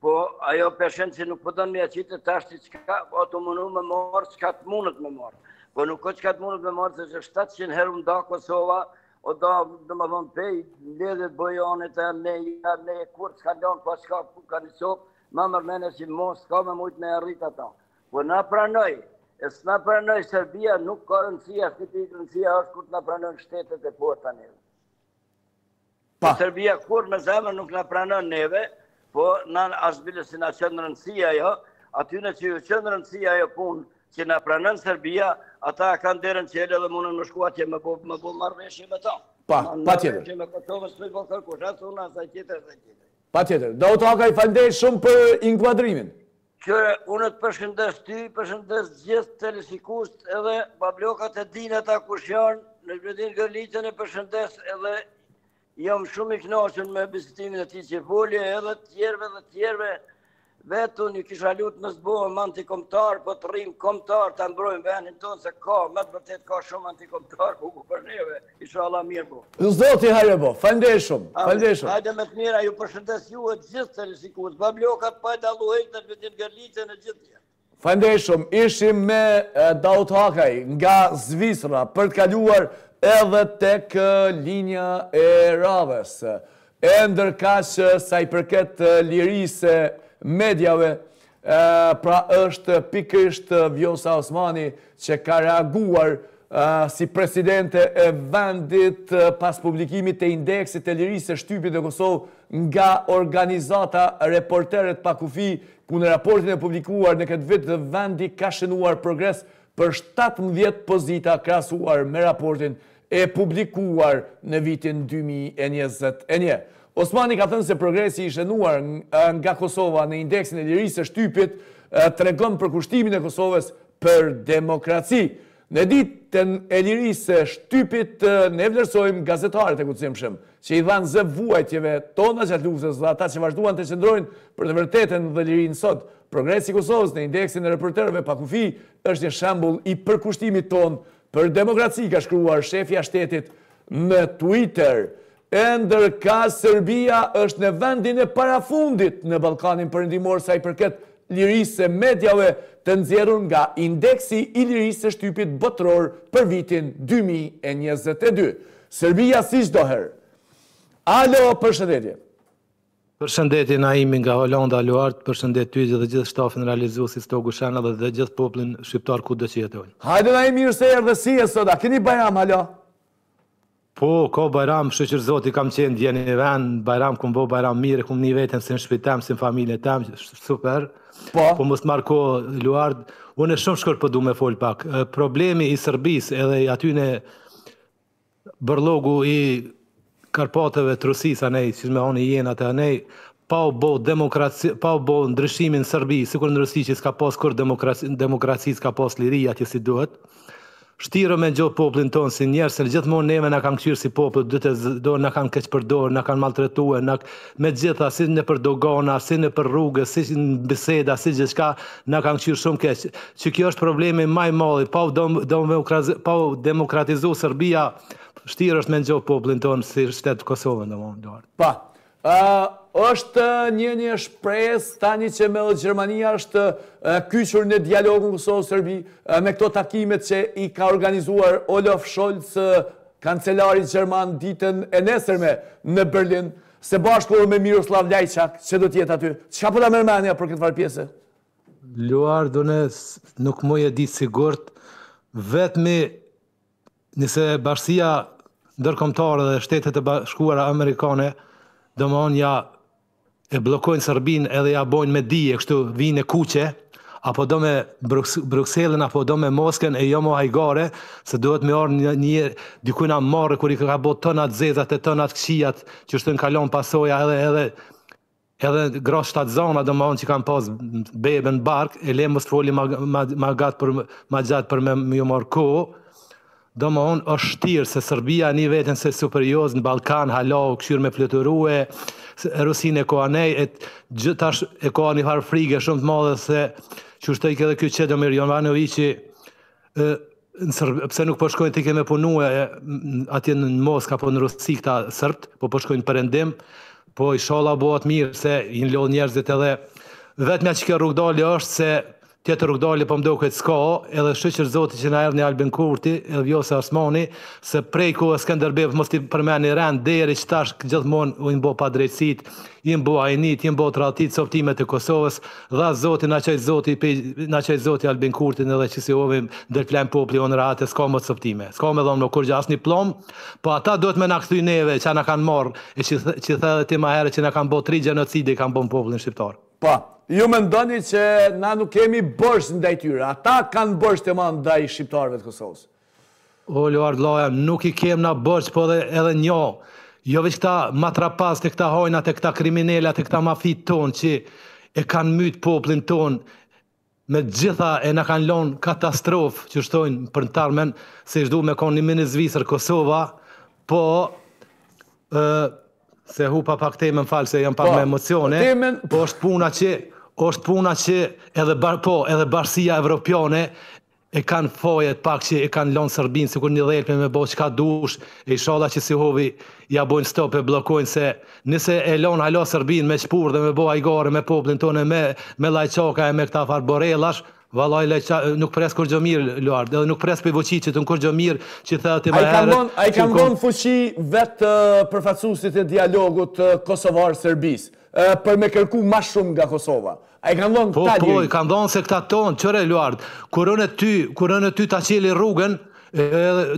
po ajo po e sheh që nuk pëtën po një qitë tash çka, po të mundet me marr, çka të mundet me marr. Po nuk ka çka të mundet me marr, se që 700 herë m'u da Kosova, o da, domethonë, pej, ledhët bojonit e ne, ja, ne, kur, që ka lënë, po që ka, ka një sopë, ma merr menja që nuk ka me mujtë me arritë ata. Po na pranoi, e s'na pranoi Serbia, nuk ka rëndësia, si ti rëndësia është kur të na pranojnë shtetet e forta neve. Po Serbia kurrë me zemër nuk na pranon neve, po na as bile s'na çon rëndësi ajo, aty në që ju çon rëndësi ajo punë, që na pranon Serbia, ata e kanë derën që edhe dhe mundën me shku me bo, me bo marrëveshje me ta. Po, patjetër. Që me Kosovë s'e bo kërkush, as unë as tjetër, as tjetër. Patjetër. Daut Hakaj, faleminderit shumë për inkuadrimin. Qyre, unë të përshëndes ty, përshëndes gjithë teleshikuesit edhe bablokat e dinë ata kush janë në Gredin Gërlitën e përshëndes edhe jam shumë i knaqur me bisedimin e tij që folje edhe tjerve dhe tjerve vetë unë i kisha lutë mos t'bohemi antikomtar, po të rrimë komtar të mbrojmë venin tonë se ka, me të vërtetë ka shumë antikomtar kuku për neve. Ishallah mirë po. Zoti hajr bo. Faleminderit shumë. Faleminderit shumë. Hajde me të mira, ju përshëndes ju e gjithë të rrezikut. Pa blokat, pa dalluaj të vitin gërlitë në gjithë dia. Faleminderit shumë. Ishim me Daut Hakaj nga Zvicra për të kaluar edhe tek linja e radhës. E ndërkaq sa i përket lirisë së mediave, Pra është pikërisht Vjosa Osmani që ka reaguar si presidente e vendit pas publikimit të indeksit të lirisë së shtypit në Kosovë nga organizata Reporterët pa kufi, ku në raportin e publikuar në këtë vit vendi ka shënuar progres për 17 pozita krahasuar me raportin E publikuar në vitin dy mijë e njëzet e një, Osmani ka thënë se progresi i shënuar nga Kosova në Indeksin e Lirisë së Shtypit tregon përkushtimin e Kosovës për demokraci. Në Ditën e Lirisë së Shtypit ne vlerësojmë gazetarët e guximshëm, që i dhanë zë vuajtjeve tona gjatë luftës dhe ata që vazhduan të qëndrojnë për të vërtetën dhe lirinë sot. Progresi i Kosovës në Indeksin e Reporterëve pa Kufij është një shembull i përkushtimit tonë Për demokraci ka shkruar shefja shtetit në Twitter. E ndërkaq Serbia është në vendin e parafundit në Ballkanin Perëndimor sa i përket lirisë së mediave, të nxjerrur nga Indeksi i Lirisë së Shtypit Botëror për vitin dy mijë e njëzet e dy. Serbia si çdo herë. Alo, përshëndetje. Përshëndetje Naimi nga Holanda Luard përshëndes ty dhe gjithë shtafin realizues i Stogu Shena dhe dhe gjithë popullin shqiptar kudo që jetojnë. Hajde Naim mirë se erdhe si je sot a keni bajram hala? Po ka bajram shyqyr zoti kam qenë dje në ven bajram kum bo bajram mirë e kum ni veten si në shpi tem si në familje tem super Po. po s'po marr kohë Luard unë shumë shkurt po du me fol pak problemi i Serbisë edhe i aty në Bërllogu i Karpateve t'Rusisë anej siç me thonë hijenat e anej pa u bo demokraci pa u bo ndryshimi në Serbi sikur në Rusi që s'ka pas kurrë demokraci demokraci s'ka pas liri atje si duhet shtirë o me njo poplin tonë si njerëz se gjithmonë neve na kanë kqyr si popull i dorës së dytë na kanë keqpërdor na kanë maltretue na Me t'gjitha, si nëpër dogana, si nëpër rrugë, si në biseda, si gjithçka, na kanë kqyrë shumë keq. Që kjo është problemi ma i madh, pa, pa u demokratizu Serbia, shtirë është me njoh popullin tonë si shtet Kosovën, domethënë. Po. Ë, është një një shpresë tani që me Gjermania është kyçur në dialogun Kosovë-Serbi, me këto takimet që i ka organizuar Olaf Scholz Kancelari gjerman ditën e nesërme në Berlin, së bashku me Miroslav Lajçak, që do të jetë aty. Çka po ta merr menja për këtë farë pjese? Luard, unë nuk muj e di sigurt, vetmi nëse bashkësia ndërkombëtare dhe Shtetet e Bashkuara Amerikane, domethon ja e bllokojnë Serbinë edhe ja bojnë me dije kështu vijën e kuqe apo do me Brukselin apo do me Moskën e jo mo hajgare se duhet me ardh një, një dikujna marre kur i ka bo tona t'zezat e tona t'këqijat që s'tun kalon pa pasoja edhe edhe edhe gra shtatzona domethon që kanë pas bebe në bark e le mos foli ma, ma, ma, për, ma gjatë për mos me ju marrë kohë Domethon është shtirë se Serbia e nin veten superiore në Ballkan hala u kqyr me fluturue Rusin e ka nej edhe tash e ka një farë frige shumë të madhe se qysh tha edhe ky Çedomir Jovanoviçi një serb pse nuk po shkojnë këta me punue atje në Moskë apo në Rusi këta sërbt po po shkojnë perëndim po ishalla bëhet mirë se i lodh njerëzit edhe vetmja që kjo rrugëdalje është se Tjetër rrugdalje po mdoket ska edhe shyqyr zoti që na erdhi Albin Kurti e Vjosa Osmani se prej kohës Skënderbeut mos t'i përmendi rend deri që tash gjithmonë u jon bo padrejtësitë jon bo hajnitë jon bo tradhtitë coptimet e Kosovës dha zoti na çoi zoti e na çoi zoti Albin Kurtin edhe që si hovi në ndërplan populli o rahat e ska mo coptime ska me dhonë mo kurgja asnjë pllomë po ata duhet me na kthy neve çka na kan marrë e që që the edhe ti ma herët që na kan bo tri gjenocide i kan bo në popullin shqiptar. Po, ju mendoni që na nuk kemi borxh ndaj tyre, ata kanë borxh të madh ndaj shqiptarëve të Kosovës. O, Luard vallahi, nuk i kem na borxh, po edhe, edhe njo, jo veç këta matrapazët e këta hajnat e këta kriminelët e këta mafiat tonë që e kanë mytë poplin tonë, Me të gjitha e na kan lanë katastrof që s'ton për n'ta men se ish duhë me kon një mini Zvicër Kosova po se e hupa pak temën fal se jam pak me emocione po është puna që është puna që edhe po edhe bashkësia evropiane E kanë fajet pak që e kanë lënë Serbinë sikur një dhelpër me bo çka dush, e ishalla që si hovi ja bojnë stop e bllokojnë se nëse e lon hala Serbinë me çpurë dhe me bo hajgare me popullin tonë e me me lajçaka e me këta farë borellash, vallahi nuk pres kurgjo mirë Luard, edhe nuk pres prej Vuçiçit unë kurgjo mirë që the ti më herët. A i kanë dhënë fuqi vetë përfaqësuesit e dialogut kosovar Serbisë për me kërku më shumë nga Kosova. A i kanë dhonë këta djeri? Po, po, i kanë dhonë se këta tonë, kqyre Luart. Kur une ty, kur une ty ta çeli rrugën,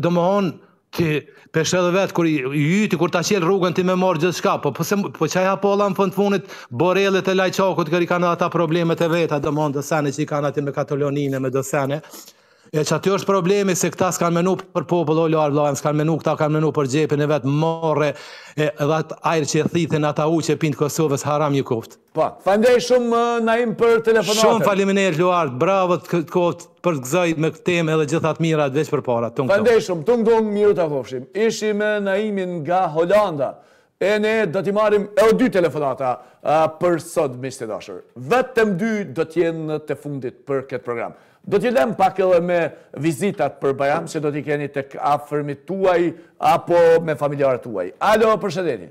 domethonë, ti pe sheh edhe vetë, kur i yti, kur ta çeli rrugën, ti me marrë gjithçka. Po, po, se, po ç'ja ha palla në fund funit, Borelit e Lajçakut, kur i kanë ata problemet e veta, domethonë, do sene që i kanë aty me Kataloninë, me do sene. E që aty është problemi se këta s'kan menu për popull o Luart vlla, s'kan menu këta kanë menu për xhepin e vet more, edhe atë ajër që e thithin atë ujë që e pinë t'Kosovës haram ju koftë. Po, faleminderit shumë Naim për telefonatën. Shumë faleminderit Luart, bravo të koftë të përgëzoj me këtë temë edhe gjitha të mirat veç përpara. Tung tung. Faleminderit shumë. Tung tung, mirutakofshim. Ishim me Naimin nga Holanda. E ne do t'i marrim edhe dy telefonata për sot miq të dashur. Vetëm dy do të jenë të fundit për këtë program. Do t'ju lëmë pak edhe me vizitat për Bajram që do t'i keni tek afërmit tuaj apo me familjarët tuaj. Alo, përshëndetje.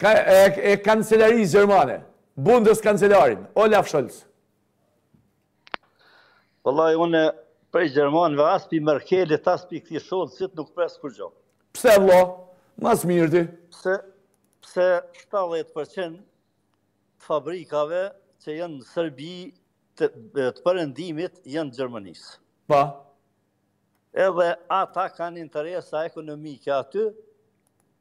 e kancelarisë gjermane, Bundeskanzelarin, Olaf Scholz. Vëlla unë prej gjermanëve as pi Merkelit, as pi këtij Scholzit nuk pres kurrgjë. Pse vëlla? Ma s'miri ti. Pse pse 70% të fabrikave që janë në Serbi të, të përëndimit janë Gjermanisë. Po. Po. Edhe ata kanë interesa ekonomike aty,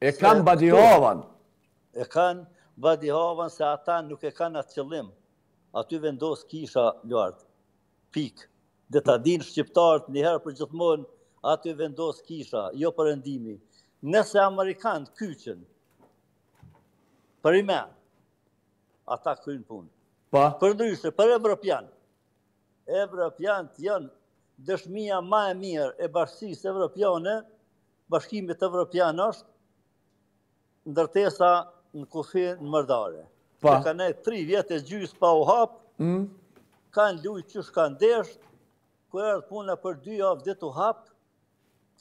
E kanë badihavan. E kanë badihavan se ata nuk e kanë atë qëllim. Aty vendos kisha Luart. Pik. Dhe ta dinë shqiptarët një herë për gjithmonë aty vendos kisha, jo përëndimi. Nëse amerikanët kyçen, për i me, ata kryjnë punë. Po? Po. Përndryshe, për evropianët. Evropianët janë dëshmia ma e mirë e bashkësisë evropiane, Bashkimit Evropian është ndërtesa në kufi në Merdare. Po. Që ka nejt tri vjet e gjysë pa u hapë, mm. kanë lujtë qysh kanë dashtë, kur erdh te puna për dy javë ditë u hapë,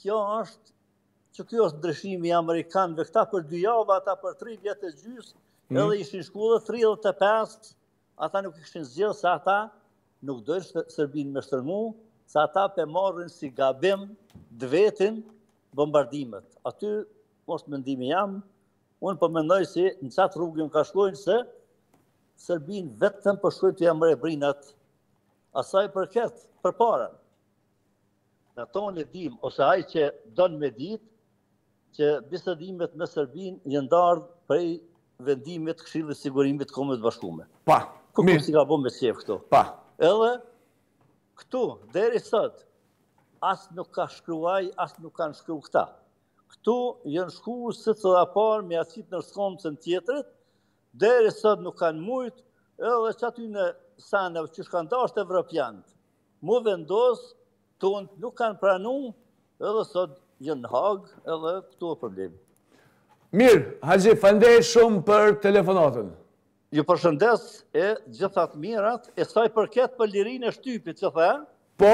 kjo është qikjo është ndryshimi i amerikanëve, këta për dy javë, ata për tri vjet e gjysë, mm. edhe ishin shku edhe 35 ata nuk e kishin zgjidhë se ata nuk dojnë Serbinë me shtrëngu, se ata pe marrin si gabim t'vetin bombardimet. Aty, është mendimi jem, unë po mendoj se në qatë rrugë janë ka shkojnë se Serbinë vetëm po shkojnë tu ja mre brinat asaj për ketë, për parën. Ne tanë e dimë, ose ai që don me ditë, që bisedimet me Serbinë janë ardhë prej vendimit Këshillit Sigurimit të Kombeve t'Bashkume. Po, mirë. Këpër si ka bo me qef këtu. Po. Edhe, këtu, deri sot, as nuk ka shkru, as nuk kanë shkru këta. Këta janë shku si të dhe parë me asit në shkomë të në tjetrit, deri sot nuk kanë mujtë, edhe që aty në sanëve që çka kanë dashtë evropianët, Me vendosë tanë nuk kanë pranu edhe sot janë në Hagë edhe këtu ë problem. Mirë, Haqif, faleminderit shumë për telefonatën. Ju përshëndes e gjithë të mirat, e sa i përket për lirinë e shtypit, që the? Po,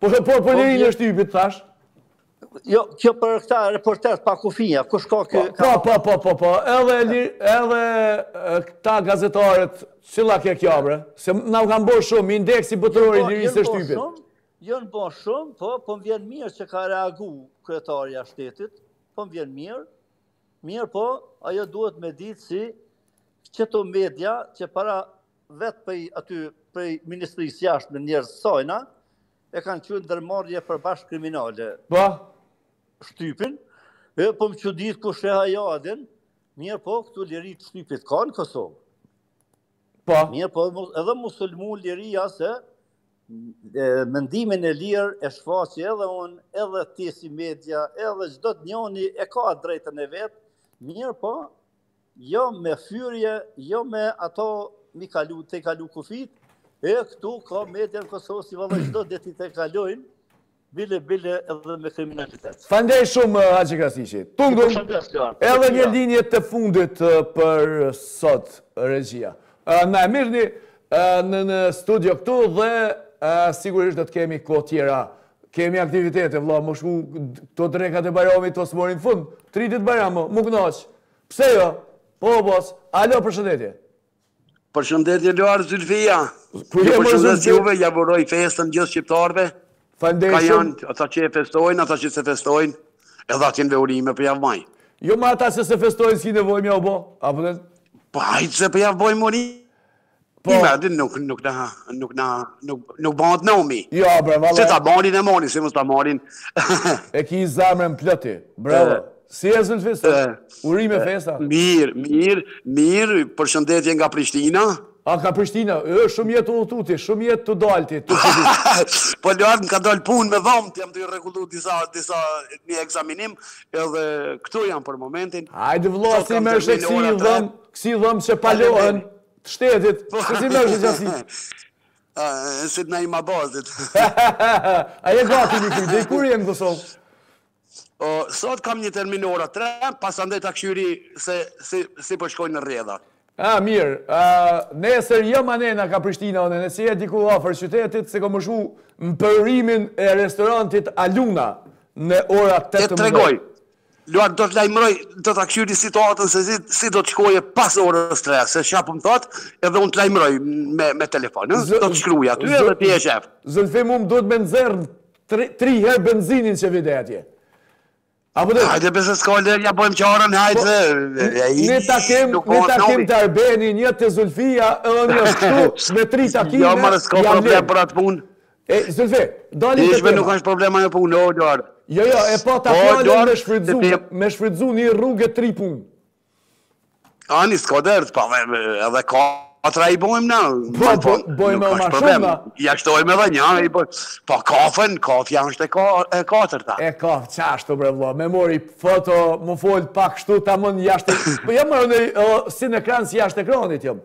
po, po, për lirinë e shtypit, thashë. Jo, kjo për këta Reporterë pa Kufij a, ku çka kjo... Po, po, po, po, po, edhe, edhe këta gazetarët, cila ke kjo, bre? Se na u kanë bo shumë, indeksi botëror i lirisë së shtypit. Janë bo shumë, po, po më vjen mirë që ka reagu kryetarja e shtetit, po më vjen mirë, mirë po, ajo duhet me ditë se qëto media që para vjete për aty prej Ministrisë Jashtme me njerëz të sajna, e kanë qenë ndërmarrje e përbashkët kriminale. Po? Shtypin, e po më që ditë ku shë hajadin, mirë po këtu liri të shtypit ka në Kosovë. Po? Mirë po edhe me sulmu liria s'ë, mendimin e lirë e shfaq edhe unë, edhe ti si media, edhe çdo njoni e ka drejtën e vetë, mirë po Jo me fyerje, jo me ato me i kalu, tejkalu kufijtë, e këtu ka media në Kosovë si vlla çdo dite i tejkalojnë, bile, bile edhe me kriminalitet. Faleminderit shumë, eh, Haqif Krasniqi. Tung, edhe një linje të fundit eh, për sot regjia. Eh, na e merrni në studio këtu dhe sigurisht do të kemi kohë tjera kemi aktivitete, vla, me shku te drekat e Bajramit, se s'marrin fund, tri ditë Bajram, me u kënaqë. Pse jo? Po o boc. Alo, përshëndetje. Përshëndetje Luan, Zylfia. Ku je more Zylfi? Juve jav uroj festën gjithë shqiptarëve. Faleminderit shumë. Kah janë ata që e festojnë, ata që s'e festojnë, edhe atyne urime Një Majin. Jo ma ata që s'e festojnë s'ka nevojë me jau bo, a përdet? Po, po hajt se për po javë bojmë urime. Po. Ima, dhe nuk, nuk na, nuk na, nuk, nuk bëhet nami. Jo, bre, valla. Le ta marrin e marrin, le mos ta marrin. e ki zemrën plot ti, bravo. si e zëllë festa? Urime festa? Mirë, mirë, mirë, përshëndetje nga Prishtina. A, nga Prishtina, e, shumë je tu shetitë, shumë je tu dalë ti. po Luan, më ka dalë punë me dhambë, e jam tu i rregullu disa, disa një ekzaminim, edhe këtu jam për momentin. Ajde vlo, si me shë kësi dhambë, kësi dhambë që palohen. të shtetit, po se si me është gjasi. E si të na ima bazit. A je gati ni kujt, dhe ti kur je n'Kosovë? Sot kam një termin ora tre, pasandaj ta kqyri se si po shkojnë punët. A, mirë, nesër jam andej ka Prishtina, nëse je diku afër qytetit, se kom me shku n'përurimin e restorantit Aluna në ora 18. Të tregoj, Luan do t'lajmëroj, do ta kqyr situatën se si, si do të shkojë pas orës 3, se çka po më thotë, edhe unë të lajmëroj me me telefon, ëh, do të shkruaj aty edhe ti e shef. Zylfi unë duhet me nxjerr tri, tri herë benzinin që vij deri atje. A po Hajde bre s'ka dert, ia bëjmë çaren, po, hajde. Një takim, një takim te Arbeni, një te Zylfia, edhe një kështu, me tri takime. Jo, more s'ka problem për atë punë. E Zylfi, dalim te tema. Ti nuk është problem ajo punë, o Eduard. Jo, jo, e pata fjalën me shfrytzu, me shfrytzu një rrugë tri punë. Ani s'ka dert, po edhe katra i bojmë na, po, po, bojmë ma shumë na. Ia shtojmë edhe një, i bojmë. Po kafën, kafja është e, ka, e katërta. E kaf, qashtu është bre vlla, me mori foto, me folë pak shtu, tamam jashtë, po jam më rëndë, si n'ekran, si jashtë ekranit jam.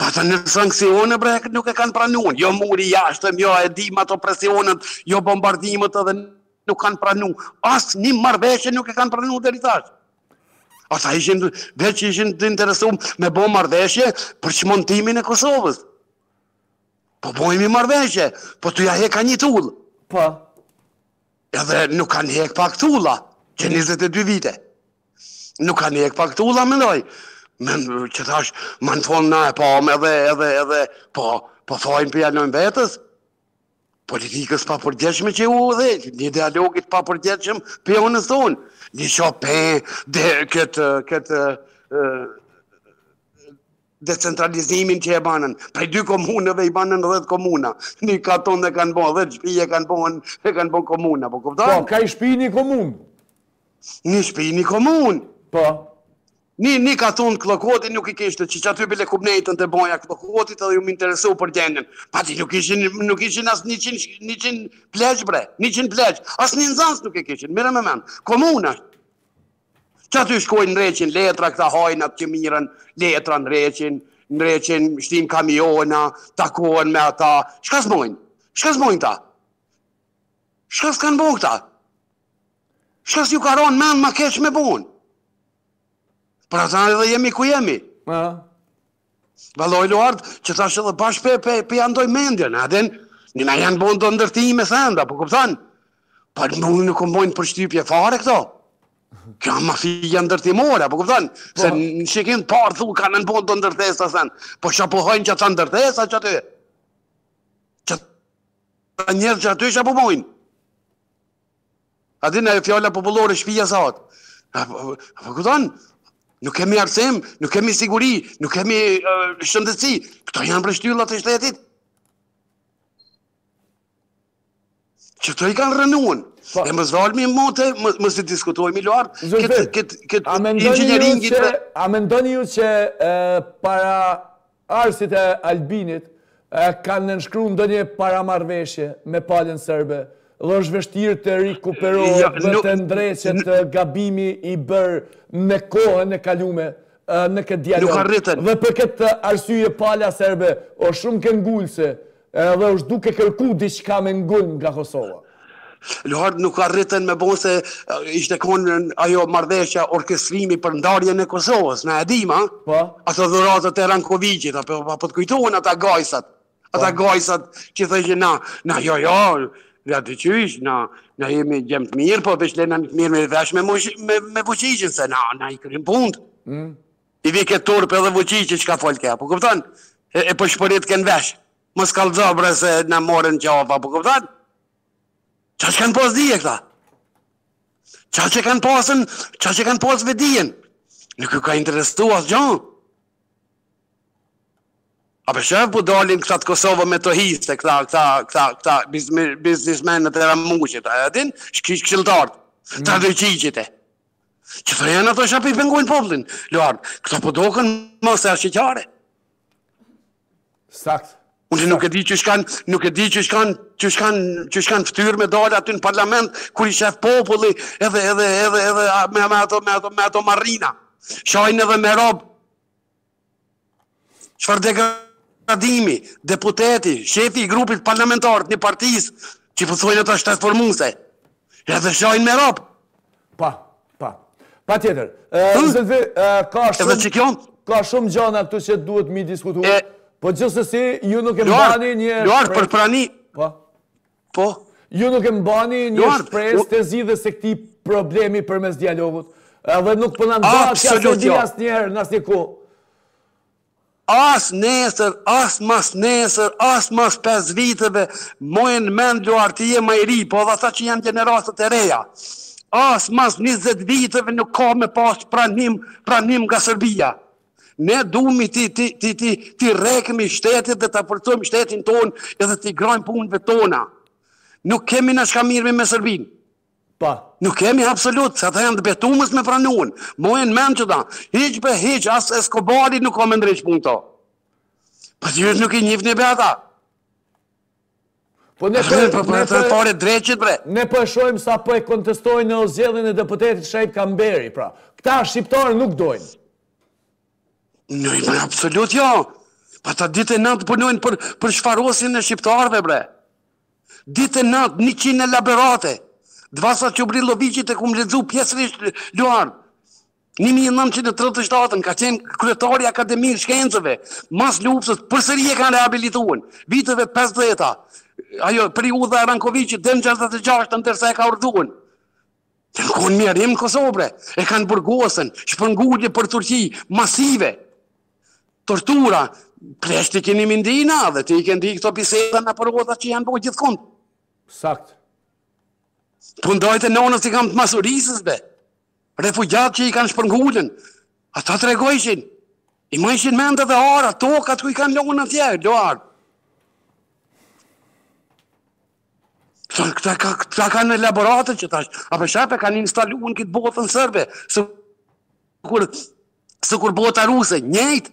Po tanë sanksione, bre, nuk e kanë pranu. Jo muri i jashtëm, jo e di ma ato presionet, jo bombardimet edhe nuk kanë pranu. Asnjë marrëveshje nuk e kanë pranu deri tash. Ata ishin, veç ishin të interesu me bo marrëveshje për çmontimin e Kosovës. Po bojmë ni marrëveshje, po tu ia hek ka një tullë. Po. Edhe nuk kanë hek pak tulla, që 22 vite. Nuk kanë hek pak tulla, mendoj. Meqë thashë, më në fund na e pamë edhe, edhe, edhe, po, po fajin po ia lojnë vetes, politikës papërgjegjshme që udhëheq, një dialogit papërgjegjshëm, po jo ne thonë, një shopë për këtë, këtë, decentralizimin që e banën, prej dy komunave i banën 10 komuna, një katund e kanë bën, 10 shpi e kanë bën, e kanë bën komuna, po kupton? Po, ka ni shpi një komunë? Një shpi një komunë? Po. Një, një katund Kllokoti nuk i kishte, qe qaty bile kur ndejta te Banja e Kllokotit edhe jam interesu për gjendjen. Pashë që nuk ishin, nuk ishin as njëqind, njëqind pleq bre, njëqind pleq, asnjë nxënës nuk i kishin, merre me mend, komunë është. Qaty shkojnë ndreqin letra këta hajnat që mirren letra ndreqin, ndreqin, shtin kamiona, takohen me ata. Çka s'bojnë? Çka s'bojnë kta? Çka s'kanë bo këta? Çka s'ju ka ra n'mend ma keq me bo? Për ata edhe jemi ku jemi. Vallaj Luard, që tash edhe bash pe pe pe e ndaj mendjen, a din? Në na janë bo do ndërtime e sende, po kupton? Po mu nuk po m'bojn përshtypje fare këto. Kjo mafia ndërtimore, po kupton? Po. Se në shikim t'parë thu janë bo do ndërtesa e sende. Po çka po bojnë qato ndërtesa qaty? Qata njerëz qaty çka po bojnë? A din ajo fjala popullore shpija s'hahet. A po kupton? Nuk kemi arsim, nuk kemi siguri, nuk kemi uh, shëndetësi. Këto janë tre shtyllat e shtetit. Qeto i kanë rrënu. Po. E mos t'folmi më tej, mos i diskutojmi Luard, këtë inxinjerin gjithë... A mendoni ju që para ardhësit e Albinit kanë nënshkru ndonjë paramarrëveshje me palën serbe dhe është vështirë të rikuperohet dhe të ndreqet gabimi i bërë në kohën e kalume në këtë dialog. Dhe për këtë arsye pala serbe është shumë këmbëngulëse Edhe është duke kërku diçka me ngulm nga Kosova. Luard nuk arritën me bon se ishte kon ajo marrëveshja orkestrimi për ndarjen e Kosovës, na e dim, a? Po. Ato dhuratat e Rankoviqit, a po a po të kujtohen ata gajsat. Ata, po, gajsat që thojshin na, na jo jo, a din qysh, na na jemi djem të mirë, po veç lena t'merremi vesh me me me Vuçiqin se na na i kryjm punët. Mm. I vike turp edhe Vuçiqit çka folke a po kupton? E pëshpëritke në vesh. Mos kallxo bre se na morën qapa a po kupton? Qaq kanë pas dije këta? Qaq kanë pas, qaq kanë pasë vetëdijen? Nuk ju ka interesu asgjo? A po i sheh po dalin këta të Kosovë me të histe, këta, këta, këta, këta biznismenë të ramuqit, a e din, shkishë këshilltarët e Thaçit e. Qeto janë ato çka po i pengojnë popullin. Luard, këto po doken më se ashiqare. Sakt. Unë nuk e di qysh kanë, nuk e di qysh kanë, qysh kanë, qysh kanë ftyrë me dalë aty në parlament, kur i shef populli, edhe, edhe, edhe, edhe, me, me ato, me ato, me ato marrina. Shajnë edhe me robë. Çfarë degradimi, deputeti, shefi i grupit parlamentar të një partie që po thojnë ata shtetformuese. Edhe shajnë me robë. Pa, pa. Pa tjetër. Zëllëfi, ka shumë... Ka shumë gjana këtu që duhet mi diskutu. Po gjithsesi, ju nuk e mbani një... Luard, për prani... Po. Po. Ju nuk e mbani një shpresë të zgjidhjes së këtij problemi përmes dialogut? Edhe nuk po na nxahet. Jo asnjëherë në asnjë kohë. As nesër, as masnesër, as mas 5 viteve, maje n'mend Luard ti je ma i ri, po edhe ata që janë gjeneratët e reja. As mas 20 viteve nuk ka me pas pranim, pranim nga Serbia. Ne dumi t'i t'i t'i t'i t'i rrekmi shtetit dhe ta forcojmë shtetin tonë edhe t'i grahmë punëve tona. Nuk kemi na çka mirrmi me Serbinë. Po. Nuk kemi absolut, se ata janë të betum s'e pranojnë. Maje n'men qeta. Hiç be hiç, as Eskobari nuk ka me ndreq punë tu. Po ju nuk i njifni be ata. Po ne po po po po pore dreqit bre. Ne po e shohim sa po e kontestojnë zgjedhjen e deputetit Shaip Kamberi, pra. Këta shqiptarë nuk dojnë. Në i për absolut jo. Po ata ditë e natë punojnë për, për shfarosjen e shqiptarëve bre. Ditë e natë, njëqind elaborate. T'Vasa Çubrilloviqit e kum lexu pjesërisht luarë. Një mijë e nëntëqind e tridhjetë e shtatë ka qenë kryetar i Akademisë Shkencave. Mas luftës përsëri e kanë rehabilituar. Viteve pesëdhjeta, ajo periudha e Rankoviqit deri në gjashtëdhjetë e gjashtë ndërsa e ka urdhëruar. Ka qenë mjerim në Kosovë bre. E kanë burgosun, shpërngulje për Turqi masive. Tortura, plaç i kemi ndi na dhe ti i ke ndi këto biseda nëpër oda që janë bo gjithkund. Sakt. Dajtë e nonës i kam të Masuricës be. Refugjatë që i kanë shpërngulun, ata tregojshin, i majshin mend edhe ara, tokat ku i kanë lonë atje, do arë. Këta, këta, këta kanë elaboratet që tash, a për shembull e kanë instalu këtë botën serbe, sikur, sikur bota ruse, njëjtë,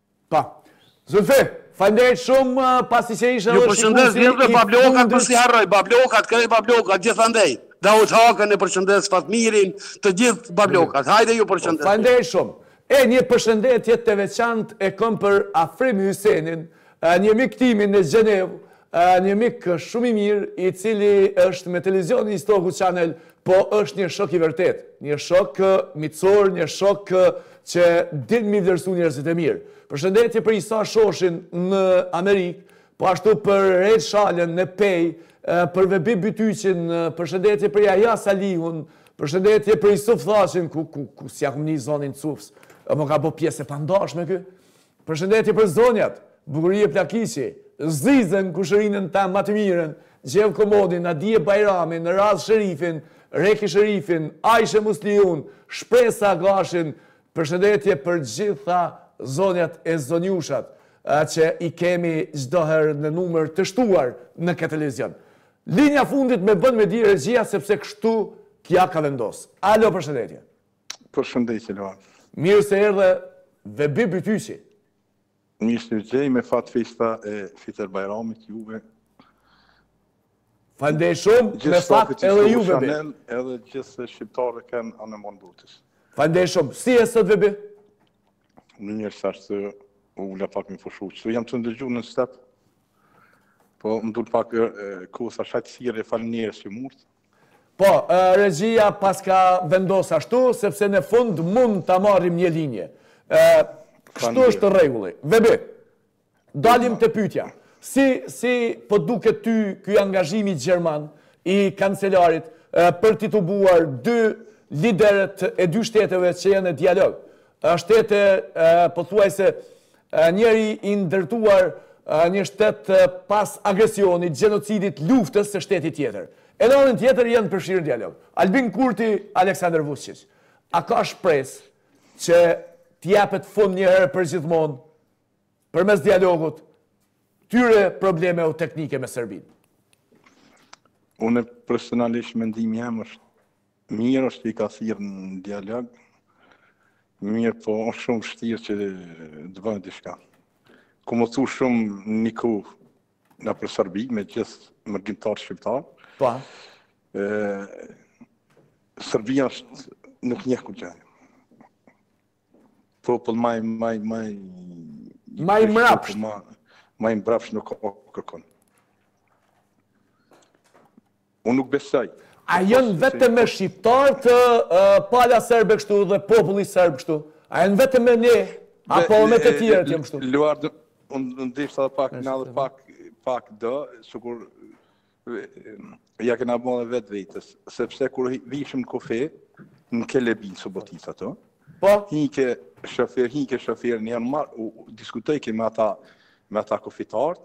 Po. Zulfi, faleminderit shumë, pasi që ishe edhe shikuesi. Ju përshëndes gjithëve, Bablokat mos i harroj, Bablokat, krejt Bablokat gjithandej. Daut Hakën e përshëndes, Fatmirin, të gjithë Bablokat. Hajde ju përshëndes. Faleminderit shumë. E një përshëndetje të veçantë e kam për Afrim Hysenin, një mik timin në Gjenevë, Një mik shumë i mirë i cili është me televizionin Istogu Channel po është një shok i vërtetë, një shok miqësor, një shok që din m'i vlerësu njerëzit e mirë. Përshëndetje për Isa Shoshin në Amerikë, po ashtu për Rexh Shalën në Pejë, për Vehbi Bytyqin, përshëndetje për Jahja Salihun, përshëndetje për Isuf Thaqin, ku ku ku s'ja kam ni zonin Cufës, m'u ka bo pjesë e pandashme ky, Përshëndetje për zonjat, Bukurie Plakiqi, Zizën, kushërinën tanë ma të mirën, Xhevë Komonin, Nadije Bajramin, Razë Sherifin, Reki Sherifin, Ajshe Musliun, Shpresa Gashin, përshëndetje për gjitha zonjat e zonjushat që i kemi çdo herë në numër të shtuar në këtë televizion. Linja e fundit më bën me di regjia sepse kështu qe ka vendos. Alo përshëndetje. Përshëndetje Luan. Mirë se erdhe Vehbi Bytyqi. Mirë se të gjej me fat festa e Fitër Bajramit juve. Faleminderit shumë, me fat edhe juve Vehbi. Edhe gjithë shqiptarëve anembanë botës. Faleminderit shumë, si je sot Vehbi? Në njërë sa është u ula pak me fushu, që jam të ndëgju në step, po më dur pak kosa shatë sire falë njërës që murtë, Po, regjia paska vendos ashtu, sepse në fund mund ta marrim një linjë. Kështu është rregulli. Vehbi, dalim te pytja. Si po duket ty ky angazhimi gjerman i kancelarit për t'i tubuar dy liderët e dy shteteve që janë në dialog? Shtete pothuajse njëri i ndërtuar një shtet pas agresionit, gjenocidit, luftës së shtetit tjetër. E në anën tjetër janë përfshirë në dialog. Albin Kurti, Aleksandar Vuçiq. A ka shpresë që t'i jepet fund një herë përgjithmonë përmes dialogut këtyre problemeve teknike me Serbinë? Unë personalisht mendimi jem është Mirë asht i ka thirrë në dialog, mirëpo asht shumë vshtirë që të bëhet diçka. Ku kem vujt shumë njiku nëpër Serbi, me gjithë mërgimtarë shqiptarë. Pa. Po. Serbi është nuk njeh kurgjë. Popull ma i, maj, maj... Ma i mrapsht. Ma i mrapsht nuk ka kërkun. Unë nuk besoj. A janë vetëm me shqiptarët pala serbe kështu dhe populli serb kështu? A janë vetëm me ne? Apo me të tjerët janë kështu? Luan, unë ndihë sa pak, në dhe pak, pak do, sikur ja kena bo edhe vetvetes, sepse kur vishëm në kufi, në Kelebi në Suboticë ato, po? hinke shoferi, hinke shoferi, një janë marë, diskutojke me ata, me ata kufitarët,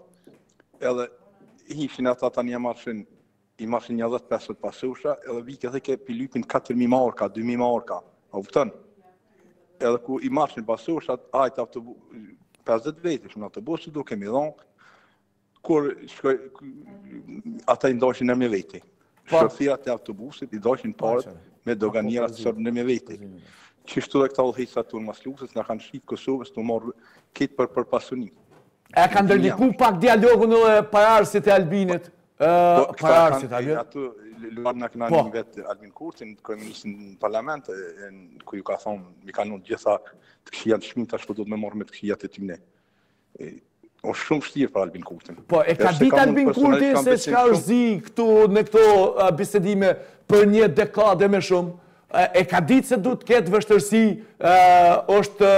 Edhe hiqin ata na i marrshin i marrshin nja 10 pesë pasosha, edhe vike thojke po lypin 4000 marka, 2000 marka. A kupton? Edhe kur i marrshin pasoshat, ajt aftë 50 vetë ishim në autobus do kemi dhon. Kur shkojshin ata i ndajshin nërmjet veti. Po. Shoferat e autobusit i ndajshin paret me doganierat serb nërmjet veti. Qishtu dhe këta udhëheqsat tanë mas luftës, e kanë shitë Kosovën të morë kitë për për pasuni. E ka ndërliku pak dialogu edhe paraardhësit e Albinit? Po, këta e kanë aty, luar në këna një vetë Albin Kurtin, kryeministri në parlament, ku ju ka thonë, m'i keni lanë gjitha të kqijat, tash do të merrem me të kqijat e tyne. Osht shumë shtirë për Albin Kurtin. Po, e ka ditë Albin Kurti se çka është zi këtu në këto bisedime për një dekadë e më shumë? E ka ditë se do të ketë vështërsi, është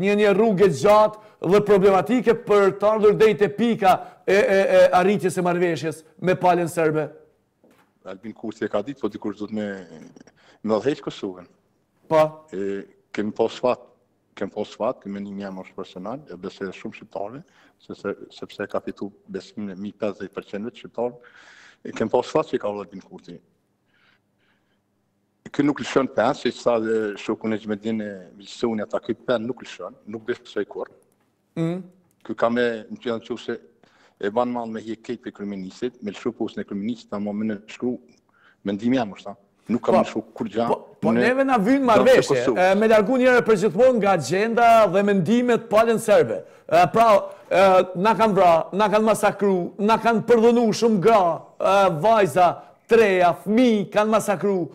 një një rrugë e gjatë dhe problematike për të ardhur deri te pika e arritjes së marrëveshjes me palën serbe. Albin Kurti e ka ditë, po dikush duhet me mbrojtë Kosovën. Po. E kemi pas fat, kemi pas fat, mendim jem personal, e besa e shumë shqiptarëve, se, se, sepse e ka fitu besimin e 50% të shqiptarëve, e kemi pas fat që i ka vëllë Albin Kurti. Ky nuk lëshon pe, siç tha dhe shoku Nexhmedin e Vilsoni, ata këtë pe nuk lëshon, nuk besoj kurrë. Mm. Ky ka me në të janë që se e ban ma lehtë me hjek krejt prej kryeministrit, me lëshu postin e kryeministrit, se me nënshkru, mendimi jem është kjo. Nuk ka me nënshkru kurrgja. Po, po neve na vyn marrëveshje, me largu njëherë përgjithmonë nga agjenda dhe mendimet palën serbe. Pra, na kanë vra, na kanë masakru, na kanë përdhënu shumë gra, vajza, Qindra fëmij kan masakru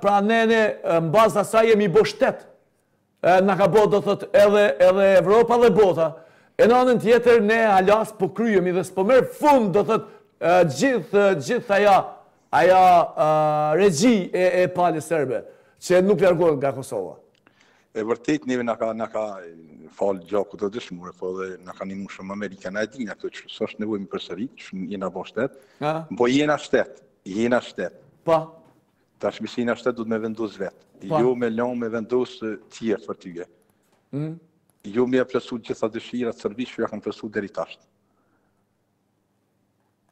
pra ne ne mbas asaj jemi bo shtet na ka bo do thot edhe edhe evropa dhe bota e në anën tjetër ne hala s'po kryemi dhe s'po merr fund do thot gjith gjith aja aja regji e e palës serbe që nuk largohet nga kosova. E vërtet neve na ka na ka fal gjaku i dëshmorëve, po dhe na ka ndihmuar shumë Amerika, na e dina këtë që s'është nevojë me përsërit, që jena ba shtet. Po jena shtet, jena shtet. Po. Tash masi jena shtet duhet me vendos vet. Po. Jo me lan me vendos tjert për ty. Hm. Jo me ia plotsu gjitha dëshirat Serbisë që ja kanë plotsu deri tash.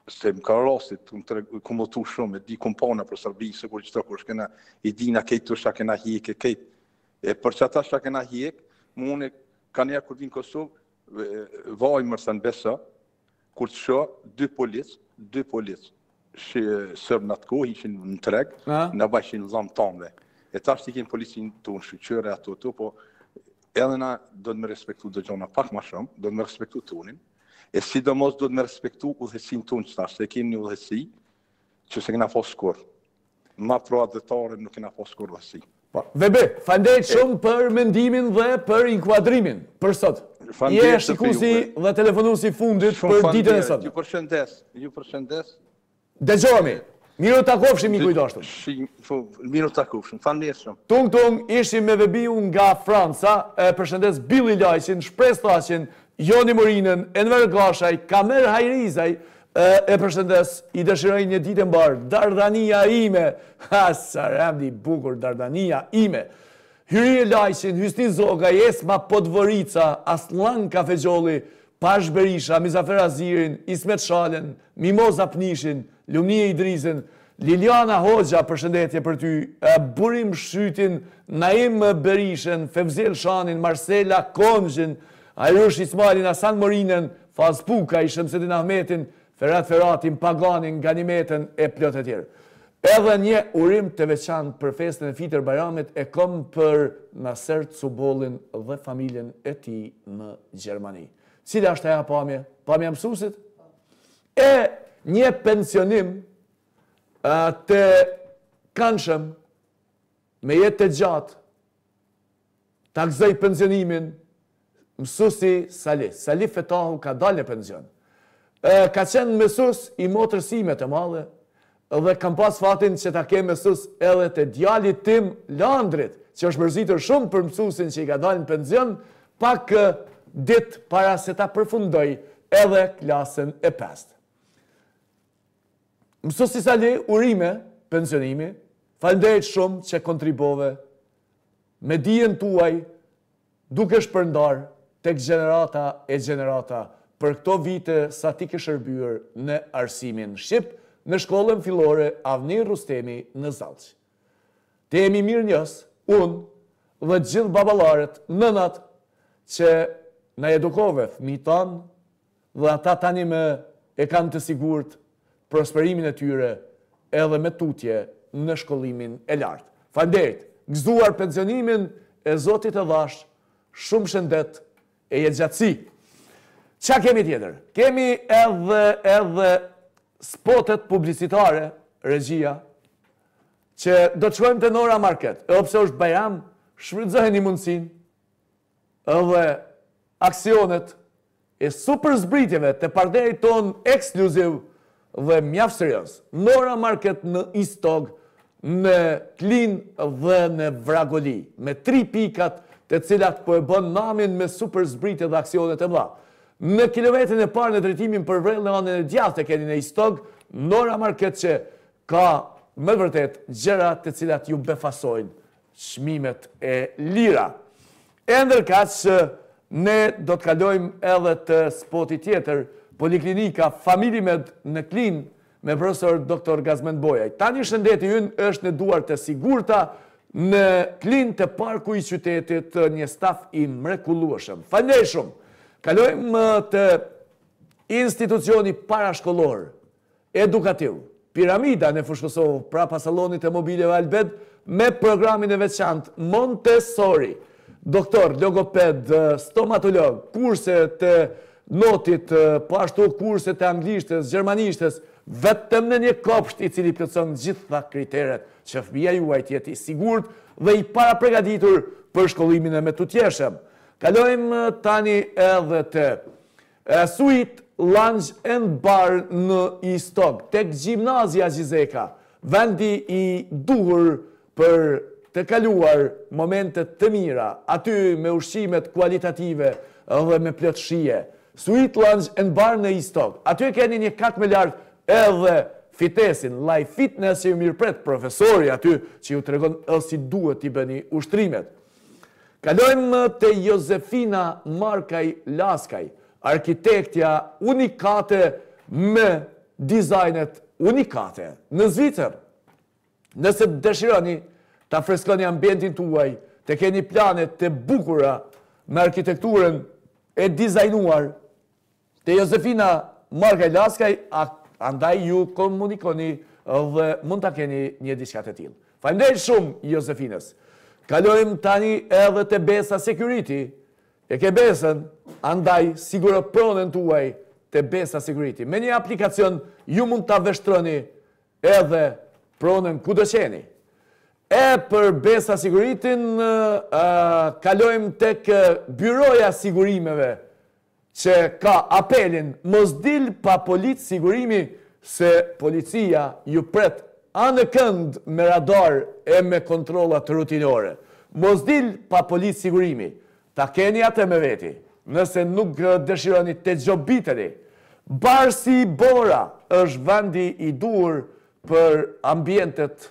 se më ka rastis, të më tregu, kam vujt shumë, e di ku m'pana prej Serbisë, se kur qëta kur shkena, i dina krejt çka kena hjek e krejt. E për qata çka kena hjek, më unë ka njëherë kur vi n' Kosovë, vaji më merr besa, kur t'i shoh dy polic, dy polic, që serb në atë kohë, ishin në treg, në bajshin dam të madhe. E tash i kemi policinë tonë shyqyr Zotit, po edhe na duhet me respektu dhe gjana pak ma shumë, duhet me respektu tonin, E sidomos duhet me respektu udhëheqësin tonë qëtash e kemi një udhëheqës që s'e kena pas kurrë. Ma pro-atdhetar nuk kena pas kurrë udhëheqës. Po. Vehbi, faleminderit shumë për mendimin dhe për inkuadrimin për sot. Je shikuesi dhe telefonuesi i fundit për ditën e sot. Ju përshëndes, ju përshëndes. Dëgjohemi! Mirë u takofshim, miku i dashur! Mirë u takofshim, faleminderit! Tung tung, ishim me Vehbiun nga Franca, e përshëndes Bili Lajçin, Shpres Thaçin, Joni Morinën, Enver Gashaj, Kamer Hajrizaj, e përshëndes, i dëshiroj një ditë të mbarë, Dardania ime! Ha, sa emër i bukur Dardania ime! Hyrie Lajçin, Hysni Zogaj, Esma Podvorica, Aslllan Kafexholli, Pashë Berisha, Mizafer Azirin, Ismet Shalën, Mimoza Pnishin, Lumije Idrizën, Liljana Hoxha përshëndetje për ty, Burim Shytin, Naim Berishën, Fevzi Elshanin, Marsela Konxhin, Ajrush Ismailin, Hasan Morinën, Fazë Pukaj, Shemsedin Ahmetin, Ferat Feratin, Paganin, Ganimetën e plot e tjerë. Edhe një urim të veçant për festën e Fitër Bajramit e kom për Naser Cubollin dhe familjen e tij në Gjermani. Cila asht ajo pamje? Pamja e mësuesit? E një pensionim të kanshëm Me jetë të gjatë ta gëzoj pensionimin mësusi Sali. Sali Fetahu ka dalë në pension. Ka qenë mësus i motrës sime të madhe dhe kam pas fatin që ta kem mësus edhe të djalit tim Landrit, që është mërzitur shumë për mësusin që i ka dalë në pension pak ditë para se ta përfundojë edhe klasën e pestë. Mësuesi Sali, urime pensionimi, faleminderit shumë që kontribuove me dijen tuaj duke shpërndarë tek gjenerata e gjenerata për këto vite sa ti ke shërbyer në arsimin shqip në shkollën fillore Avni Rustemi në Zallçë. Të jemi mirënjohës, unë dhe gjithë baballarët, nënat që na i edukove fëmijët tanë dhe ata tanimë e kanë të sigurt prosperimin e tyre edhe më tutje në shkollimin e lartë. Faleminderit! Gëzuar pensionimin e Zoti të dhashtë shumë shëndet e jetëgjatësi! Ça kemi tjetër? Kemi edhe edhe spotet publicitare, regjia, që do të shkojmë te Nora Market. Edhe pse është Bajram, shfrytëzojeni mundësinë Edhe aksionet e superzbritjeve të partnerit tonë ekskluziv dhe mjaft serioz, Nora Market në Istog, në Klinë dhe në Vragoli, me tri pikat të cilat po e bënë namin me superzbritjet dhe aksionet e mëdha. Në kilometrin e parë në drejtimin për Vrellë në anën e djathtë e keni në Istog, Nora Market që ka me vërtetë gjëra të cilat ju befasojnë çmimet e lira. E ndërkaq ne do të kalojmë edhe te spoti tjetër, Poliklinika Familimed në Klinë me profesor Doktor Gazmend Bojaj. Tani shëndeti ynë është në duar të sigurta në Klinë te Parku i Qytetit, një staf i mrekullueshëm. Faleminderit shumë. Kalojmë te institucioni parashkollor Edukativ. Piramida në Fushë Kosovë prapa sallonit të mobileve Albed me programin e veçantë Montessori. Doktor, logoped, stomatolog, kurset e notit, po ashtu kurset e anglishtes, gjermanishtes, vetëm në një kopsht i cili plotëson gjitha kriteret që fëmija juaj të jetë i sigurt dhe i paraprgatitur për shkollimin e mëtutjeshëm. Kalojmë tani edhe te Sweet Lounge and Bar në Istog, tek Gjimnazi Haxhi Zeka, vendi i duhur për të kaluar momente të mira, aty me ushqimet kualitative dhe me plot shije. Sweet Lounge and Bar në Istog, aty e keni një kat më lart edhe fitesin, Life Fitness që ju mirëpret profesori aty që ju tregon si duhet t'i bëni ushtrimet. Kalojmë te Jozefina Markaj Laskaj, arkitektja unikate me dizajnet unikate në Zvicër. Nëse dëshironi ta freskoni ambientin tuaj, të keni plane të bukura me arkitekturën e dizajnuar Te Jozefina Markaj-Laskaj, andaj ju komunikoni dhe mund ta keni një diçka të tillë. Faleminderit shumë Jozefinës. Kalojmë tani edhe te Besa Security. E ke besën, andaj siguro pronën tuaj te Besa Security. Me një aplikacion ju mund ta vështroni edhe pronën kudo që jeni. E pas Besa Security-n kalojmë tek byroja e sigurimeve që ka apelin mos dil pa polisë sigurimi se policia ju pret anekënd me radar e me kontrollat rutinore mos dil pa polisë sigurimi ta keni atë me veti nëse nuk dëshironi të gjobiteni barsi bora është vendi i duhur për ambientet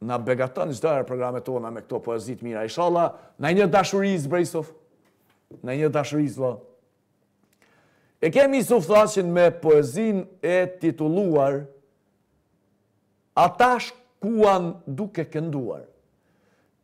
Na begaton çdo herë programet tona me këto poezi të mira. Ishalla, ndonjë dashurisë bre Isuf. Ndonjë dashurisë lo. E kemi Isuf Thaçin me poezinë e titulluar Ata shkuan duke kënduar.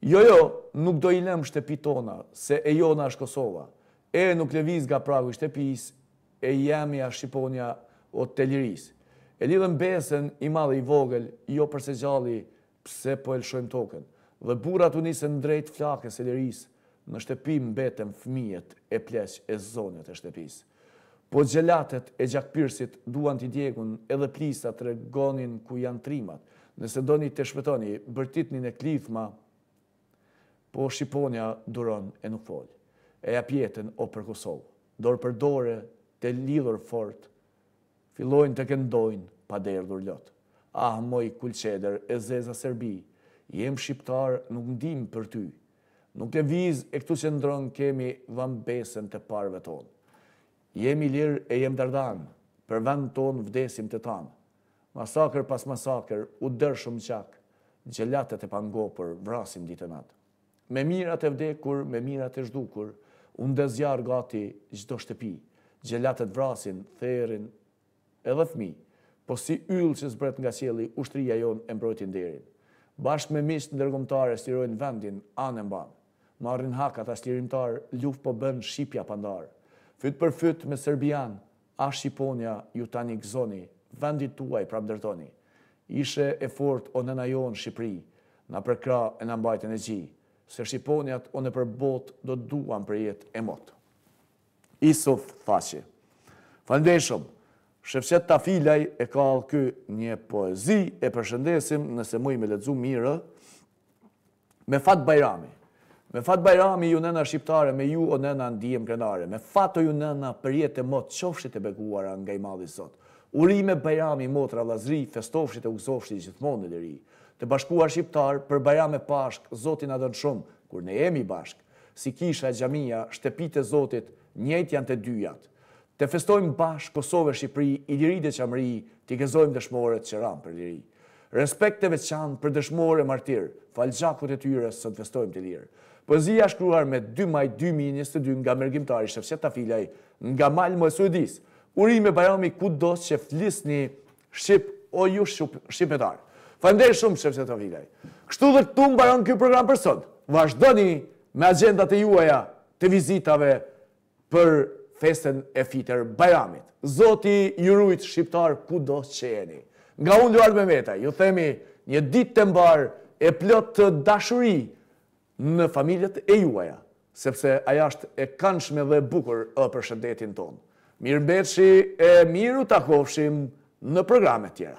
Jo, jo, nuk do i lëmë shtëpitë tona, se e jona është Kosova. E nuk lëviz nga pragu i shtëpisë, E jemja shqiponja o të lirisë. E lidhën besën i madh e i vogël jo përse gjalli pse po e lshojmë tokën. Dhe burrat u nisën drejt flakës së lirisë në shtëpi mbetën fëmijët e pleq e zonjat e shtëpisë. Po xhelatët e gjakpirësit duan t'i djegun edhe plisa tregoni ku janë trimat nëse doni të shpëtoni bërtitnin e klithma Po Shqiponja duron e nuk fol E jap jetën o për Kosovë Dorë për dore të lidhur fort Fillojnë të këndojnë pa derdhur lot Ah moj kulçedër e zeza Serbi Jem shqiptarë nuk ndijmë për ty Nuk te vizë e këtu qëndron Kemi dhënë besën të parëve tonë Jem ilirë e jem dardanë Për vend tonë vdesim të tanë Masakër pas masakër, u derdh shumë gjak, xhelatët e pangopur vrasin ditë e natë. Me mijëra të vdekur, me mijëra të zhdukur, u ndez zjarr gati çdo shtëpi, xhelatët vrasin, therin edhe fëmijë, po si yll që zbret nga qielli, ushtria jonë e mbrojti nderin. Bashkë me miqtë ndërkombëtarë e çlirojnë vendin, anë e mbanë. Marrin hak ata çlirimtarë, luftë po bën shqipja pa ndarë. Fyt për fyt me serbianë, Ah Shqiponja ju tani gëzoni, vendin tuaj prap ndërtoni. Ishe e fortë o nëna jonë Shqipëri, na përkrahe na mbajte në gji, se Shqiponjat o nëpër botë do të duan për jetë e mot. Isuf Thaçi Faleminderit shumë! Shefqet Tafilaj e ka edhe ky një poezi, e përshëndesim nëse muj me lexu mirë ë. Me fat Bajrami Me fat Bajrami ju nëna shqiptare me ju o nëna ndihem krenare me fat o ju nëna për jetë e mot qofshi të bekuara nga i madhi Zot Urime Bajrami motra vllazri festofshit e u gëzofshit gjithmonë në liri Të bashkuar shqiptar për Bajram e Pashkë Zoti na don shumë kur ne jemi bashkë si kisha e xhamia shtëpitë e Zotit njëjtë janë të dyjat Të festojmë bashkë Kosovë e Shqipëri Iliri dhe Çamëri t'i gëzojmë dëshmorët që ranë për liri Respekt të veçantë për dëshmorë e martirë, falë gjakut e tyre sot festojmë të lirë. Poezia shkruar me dy maj dy mijë e njëzet e dy nga mërgimtari Shefqet Tafilaj nga Malmo e Suedisë. Urime Bajrami kudo që flisni shqip o ju shqipëtarë. Faleminderit shumë Shefqet Tafilaj. Kështu dhe këtu mbaron ky program për sot. Vazhdoni me agjendat e juaja të vizitave për festën e Fitër Bajramit Zoti ju rujt shqiptarë kudo që jeni nga unë duart me vete ju themi një ditë të mbarë e plot të dashuri në familjet e juaja sepse ajo është e kanshme dhe e bukur ë për shëndetin tonë mirëmbetshi e mirë u takofshim në programet tjera.